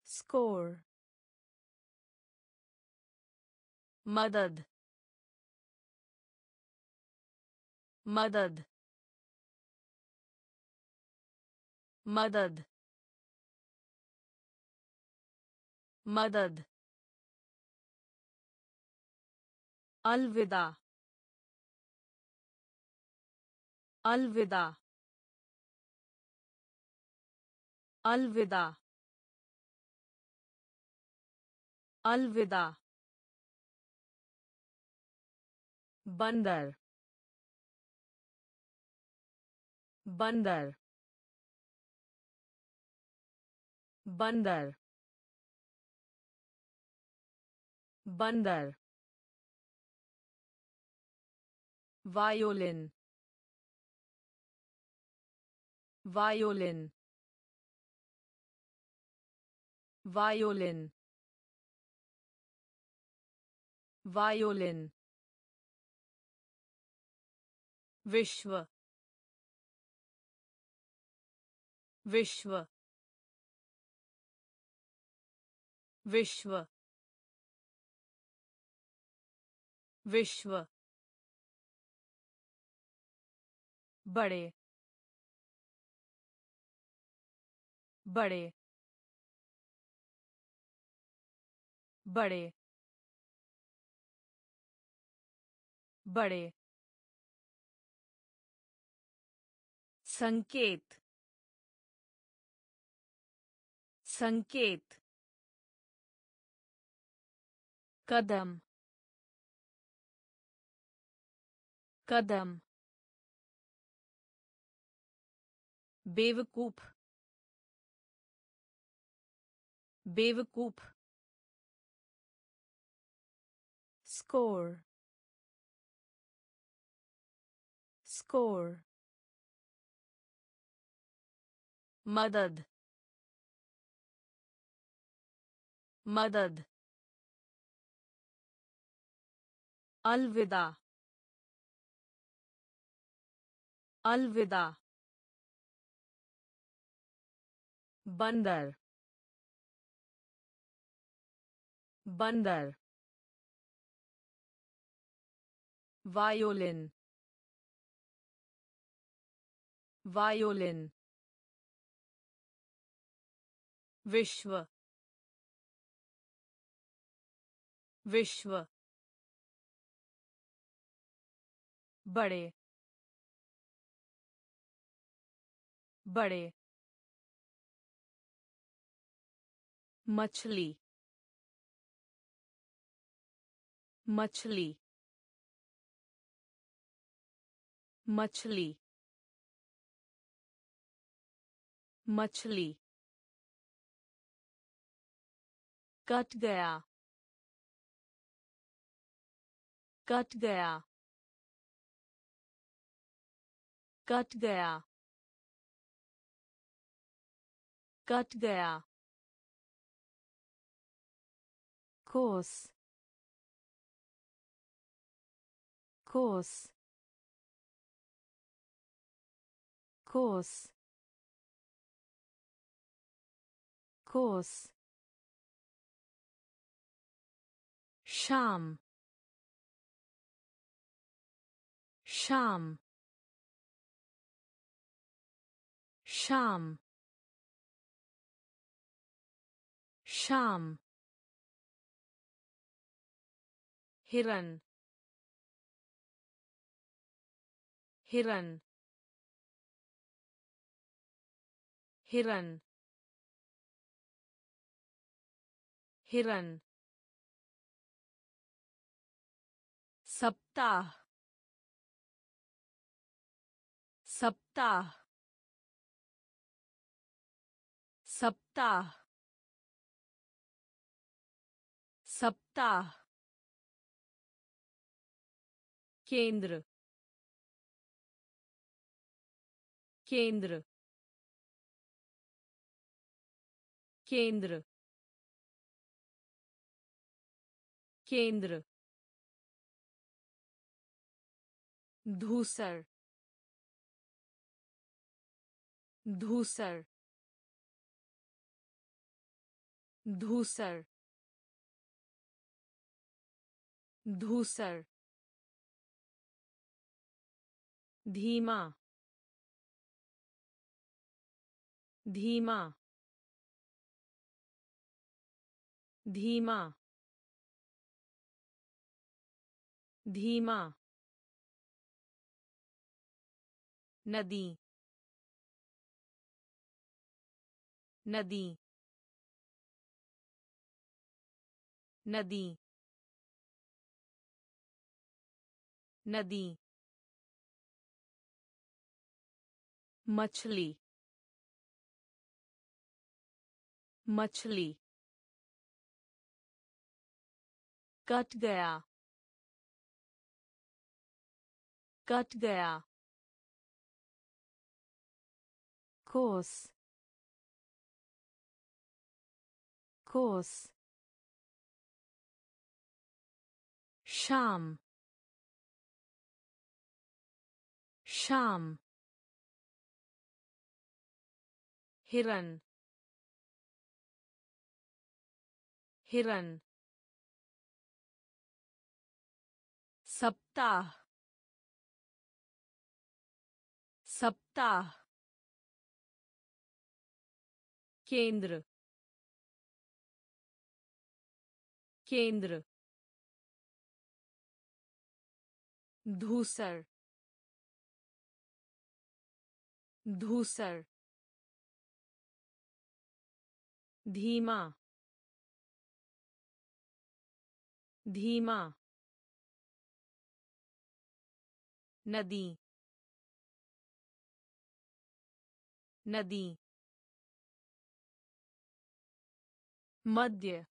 score
मदद मदद मदद मदद। अलविदा अलविदा अलविदा। अलविदा। बंदर बंदर बंदर बंदर वायोलिन वायोलिन वायोलिन वायोलिन विश्व विश्व विश्व विश्व। बड़े बड़े बड़े बड़े। संकेत संकेत कदम कदम बेवकूफ़ बेवकूफ़
score score
मदद मदद अलविदा अलविदा बंदर बंदर वायोलिन वायोलिन विश्व विश्व बड़े बड़े मछली मछली मछली मछली कट गया कट गया कट गया कट गया
course course course course Sham. Sham. Sham. Sham. Hiran. Hiran. Hiran. Hiran. सप्ताह। सप्ताह। सप्ताह। सप्ताह। केंद्र। केंद्र। केंद्र। केंद्र। धूसर धूसर धूसर धूसर धीमा धीमा धीमा धीमा नदी नदी नदी नदी मछली मछली
कट गया कट गया course course Sham. Sham. Hiran. Hiran. Saptah. Saptah.
केंद्र केंद्र
धूसर धूसर
धीमा धीमा नदी नदी
मध्य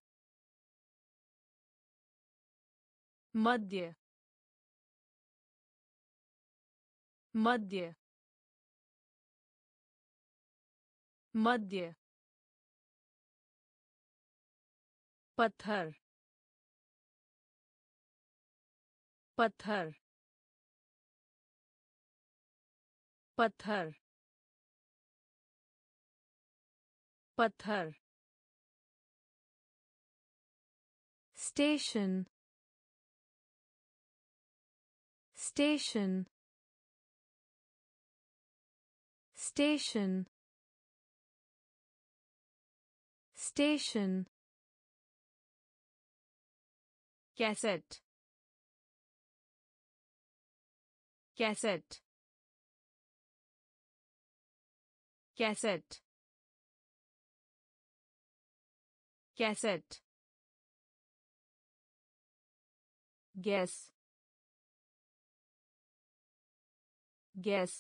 मध्य मध्य मध्य पत्थर पत्थर पत्थर पत्थर
station. Station. Station. Station.
Cassette cassette cassette cassette gas gas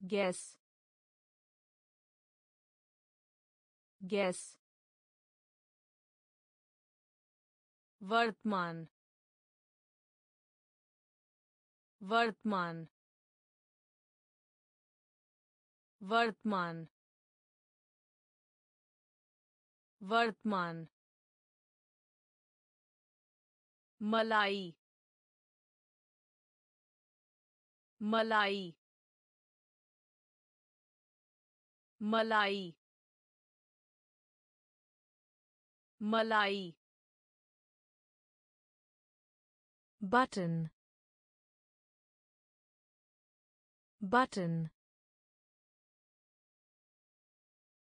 gas gas वर्तमान वर्तमान वर्तमान वर्तमान मलाई मलाई मलाई मलाई
button button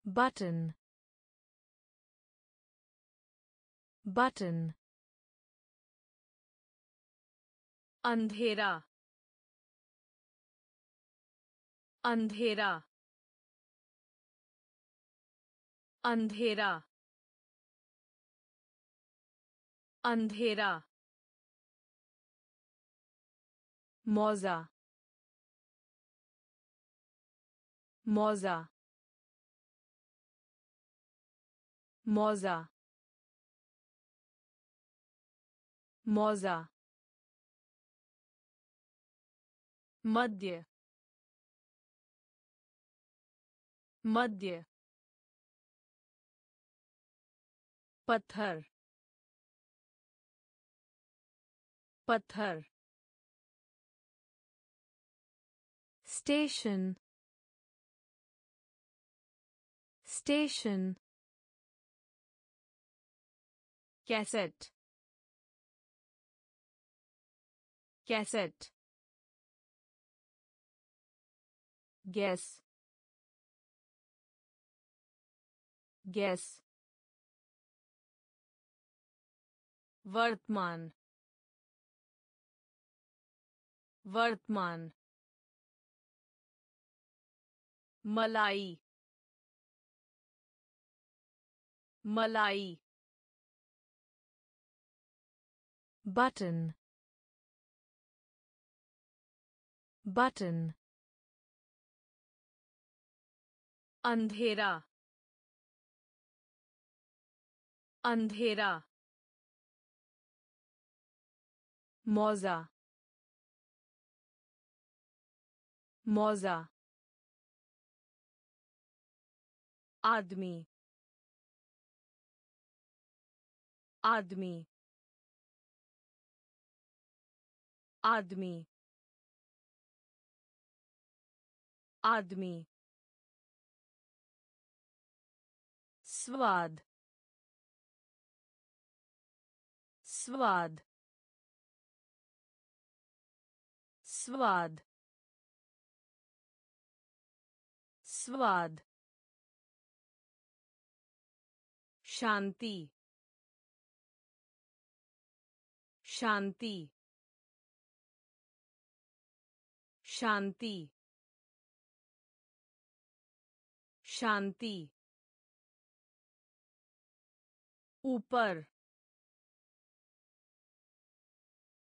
button button
अंधेरा अंधेरा अंधेरा अंधेरा मौजा मौजा मौजा मौजा मध्य मध्य पत्थर पत्थर
station station
cassette cassette gas gas वर्तमान वर्तमान मलाई मलाई
button button
अंधेरा अंधेरा मौजा मौजा आदमी आदमी आदमी आदमी स्वाद स्वाद स्वाद स्वाद शांति शांति शांति शांति ऊपर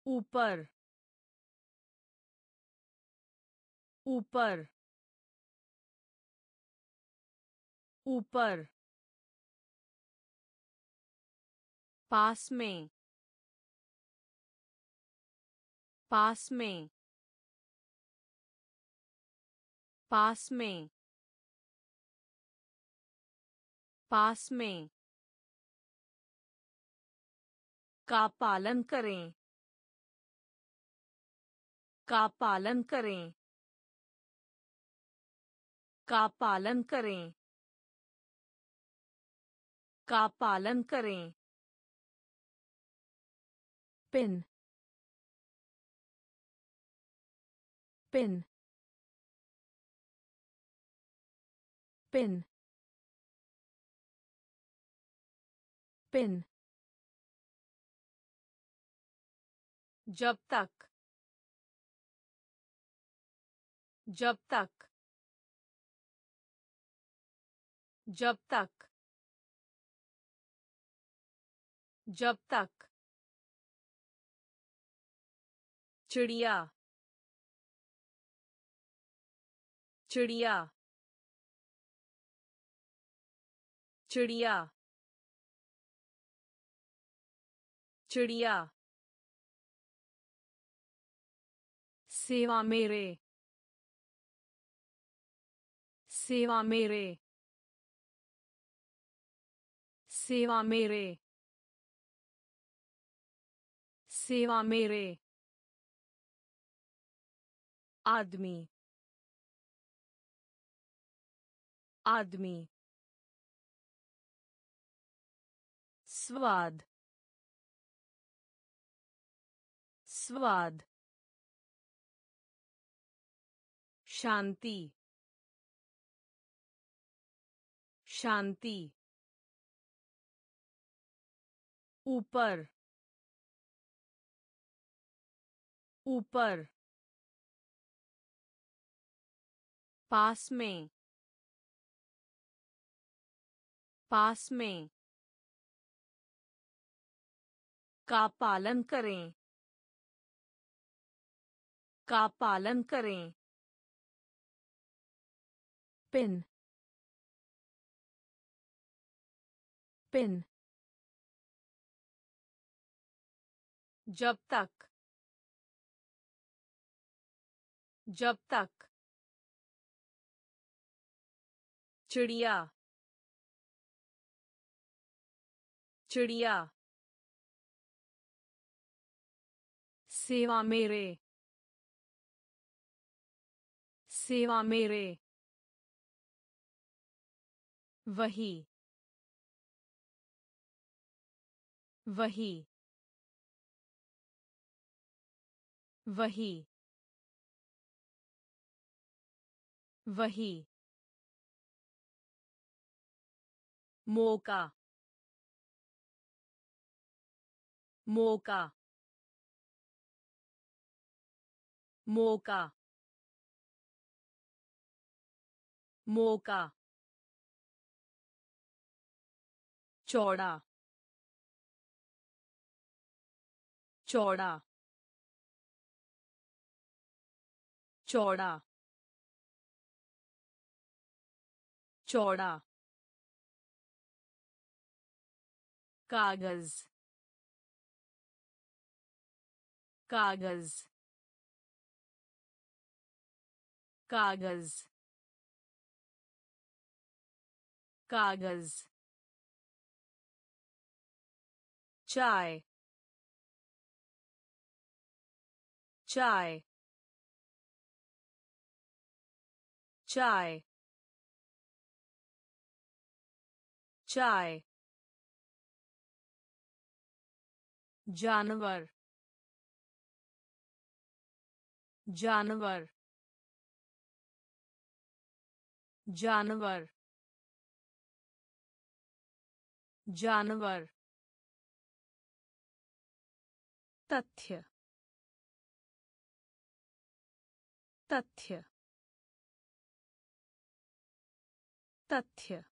ऊपर ऊपर ऊपर। पास में पास में पास में पास में। का पालन करें। का पालन करें। का पालन करें। का पालन करें।
पिन। pin pin pin
जब तक। जब तक। जब तक। जब तक। चिड़िया। चिड़िया। चिड़िया। चिड़िया। सेवा मेरे। सेवा मेरे। सेवा मेरे। सेवा मेरे। आदमी। आदमी। स्वाद। स्वाद। शांति। शांति। ऊपर। ऊपर। पास में। पास में। का पालन करें। का पालन करें।
Pin. Pin.
जब तक जब तक चिड़िया चिड़िया सेवा मेरे सेवा मेरे वही वही वही वही। मौका मौका मौका मौका। चौड़ा चौड़ा चौड़ा चौड़ा कागज़ कागज़ कागज़ कागज़ चाय। चाय। चाय। चाय। जानवर। जानवर। जानवर। जानवर। तथ्य। तथ्य। तथ्य।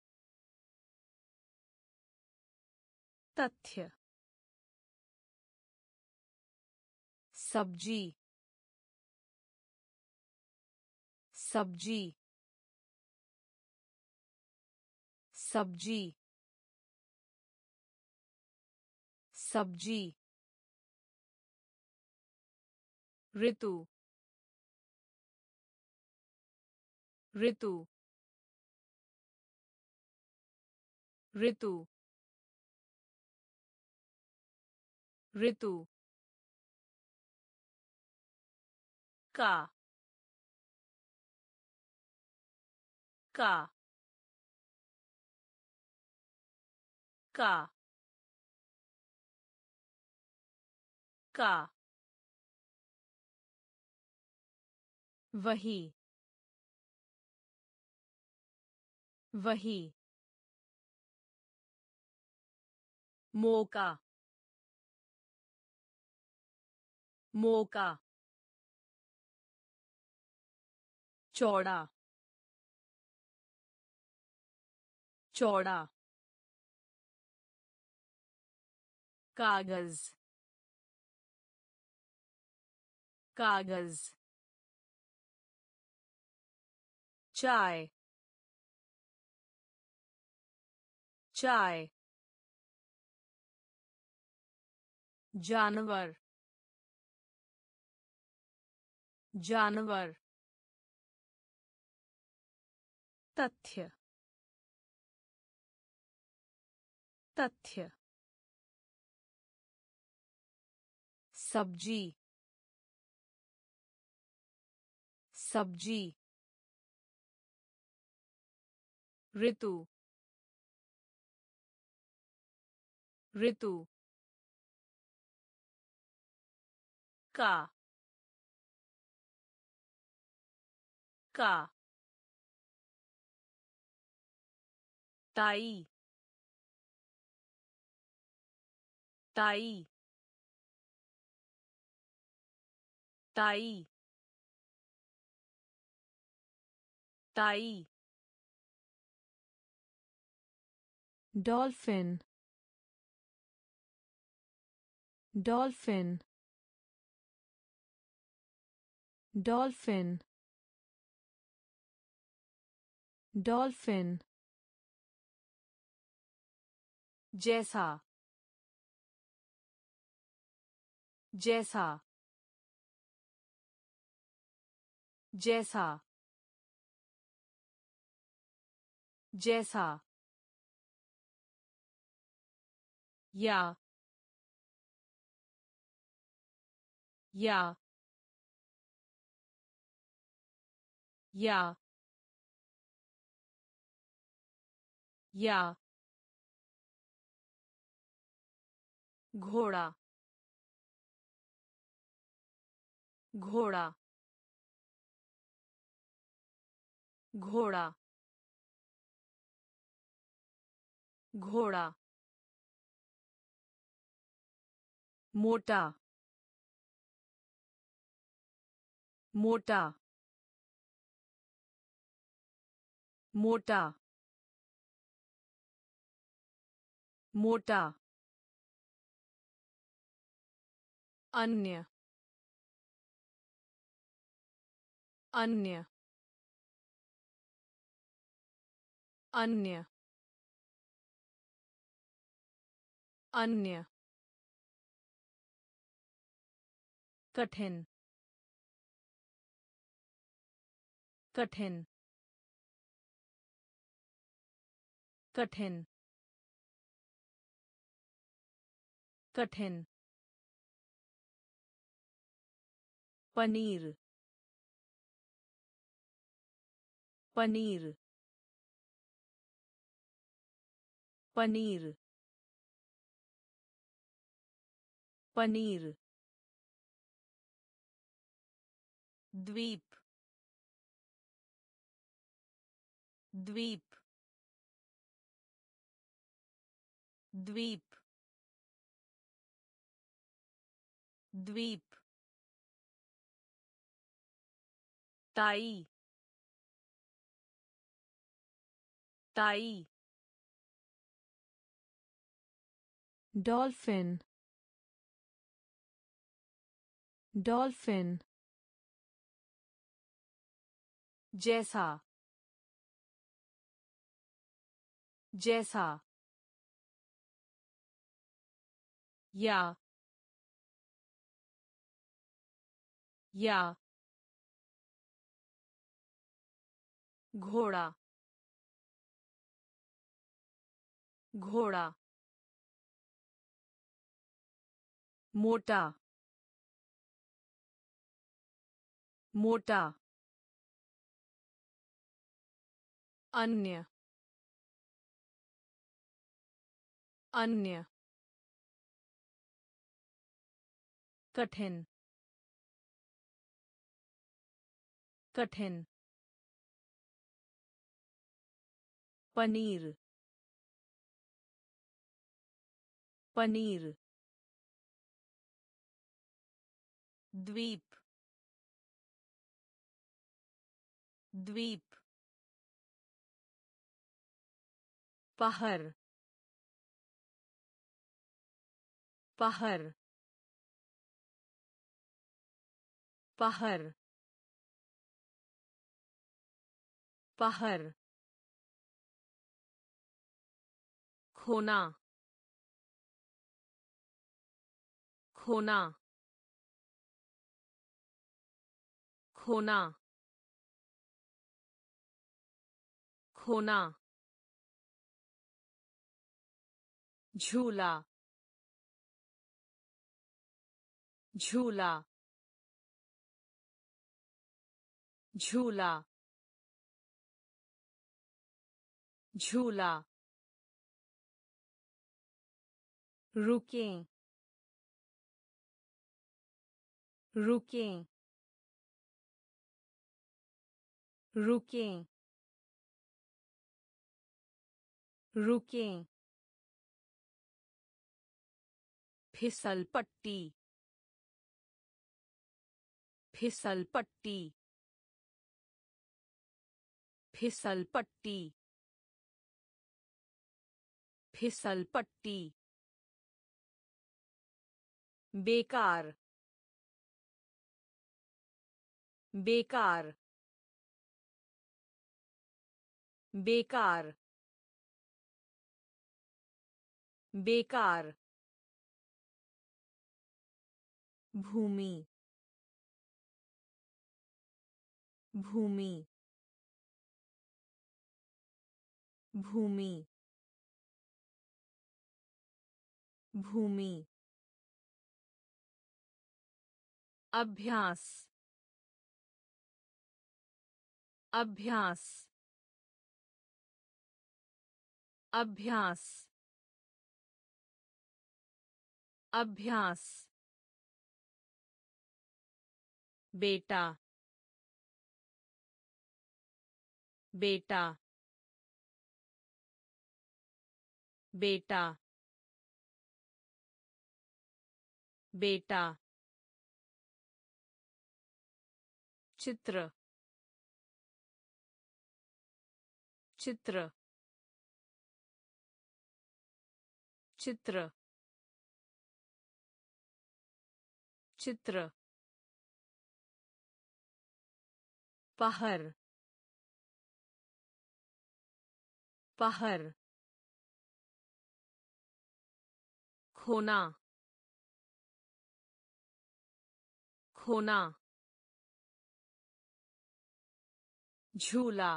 तथ्य। सब्ज़ी। सब्ज़ी। सब्ज़ी। सब्ज़ी। ऋतु। ऋतु। ऋतु। ऋतु। का। का। का। का। वही वही मौका मौका चौड़ा चौड़ा कागज़ कागज़ चाय। चाय। जानवर। जानवर। तथ्य। तथ्य। सब्ज़ी। सब्ज़ी। ऋतु। ऋतु। का। का। ताई। ताई। ताई। ताई।
dolphin dolphin dolphin dolphin
जैसा जैसा जैसा जैसा या या या या घोड़ा घोड़ा घोड़ा घोड़ा मोटा मोटा मोटा मोटा अन्य अन्य अन्य अन्य। कठिन। कठिन। कठिन। कठिन। पनीर। पनीर। पनीर। पनीर। द्वीप द्वीप द्वीप द्वीप ताई ताई
dolphin. Dolphin.
जैसा जैसा या या घोड़ा घोड़ा मोटा मोटा अन्य अन्य कठिन कठिन पनीर पनीर द्वीप द्वीप पहर पहर पहर पहर खोना खोना खोना खोना। झूला झूला झूला झूला। रुकें रुकें रुकें। रुकें। फिसल पट्टी। फिसल पट्टी। फिसल पट्टी। फिसल पट्टी। बेकार। बेकार। बेकार। बेकार। भूमि भूमि भूमि भूमि। अभ्यास अभ्यास अभ्यास। अभ्यास। बेटा बेटा बेटा बेटा चित्र चित्र चित्र चित्र पहर पहर खोना खोना झूला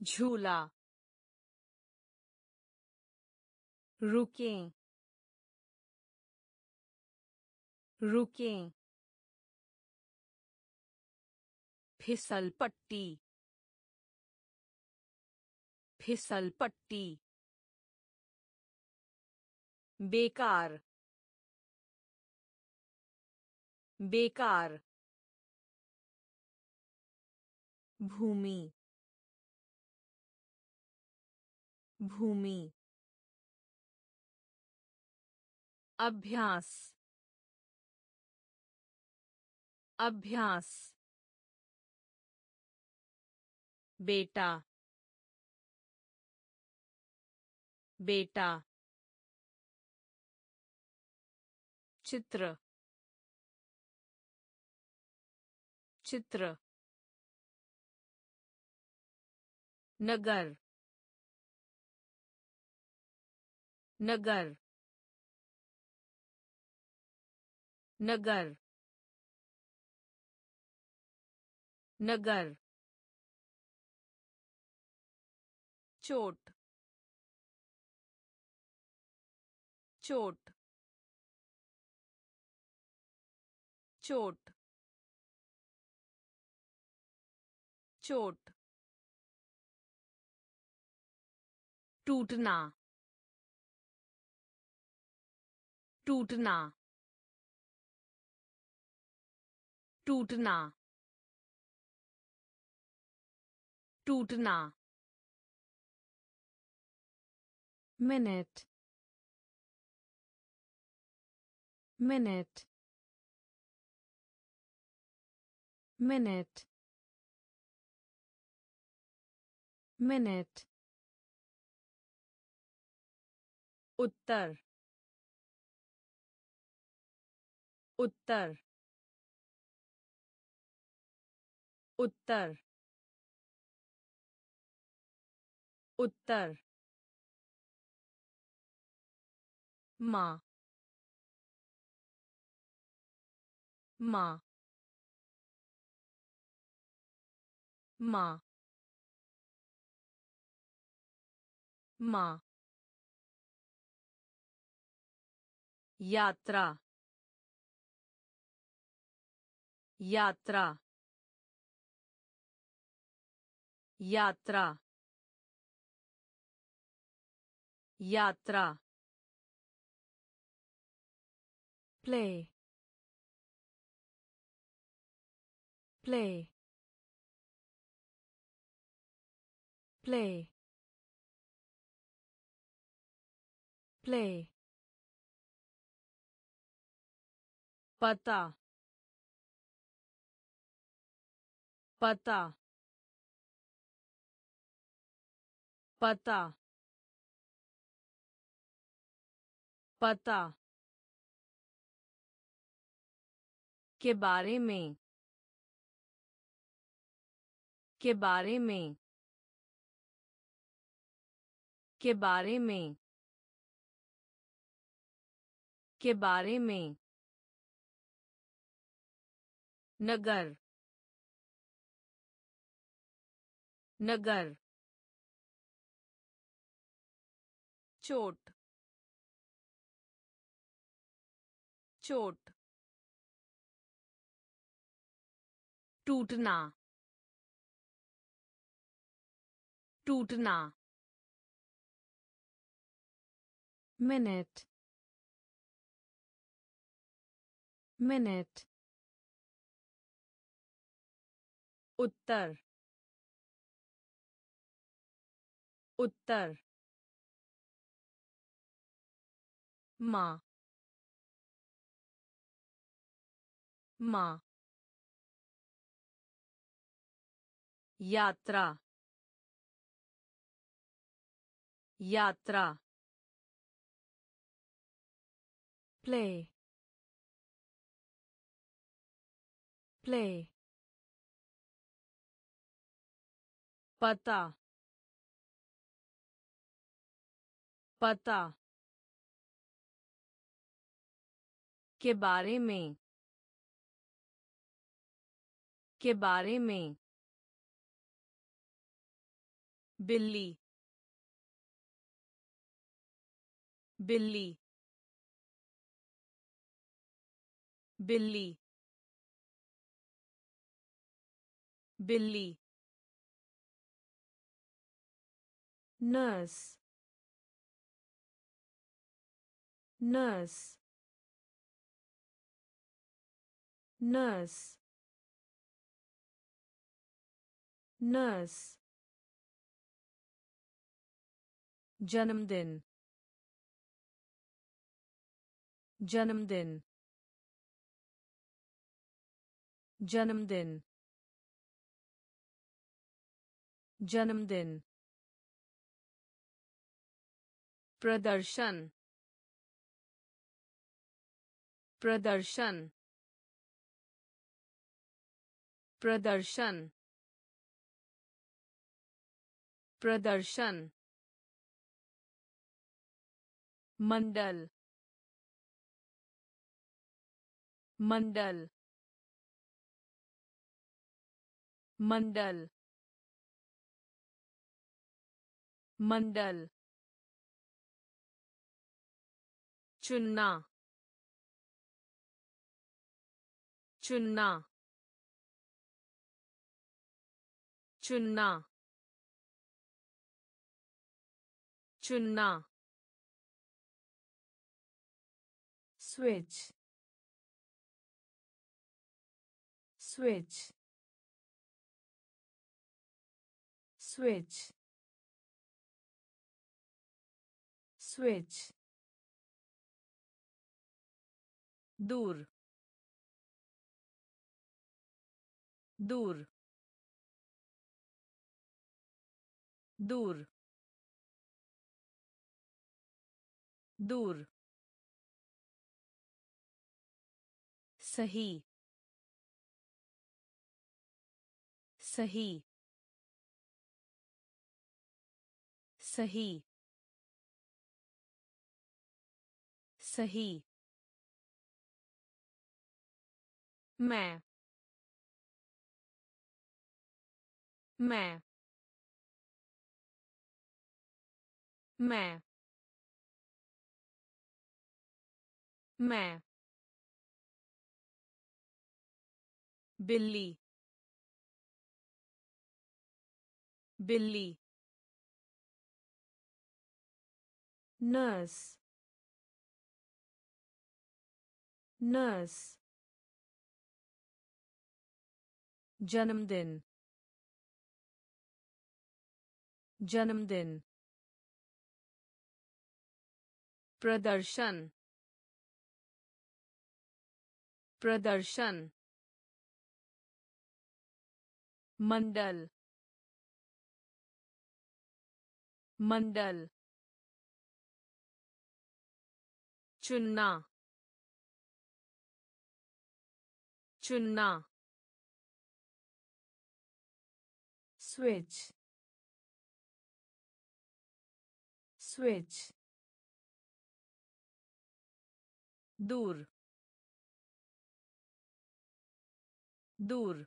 झूला रुकें रुकें फिसल पट्टी। फिसल पट्टी। बेकार। बेकार। भूमि। भूमि। अभ्यास। अभ्यास। बेटा बेटा चित्र चित्र नगर नगर नगर नगर चोट। चोट। चोट। चोट। टूटना। टूटना। टूटना। टूटना।
Minute minute minute minute
Uttar Uttar Uttar Uttar माँ माँ माँ माँ. यात्रा यात्रा. यात्रा यात्रा.
play play play play
पता पता पता पता के बारे में, के बारे में, के बारे में, के बारे में। नगर नगर। चोट चोट। टूटना टूटना
मिनट मिनट
उत्तर उत्तर माँ माँ यात्रा यात्रा
play. Play.
पता पता के बारे में के बारे में। बिल्ली बिल्ली बिल्ली बिल्ली
nurse nurse nurse nurse
जन्मदिन। जन्मदिन। जन्मदिन। जन्मदिन। प्रदर्शन। प्रदर्शन। प्रदर्शन। प्रदर्शन। मंडल मंडल मंडल मंडल चुनना चुनना चुनना चुनना.
switch. Switch. Switch. Switch.
Dur. Dur. Dur. Dur. सही। सही। सही। सही। मैं। मैं। मैं। मैं। बिल्ली। बिल्ली।
nurse nurse
जन्मदिन। जन्मदिन। प्रदर्शन। प्रदर्शन। मंडल मंडल चुनना चुनना
switch switch
दूर दूर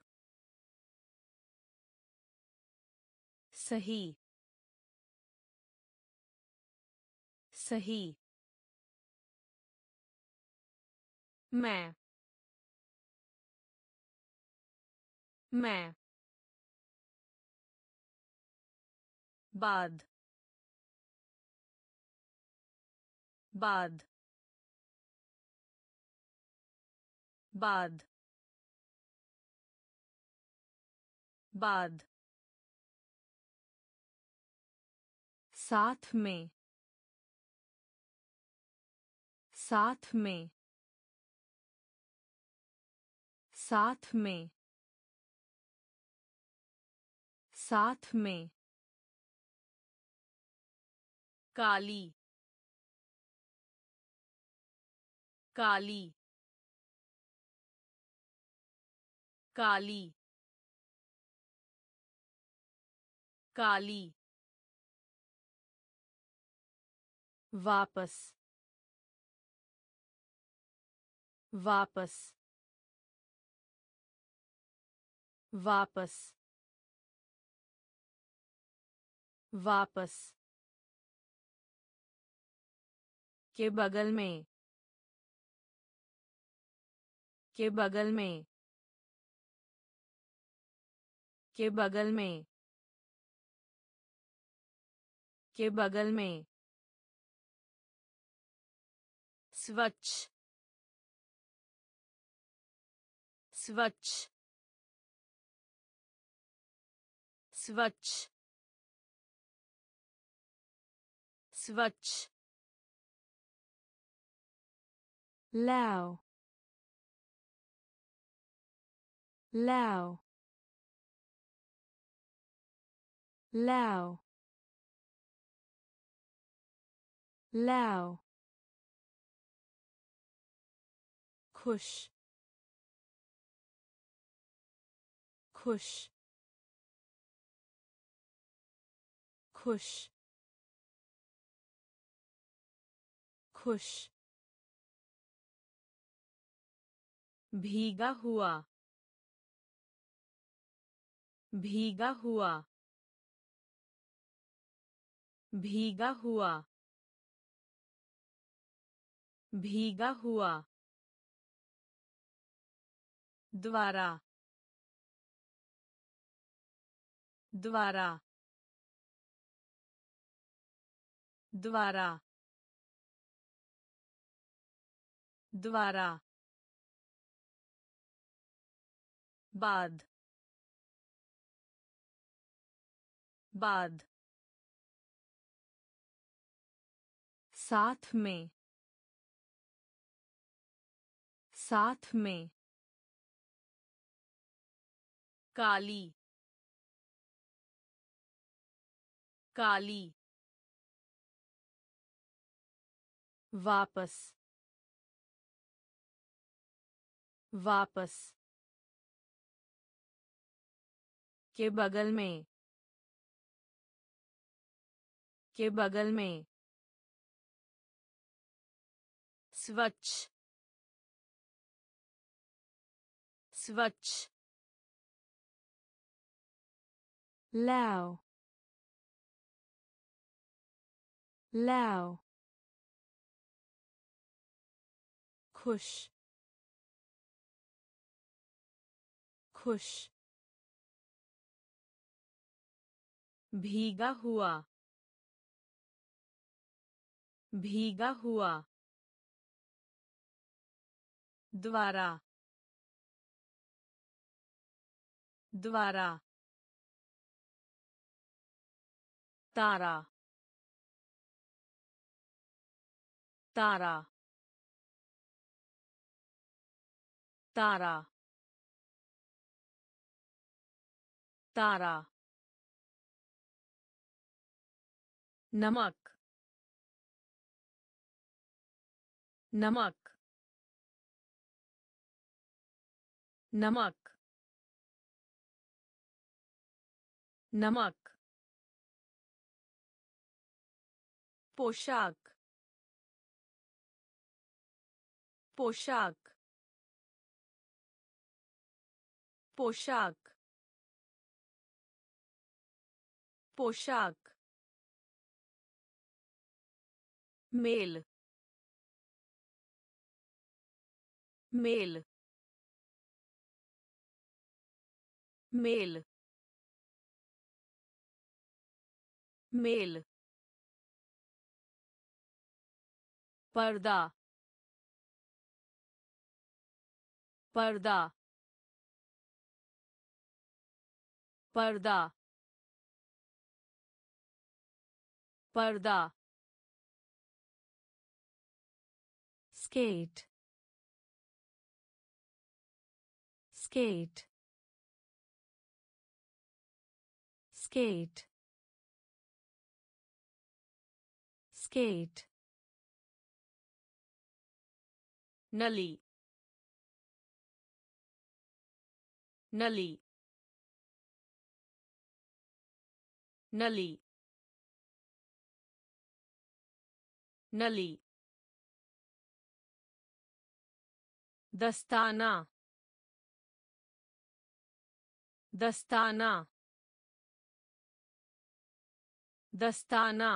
सही। सही। मैं। मैं। बाद। बाद। बाद। बाद। साथ में साथ में साथ में साथ में काली काली काली काली वापस वापस वापस वापस के बगल में के बगल में के बगल में के बगल में Swatch. Swatch. Swatch. Swatch.
Lao. Lao. Lao. Lao. खुश। खुश। खुश। खुश।
भीगा हुआ। भीगा हुआ। भीगा हुआ। भीगा हुआ। द्वारा द्वारा द्वारा द्वारा बाद बाद साथ में साथ में काली। काली। वापस। वापस। के बगल में। के बगल में। स्वच्छ। स्वच्छ।
Lao. Lao. खुश खुश
भीगा हुआ भीगा हुआ द्वारा द्वारा तारा तारा तारा तारा नमक नमक नमक नमक पोशाक पोशाक पोशाक पोशाक मेल मेल मेल मेल पर्दा पर्दा पर्दा पर्दा
skate skate skate skate
नली नली नली नली दस्ताना दस्ताना दस्ताना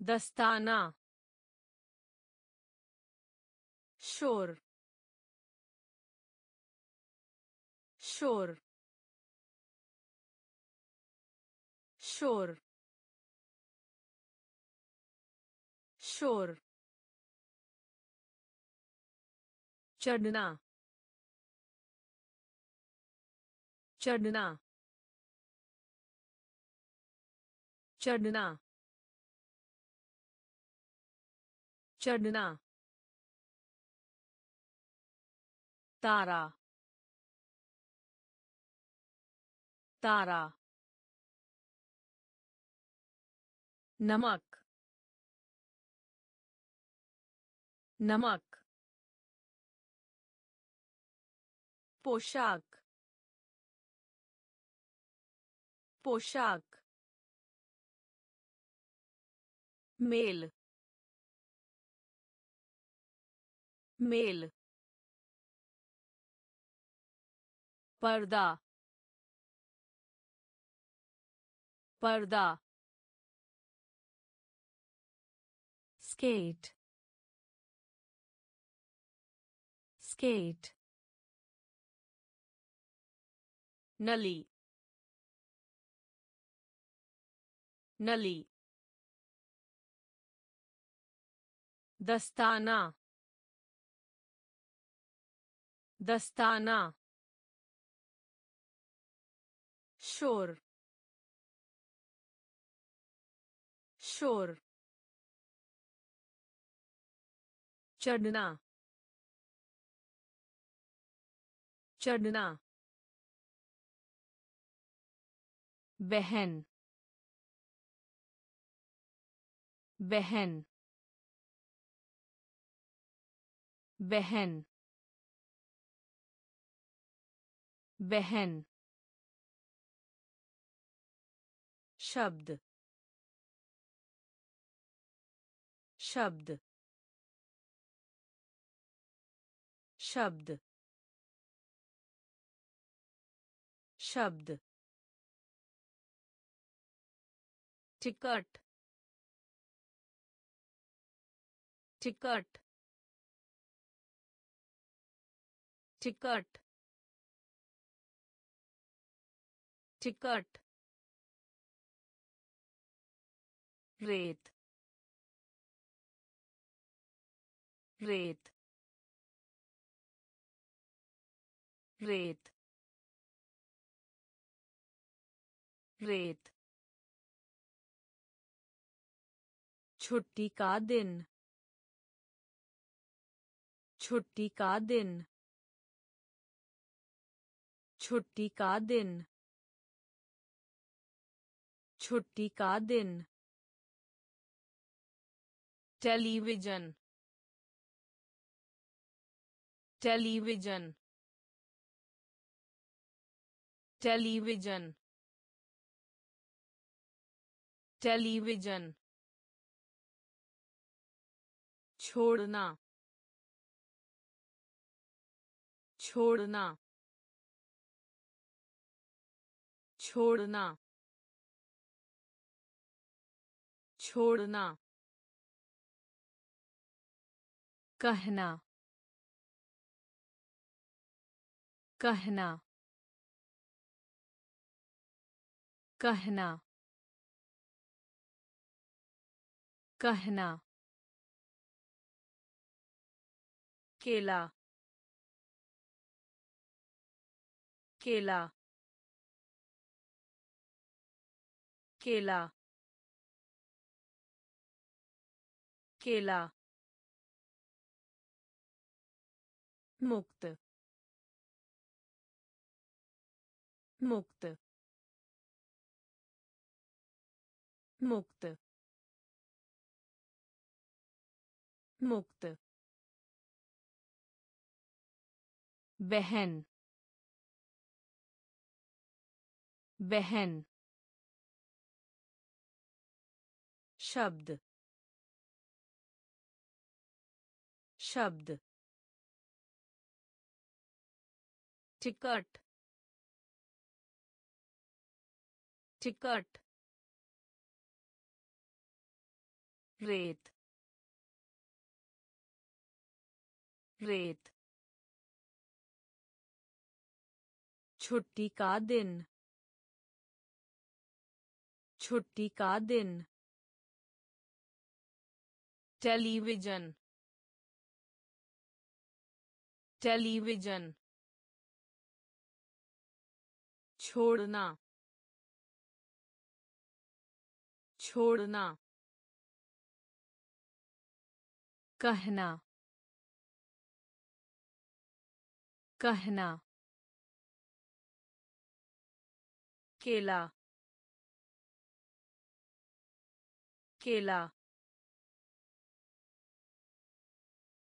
दस्ताना शोर शोर शोर शोर चढ़ना चढ़ना चढ़ना चढ़ना तारा तारा नमक नमक पोशाक पोशाक मेल मेल पर्दा। पर्दा।
Skate. Skate.
नली। नली। दस्ताना। दस्ताना। शोर शोर चढ़ना चढ़ना
बहन बहन बहन बहन
शब्द शब्द शब्द शब्द टिकट टिकट टिकट टिकट रेत रेत रेत रेत छुट्टी का दिन छुट्टी का दिन छुट्टी का दिन छुट्टी का दिन टेलीविज़न। टेलीविज़न। टेलीविज़न। टेलीविज़न। छोड़ना। छोड़ना। छोड़ना। छोड़ना।
कहना। कहना। कहना। कहना।
केला। केला। केला। केला। मुक्त मुक्त मुक्त मुक्त
बहन बहन
शब्द शब्द टिकट टिकट रेत रेत छुट्टी का दिन छुट्टी का दिन टेलीविज़न टेलीविज़न छोड़ना छोड़ना
कहना कहना
केला केला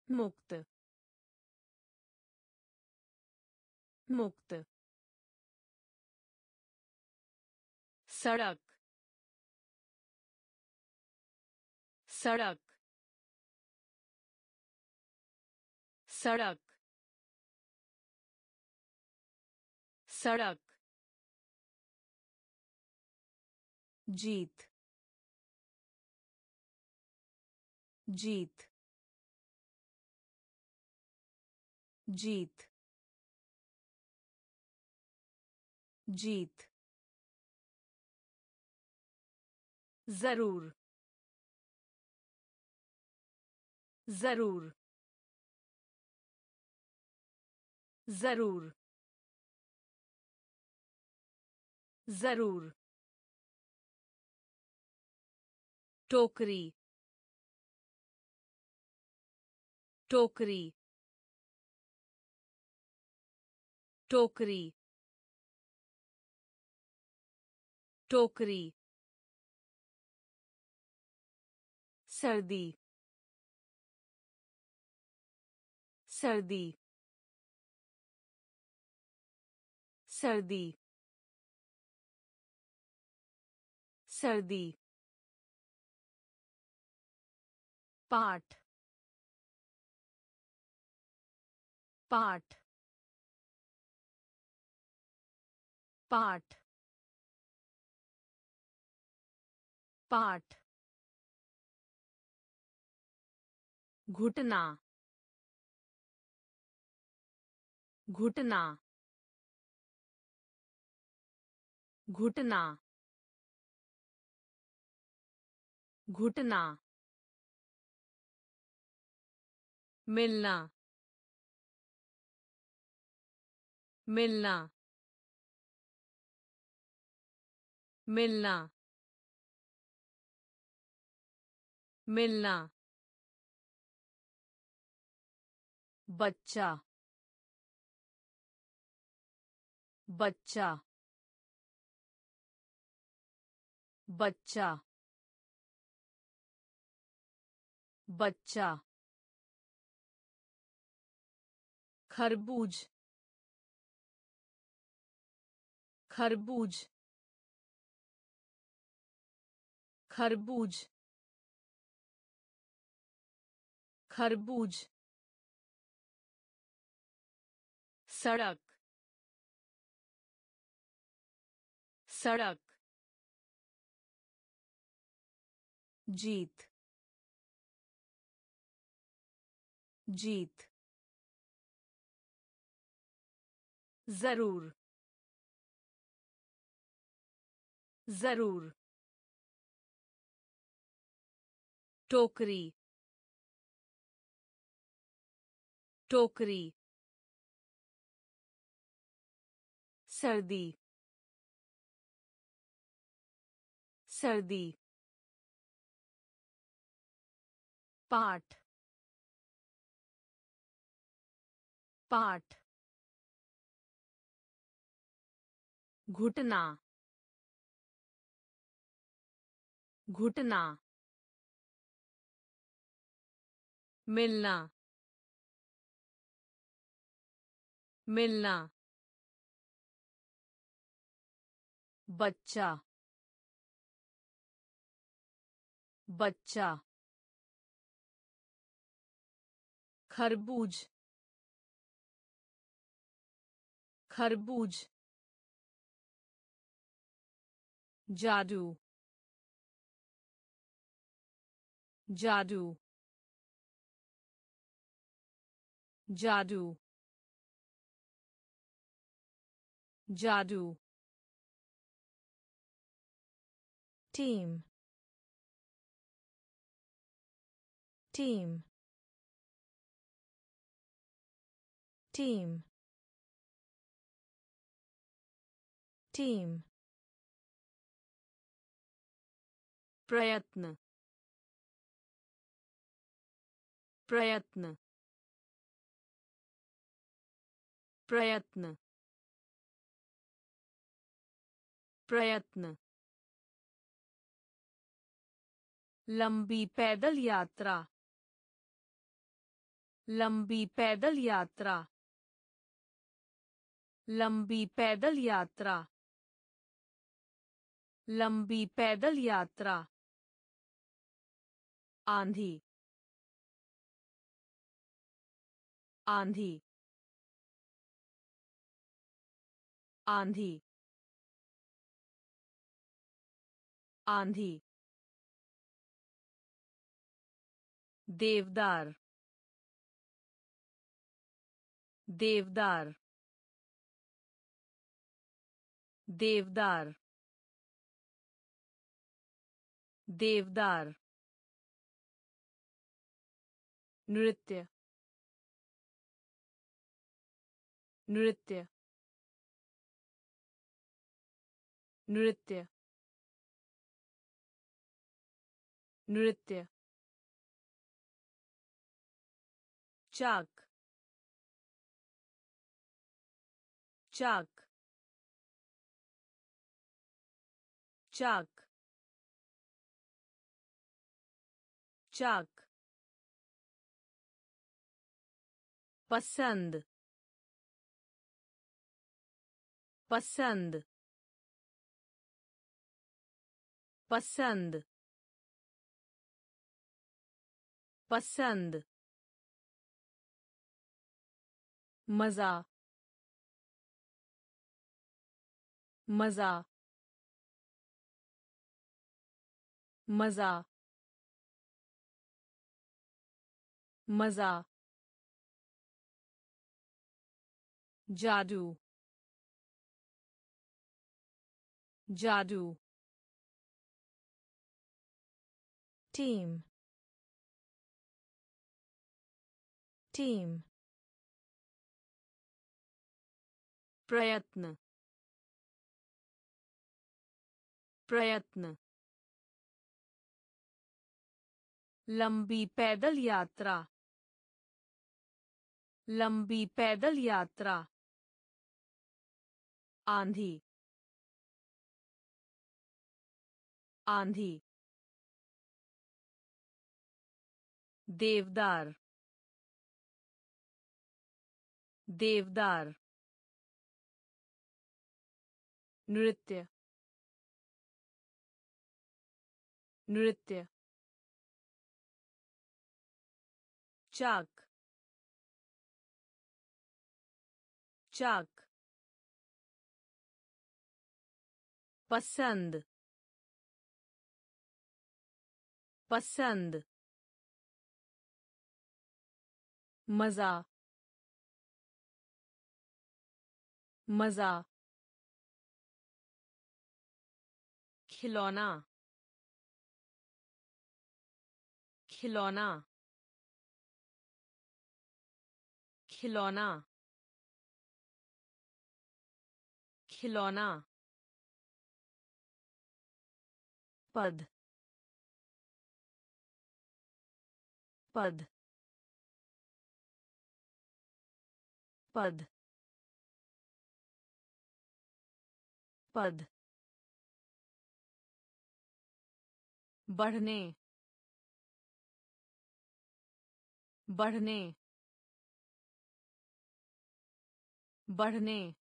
मुक्त मुक्त सड़क सड़क सड़क सड़क। जीत जीत। जीत जीत। ज़रूर ज़रूर ज़रूर ज़रूर। टोकरी टोकरी टोकरी टोकरी। सर्दी। सर्दी। सर्दी। सर्दी। पाठ। पाठ। पाठ। पाठ। घुटना घुटना घुटना घुटना मिलना मिलना मिलना मिलना। बच्चा बच्चा बच्चा बच्चा खरबूज खरबूज खरबूज खरबूज सड़क सड़क जीत जीत ज़रूर ज़रूर
टोकरी टोकरी
सर्दी। सर्दी।
पाठ। पाठ। घुटना। घुटना। मिलना। मिलना। बच्चा बच्चा खरबूज खरबूज जादू जादू जादू जादू।
Team. Team. Team. Team.
प्रयत्न प्रयत्न प्रयत्न प्रयत्न
लंबी पैदल यात्रा। लंबी पैदल यात्रा। लंबी पैदल यात्रा। लंबी पैदल यात्रा। आंधी। आंधी। आंधी। आंधी। देवदार देवदार देवदार देवदार नृत्य नृत्य नृत्य नृत्य। चाक चाक चाक चाक पसंद पसंद पसंद पसंद मज़ा। मज़ा। मज़ा। मज़ा। जादू। जादू। team team
प्रयत्न प्रयत्न
लंबी पैदल यात्रा लंबी पैदल यात्रा आंधी आंधी देवदार देवदार नृत्य नृत्य चाक चाक पसंद पसंद मज़ा मज़ा खिलौना। खिलौना। खिलौना। खिलौना। पद। पद। पद। पद। बढ़ने बढ़ने बढ़ने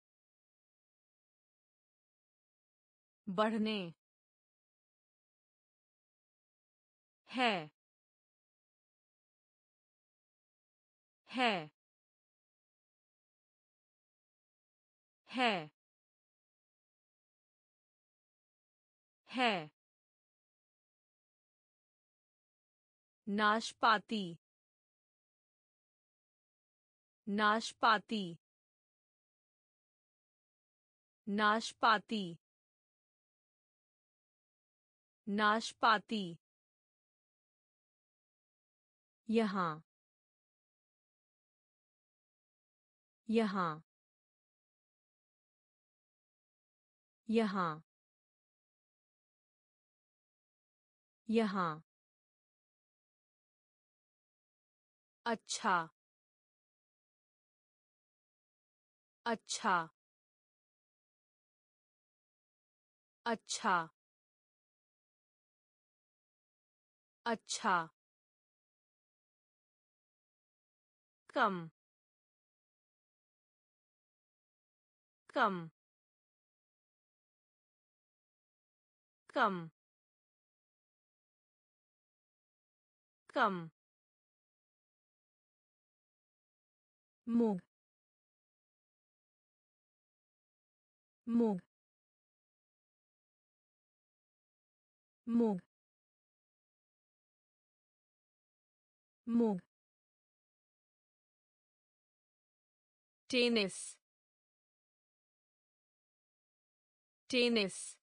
बढ़ने है है है है। नाशपाती। नाशपाती। नाशपाती। नाशपाती। यहाँ। यहाँ। यहाँ। यहाँ। अच्छा। अच्छा। अच्छा। अच्छा। कम। कम। कम। कम। Mug. Mug. Mug. Mug. Tennis. Tennis.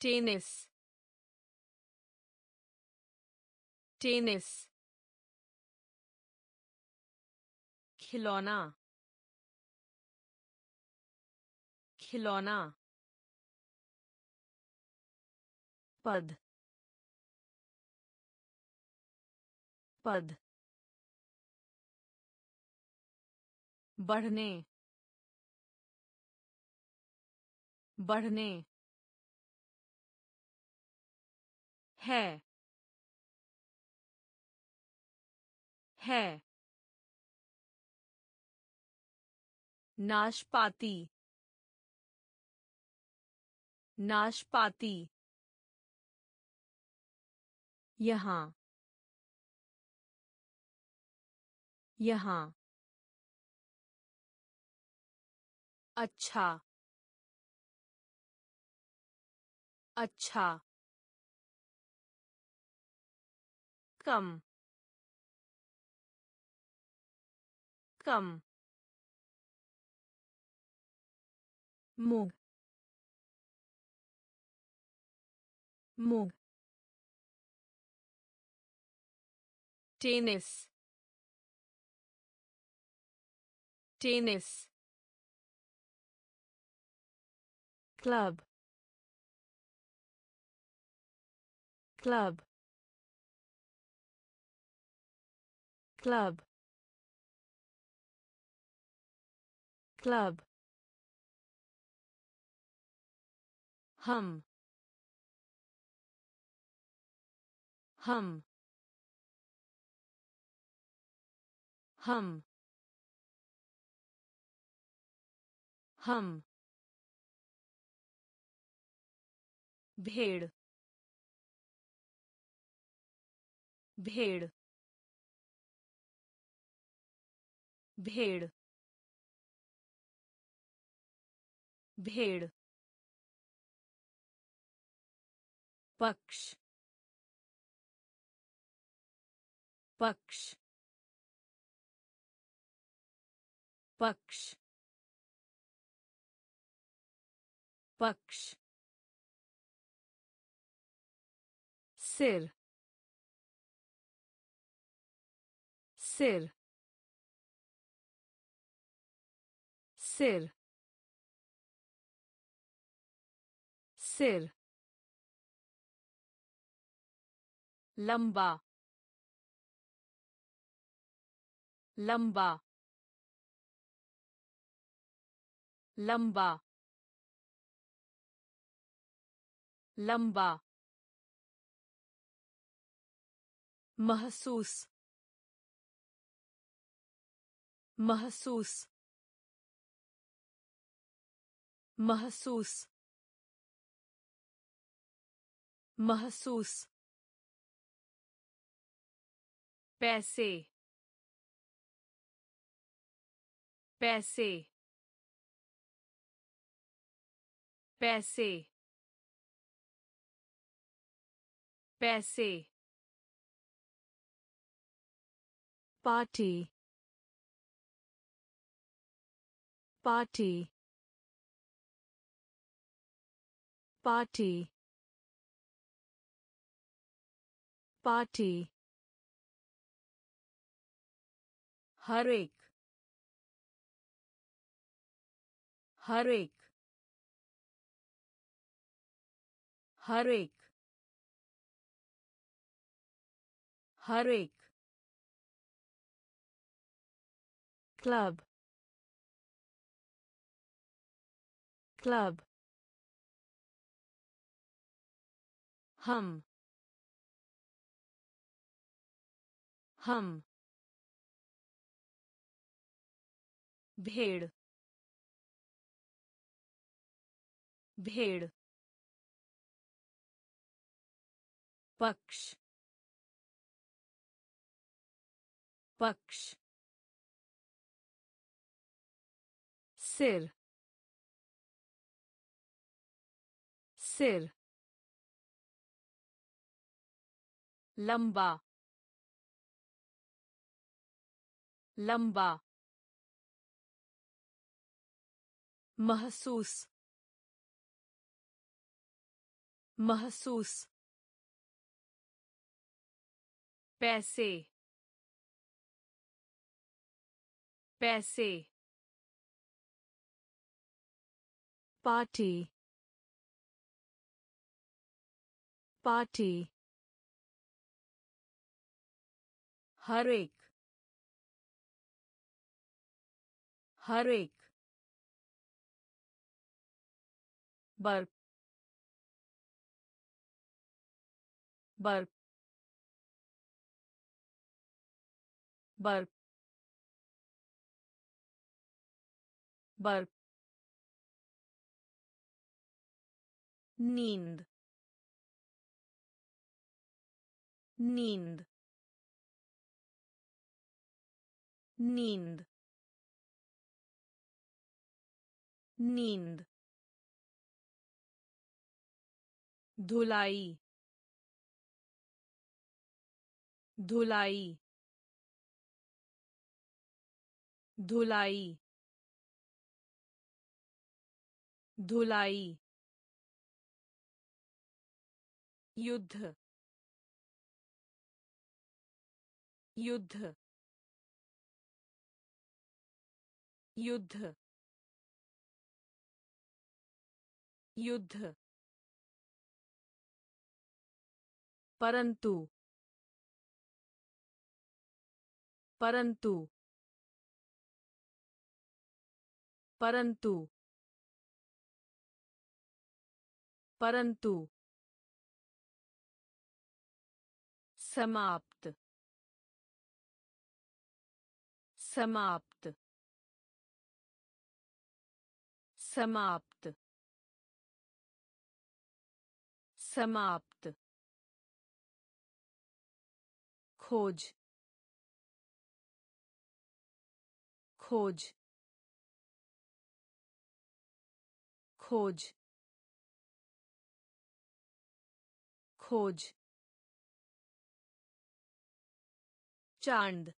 Tennis. Tennis. खिलौना। खिलौना। पद। पद। बढ़ने। बढ़ने। है। है। नाशपाती। नाशपाती। यहाँ। यहाँ। अच्छा। अच्छा। कम। कम। Mug. Mug. Tennis. Tennis. Club. Club. Club. Club. हम हम हम हम. भेड़ भेड़. भेड़ भेड़. पक्ष पक्ष पक्ष पक्ष
सिर सिर सिर सिर
लंबा लंबा लंबा लंबा
महसूस महसूस महसूस महसूस।
पैसे। पैसे। पैसे। पैसे।
पार्टी। पार्टी। पार्टी। पार्टी।
हर एक। हर एक। हर एक। हर एक।
क्लब। क्लब।
हम। हम। भेड़ भेड़ पक्ष पक्ष
सिर सिर
लंबा लंबा
महसूस महसूस
पैसे पैसे
पार्टी पार्टी
हर एक हर एक बर्फ़। बर्फ़। बर्फ़। बर्फ़। नींद। नींद। नींद। नींद। धुलाई धुलाई धुलाई धुलाई युद्ध युद्ध युद्ध युद्ध परंतु। परंतु। परंतु। परंतु। समाप्त। समाप्त। समाप्त। समाप्त। खोज खोज खोज खोज। चाँद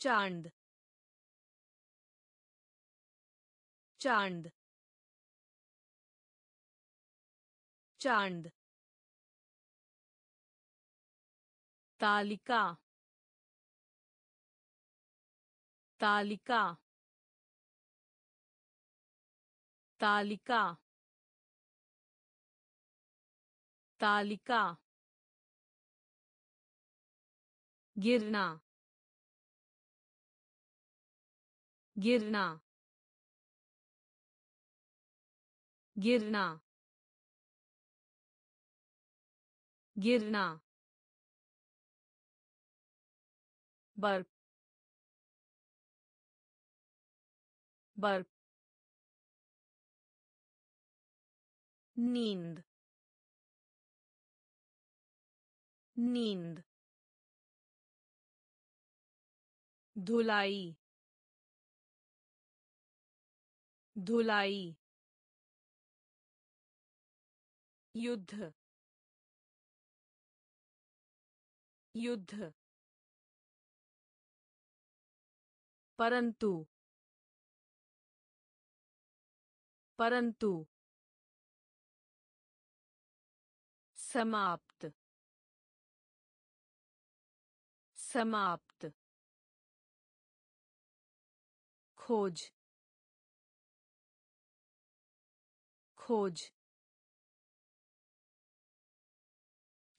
चाँद। चाँद चाँद।
तालिका तालिका तालिका तालिका गिरना गिरना गिरना गिरना बर्फ़। बर्फ़।
नींद। नींद। धुलाई। धुलाई। युद्ध। युद्ध।
परंतु। परंतु।
समाप्त। समाप्त। खोज। खोज।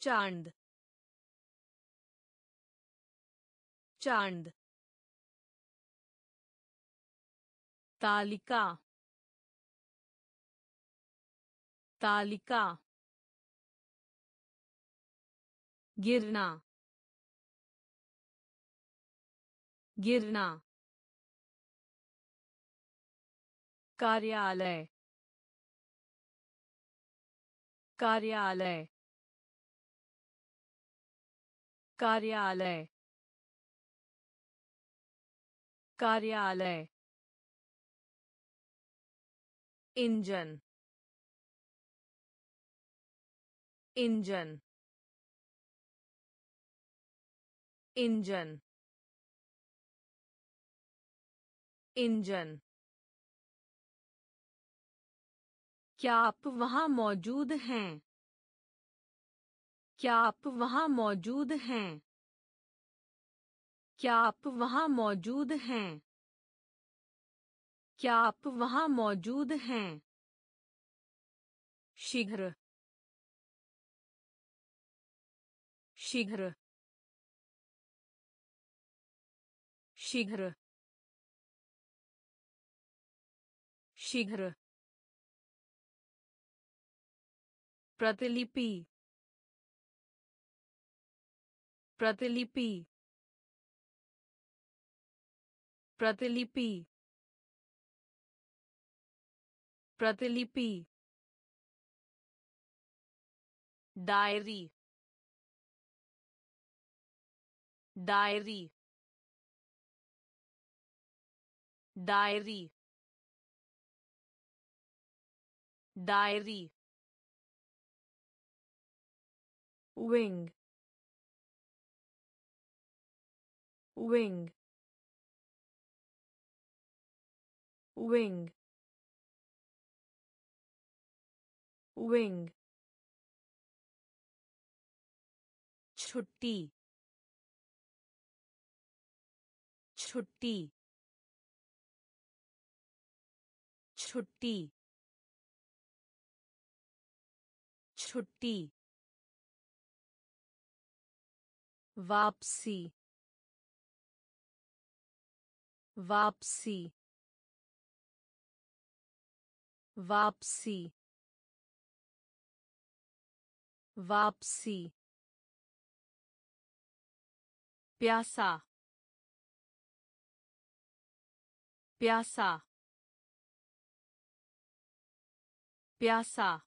चाँद। चाँद।
तालिका तालिका गिरना गिरना कार्यालय कार्यालय कार्यालय कार्यालय।
इंजन इंजन इंजन इंजन
क्या आप वहाँ मौजूद हैं? क्या आप वहाँ मौजूद हैं? क्या आप वहाँ मौजूद हैं? क्या आप वहाँ मौजूद हैं?
शीघ्र। शीघ्र। शीघ्र। शीघ्र। प्रतिलिपि। प्रतिलिपि। प्रतिलिपि। प्रतिलिपि diary diary diary diary
wing wing wing wing.
छुट्टी छुट्टी छुट्टी छुट्टी
वापसी वापसी वापसी वापसी। प्यासा। प्यासा। प्यासा।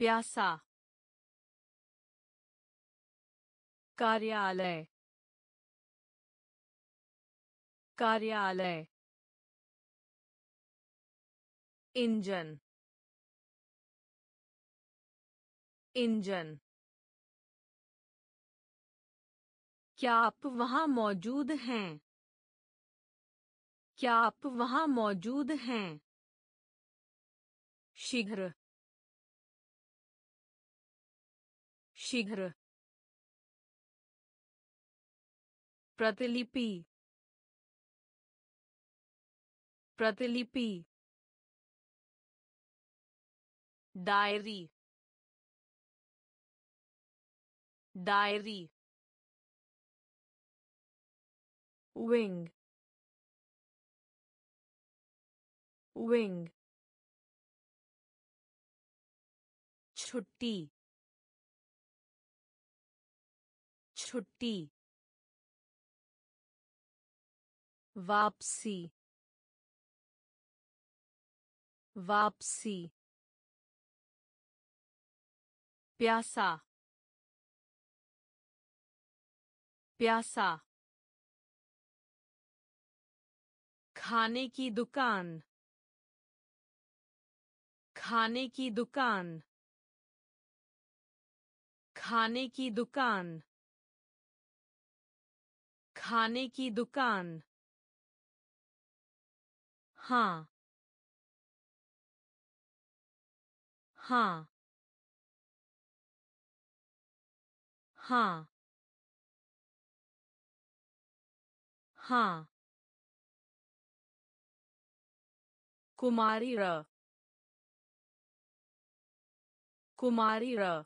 प्यासा। कार्यालय। कार्यालय।
इंजन। इंजन।
क्या आप वहाँ मौजूद हैं? क्या आप वहाँ मौजूद हैं?
शीघ्र। शीघ्र। प्रतिलिपि। प्रतिलिपि। डायरी। डायरी विंग विंग छुट्टी छुट्टी वापसी वापसी प्यासा प्यासा। खाने की दुकान। खाने की दुकान। खाने की दुकान। खाने की दुकान। हाँ। हाँ। हाँ। हाँ। कुमारी र। कुमारी र।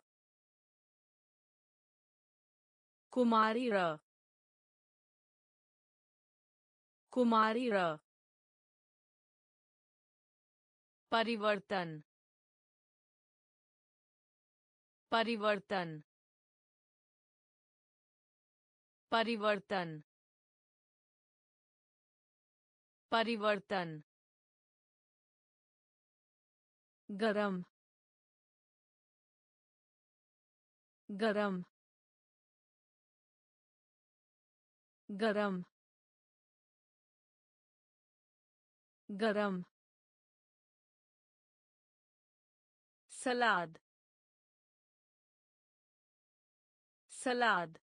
कुमारी र। कुमारी र। परिवर्तन। परिवर्तन। परिवर्तन। परिवर्तन। गरम। गरम। गरम। गरम। सलाद। सलाद।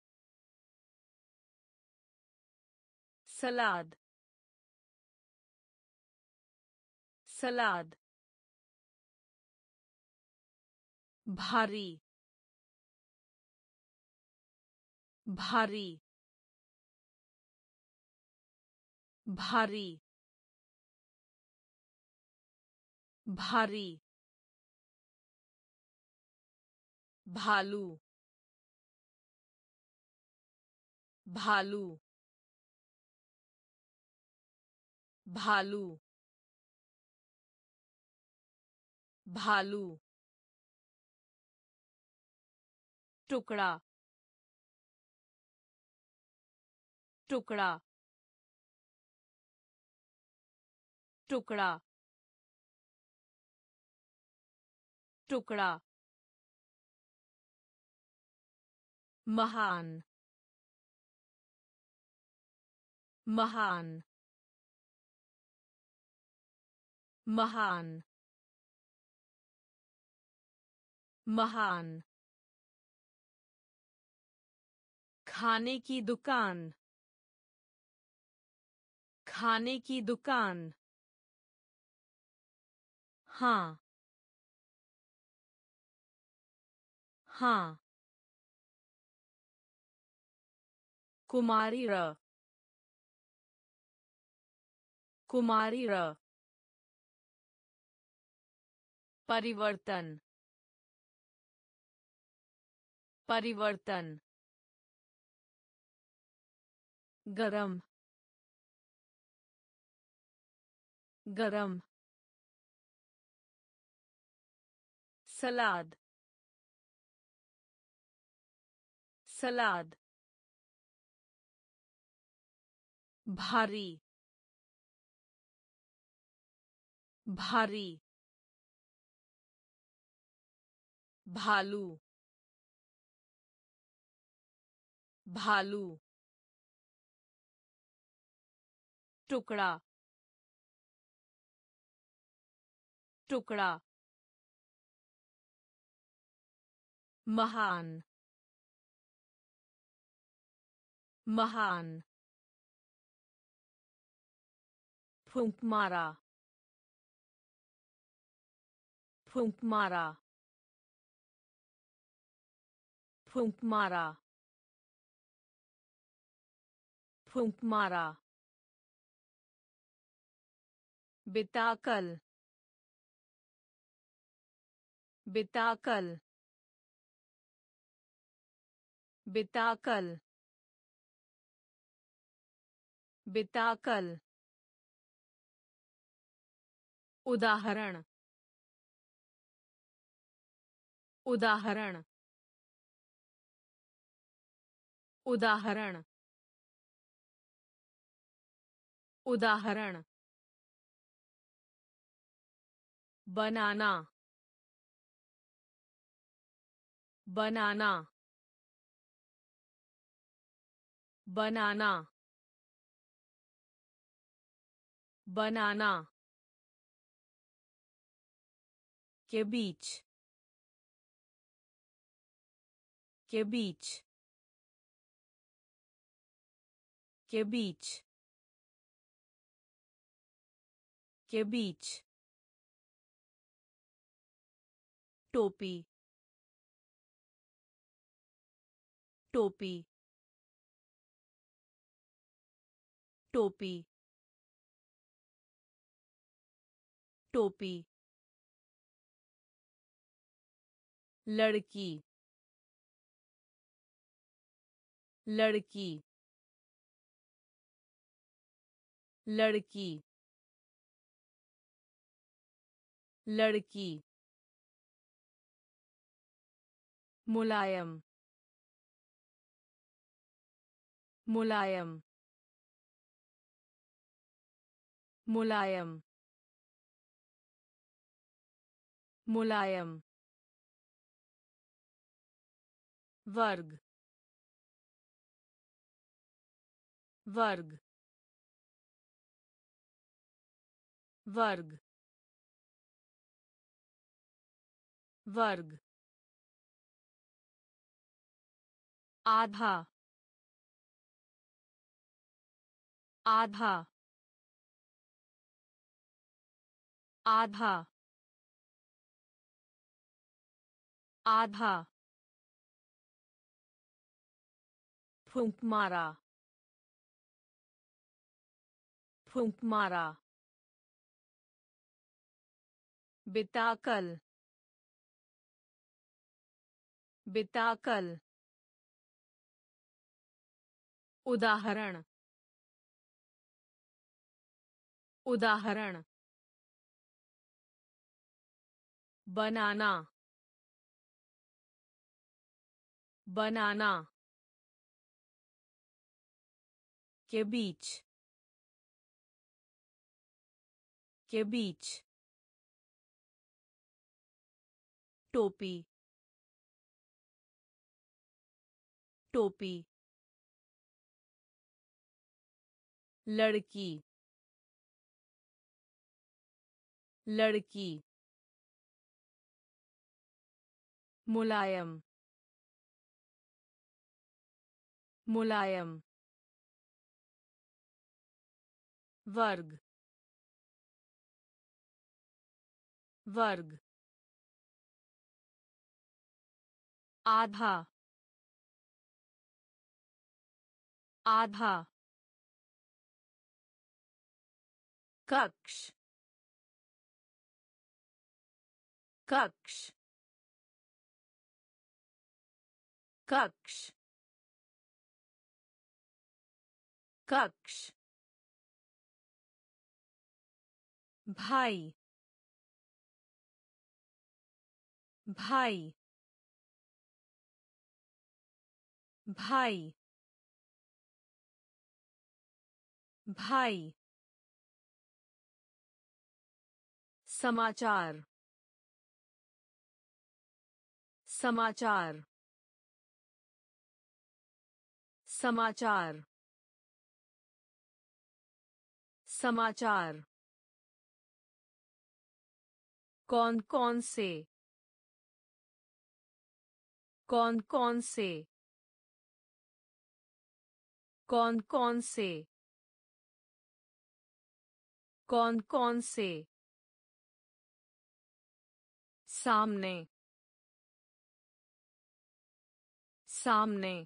सलाद। सलाद भारी भारी भारी भारी भालू भालू भालू भालू टुकड़ा टुकड़ा टुकड़ा टुकड़ा महान महान महान महान। खाने की दुकान। खाने की दुकान। हाँ। हाँ। कुमारी र। कुमारी र। परिवर्तन। परिवर्तन। गरम। गरम। सलाद। सलाद। भारी। भारी। भालू। भालू टुकड़ा टुकड़ा महान महान
फूंक मारा फूंक मारा फूंक मारा फूंक मारा बिताकल बिताकल बिताकल बिताकल उदाहरण उदाहरण उदाहरण उदाहरण। बनाना। बनाना। बनाना। बनाना। के बीच। के बीच। के बीच। के बीच। टोपी। टोपी। टोपी। टोपी। लड़की। लड़की। लड़की। लड़की। मुलायम। मुलायम। मुलायम। मुलायम। वर्ग। वर्ग। वर्ग। वर्ग आधा आधा आधा आधा फूंक मारा फूंक मारा बिताकल बिताकल। उदाहरण। उदाहरण। बनाना। बनाना। के बीच। के बीच। टोपी। टोपी। लड़की। लड़की। मुलायम। मुलायम। वर्ग। वर्ग। आधा। आधा कक्ष कक्ष कक्ष कक्ष भाई भाई भाई भाई। समाचार। समाचार। समाचार। समाचार। कौन कौन से? कौन कौन से? कौन कौन से? कौन कौन से? सामने। सामने।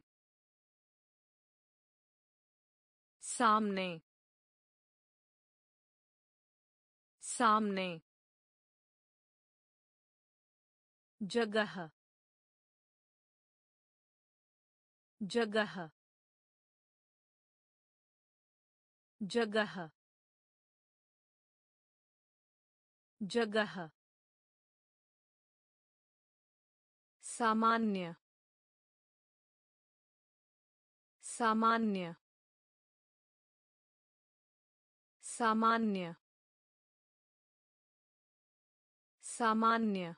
सामने। सामने। जगह। जगह। जगह। जगह सामान्य सामान्य सामान्य सामान्य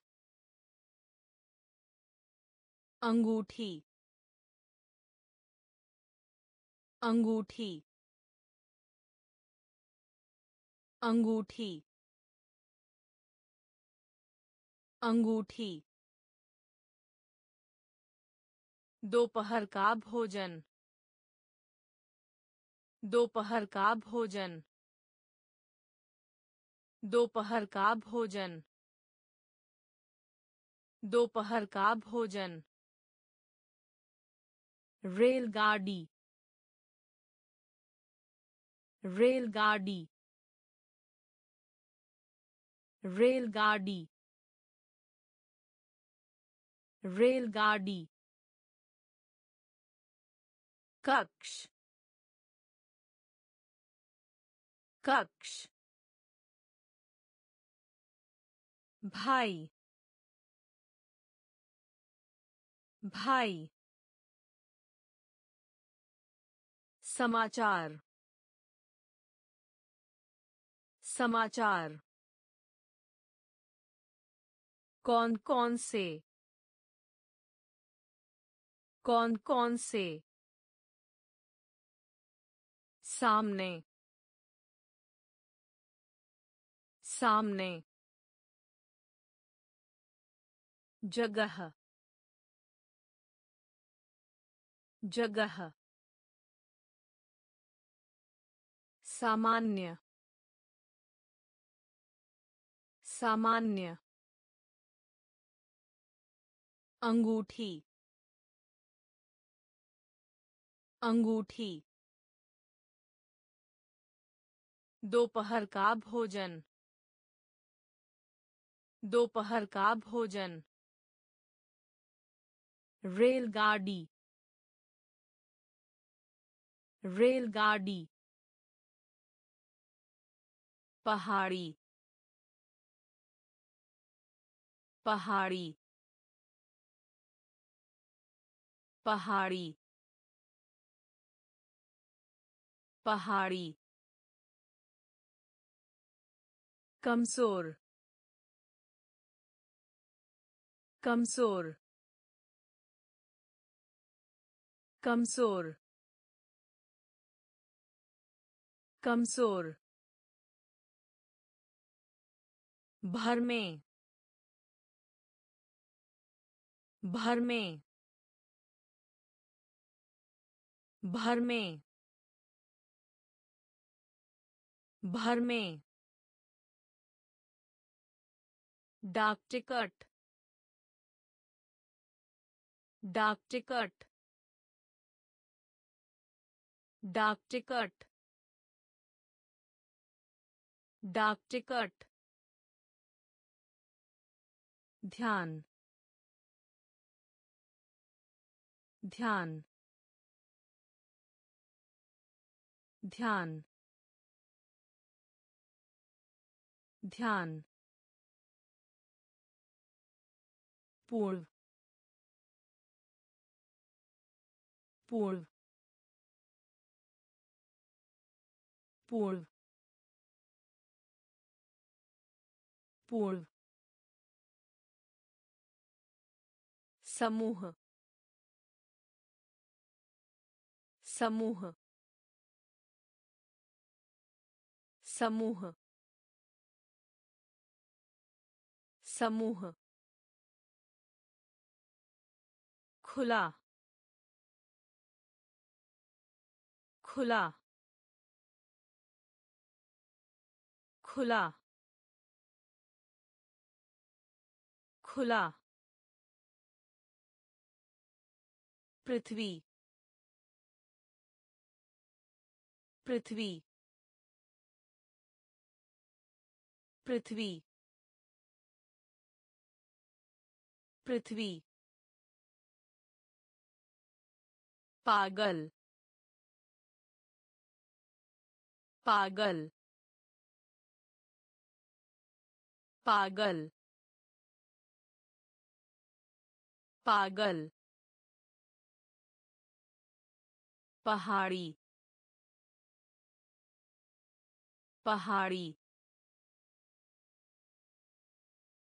अंगूठी अंगूठी अंगूठी अंगूठी। दोपहर का भोजन। दोपहर का भोजन। दोपहर का भोजन। दोपहर का भोजन। रेलगाड़ी। रेलगाड़ी। रेलगाड़ी। रेलगाड़ी कक्ष कक्ष भाई भाई समाचार समाचार कौन कौन से कौन कौन से? सामने। सामने। जगह। जगह। सामान्य। सामान्य। अंगूठी। अंगूठी। दोपहर का भोजन। दोपहर का भोजन। रेलगाड़ी। रेलगाड़ी। पहाड़ी। पहाड़ी। पहाड़ी। पहाड़ी। कमज़ोर। कमज़ोर। कमज़ोर। कमज़ोर। भर में। भर में। भर में। भर में। डाक टिकट। डाक टिकट। डाक टिकट। डाक टिकट। ध्यान। ध्यान। ध्यान। ध्यान पूर्व पूर्व पूर्व पूर्व समूह समूह समूह समूह खुला खुला खुला खुला पृथ्वी पृथ्वी पृथ्वी पृथ्वी। पागल। पागल। पागल। पागल। पहाड़ी। पहाड़ी।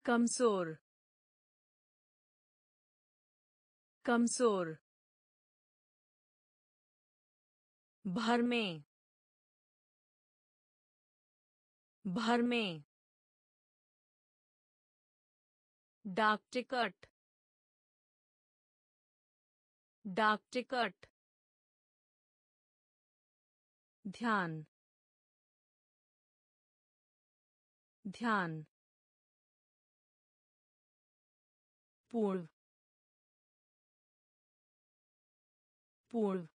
कमज़ोर। कमज़ोर भर में भर में डाक टिकट डाक टिकट ध्यान ध्यान पूर्व पूर्व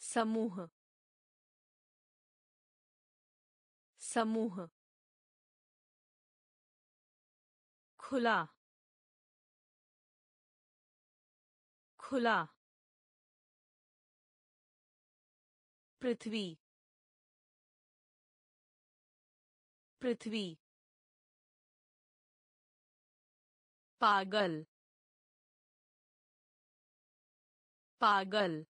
समूह। समूह। खुला। खुला। पृथ्वी। पृथ्वी। पागल। पागल।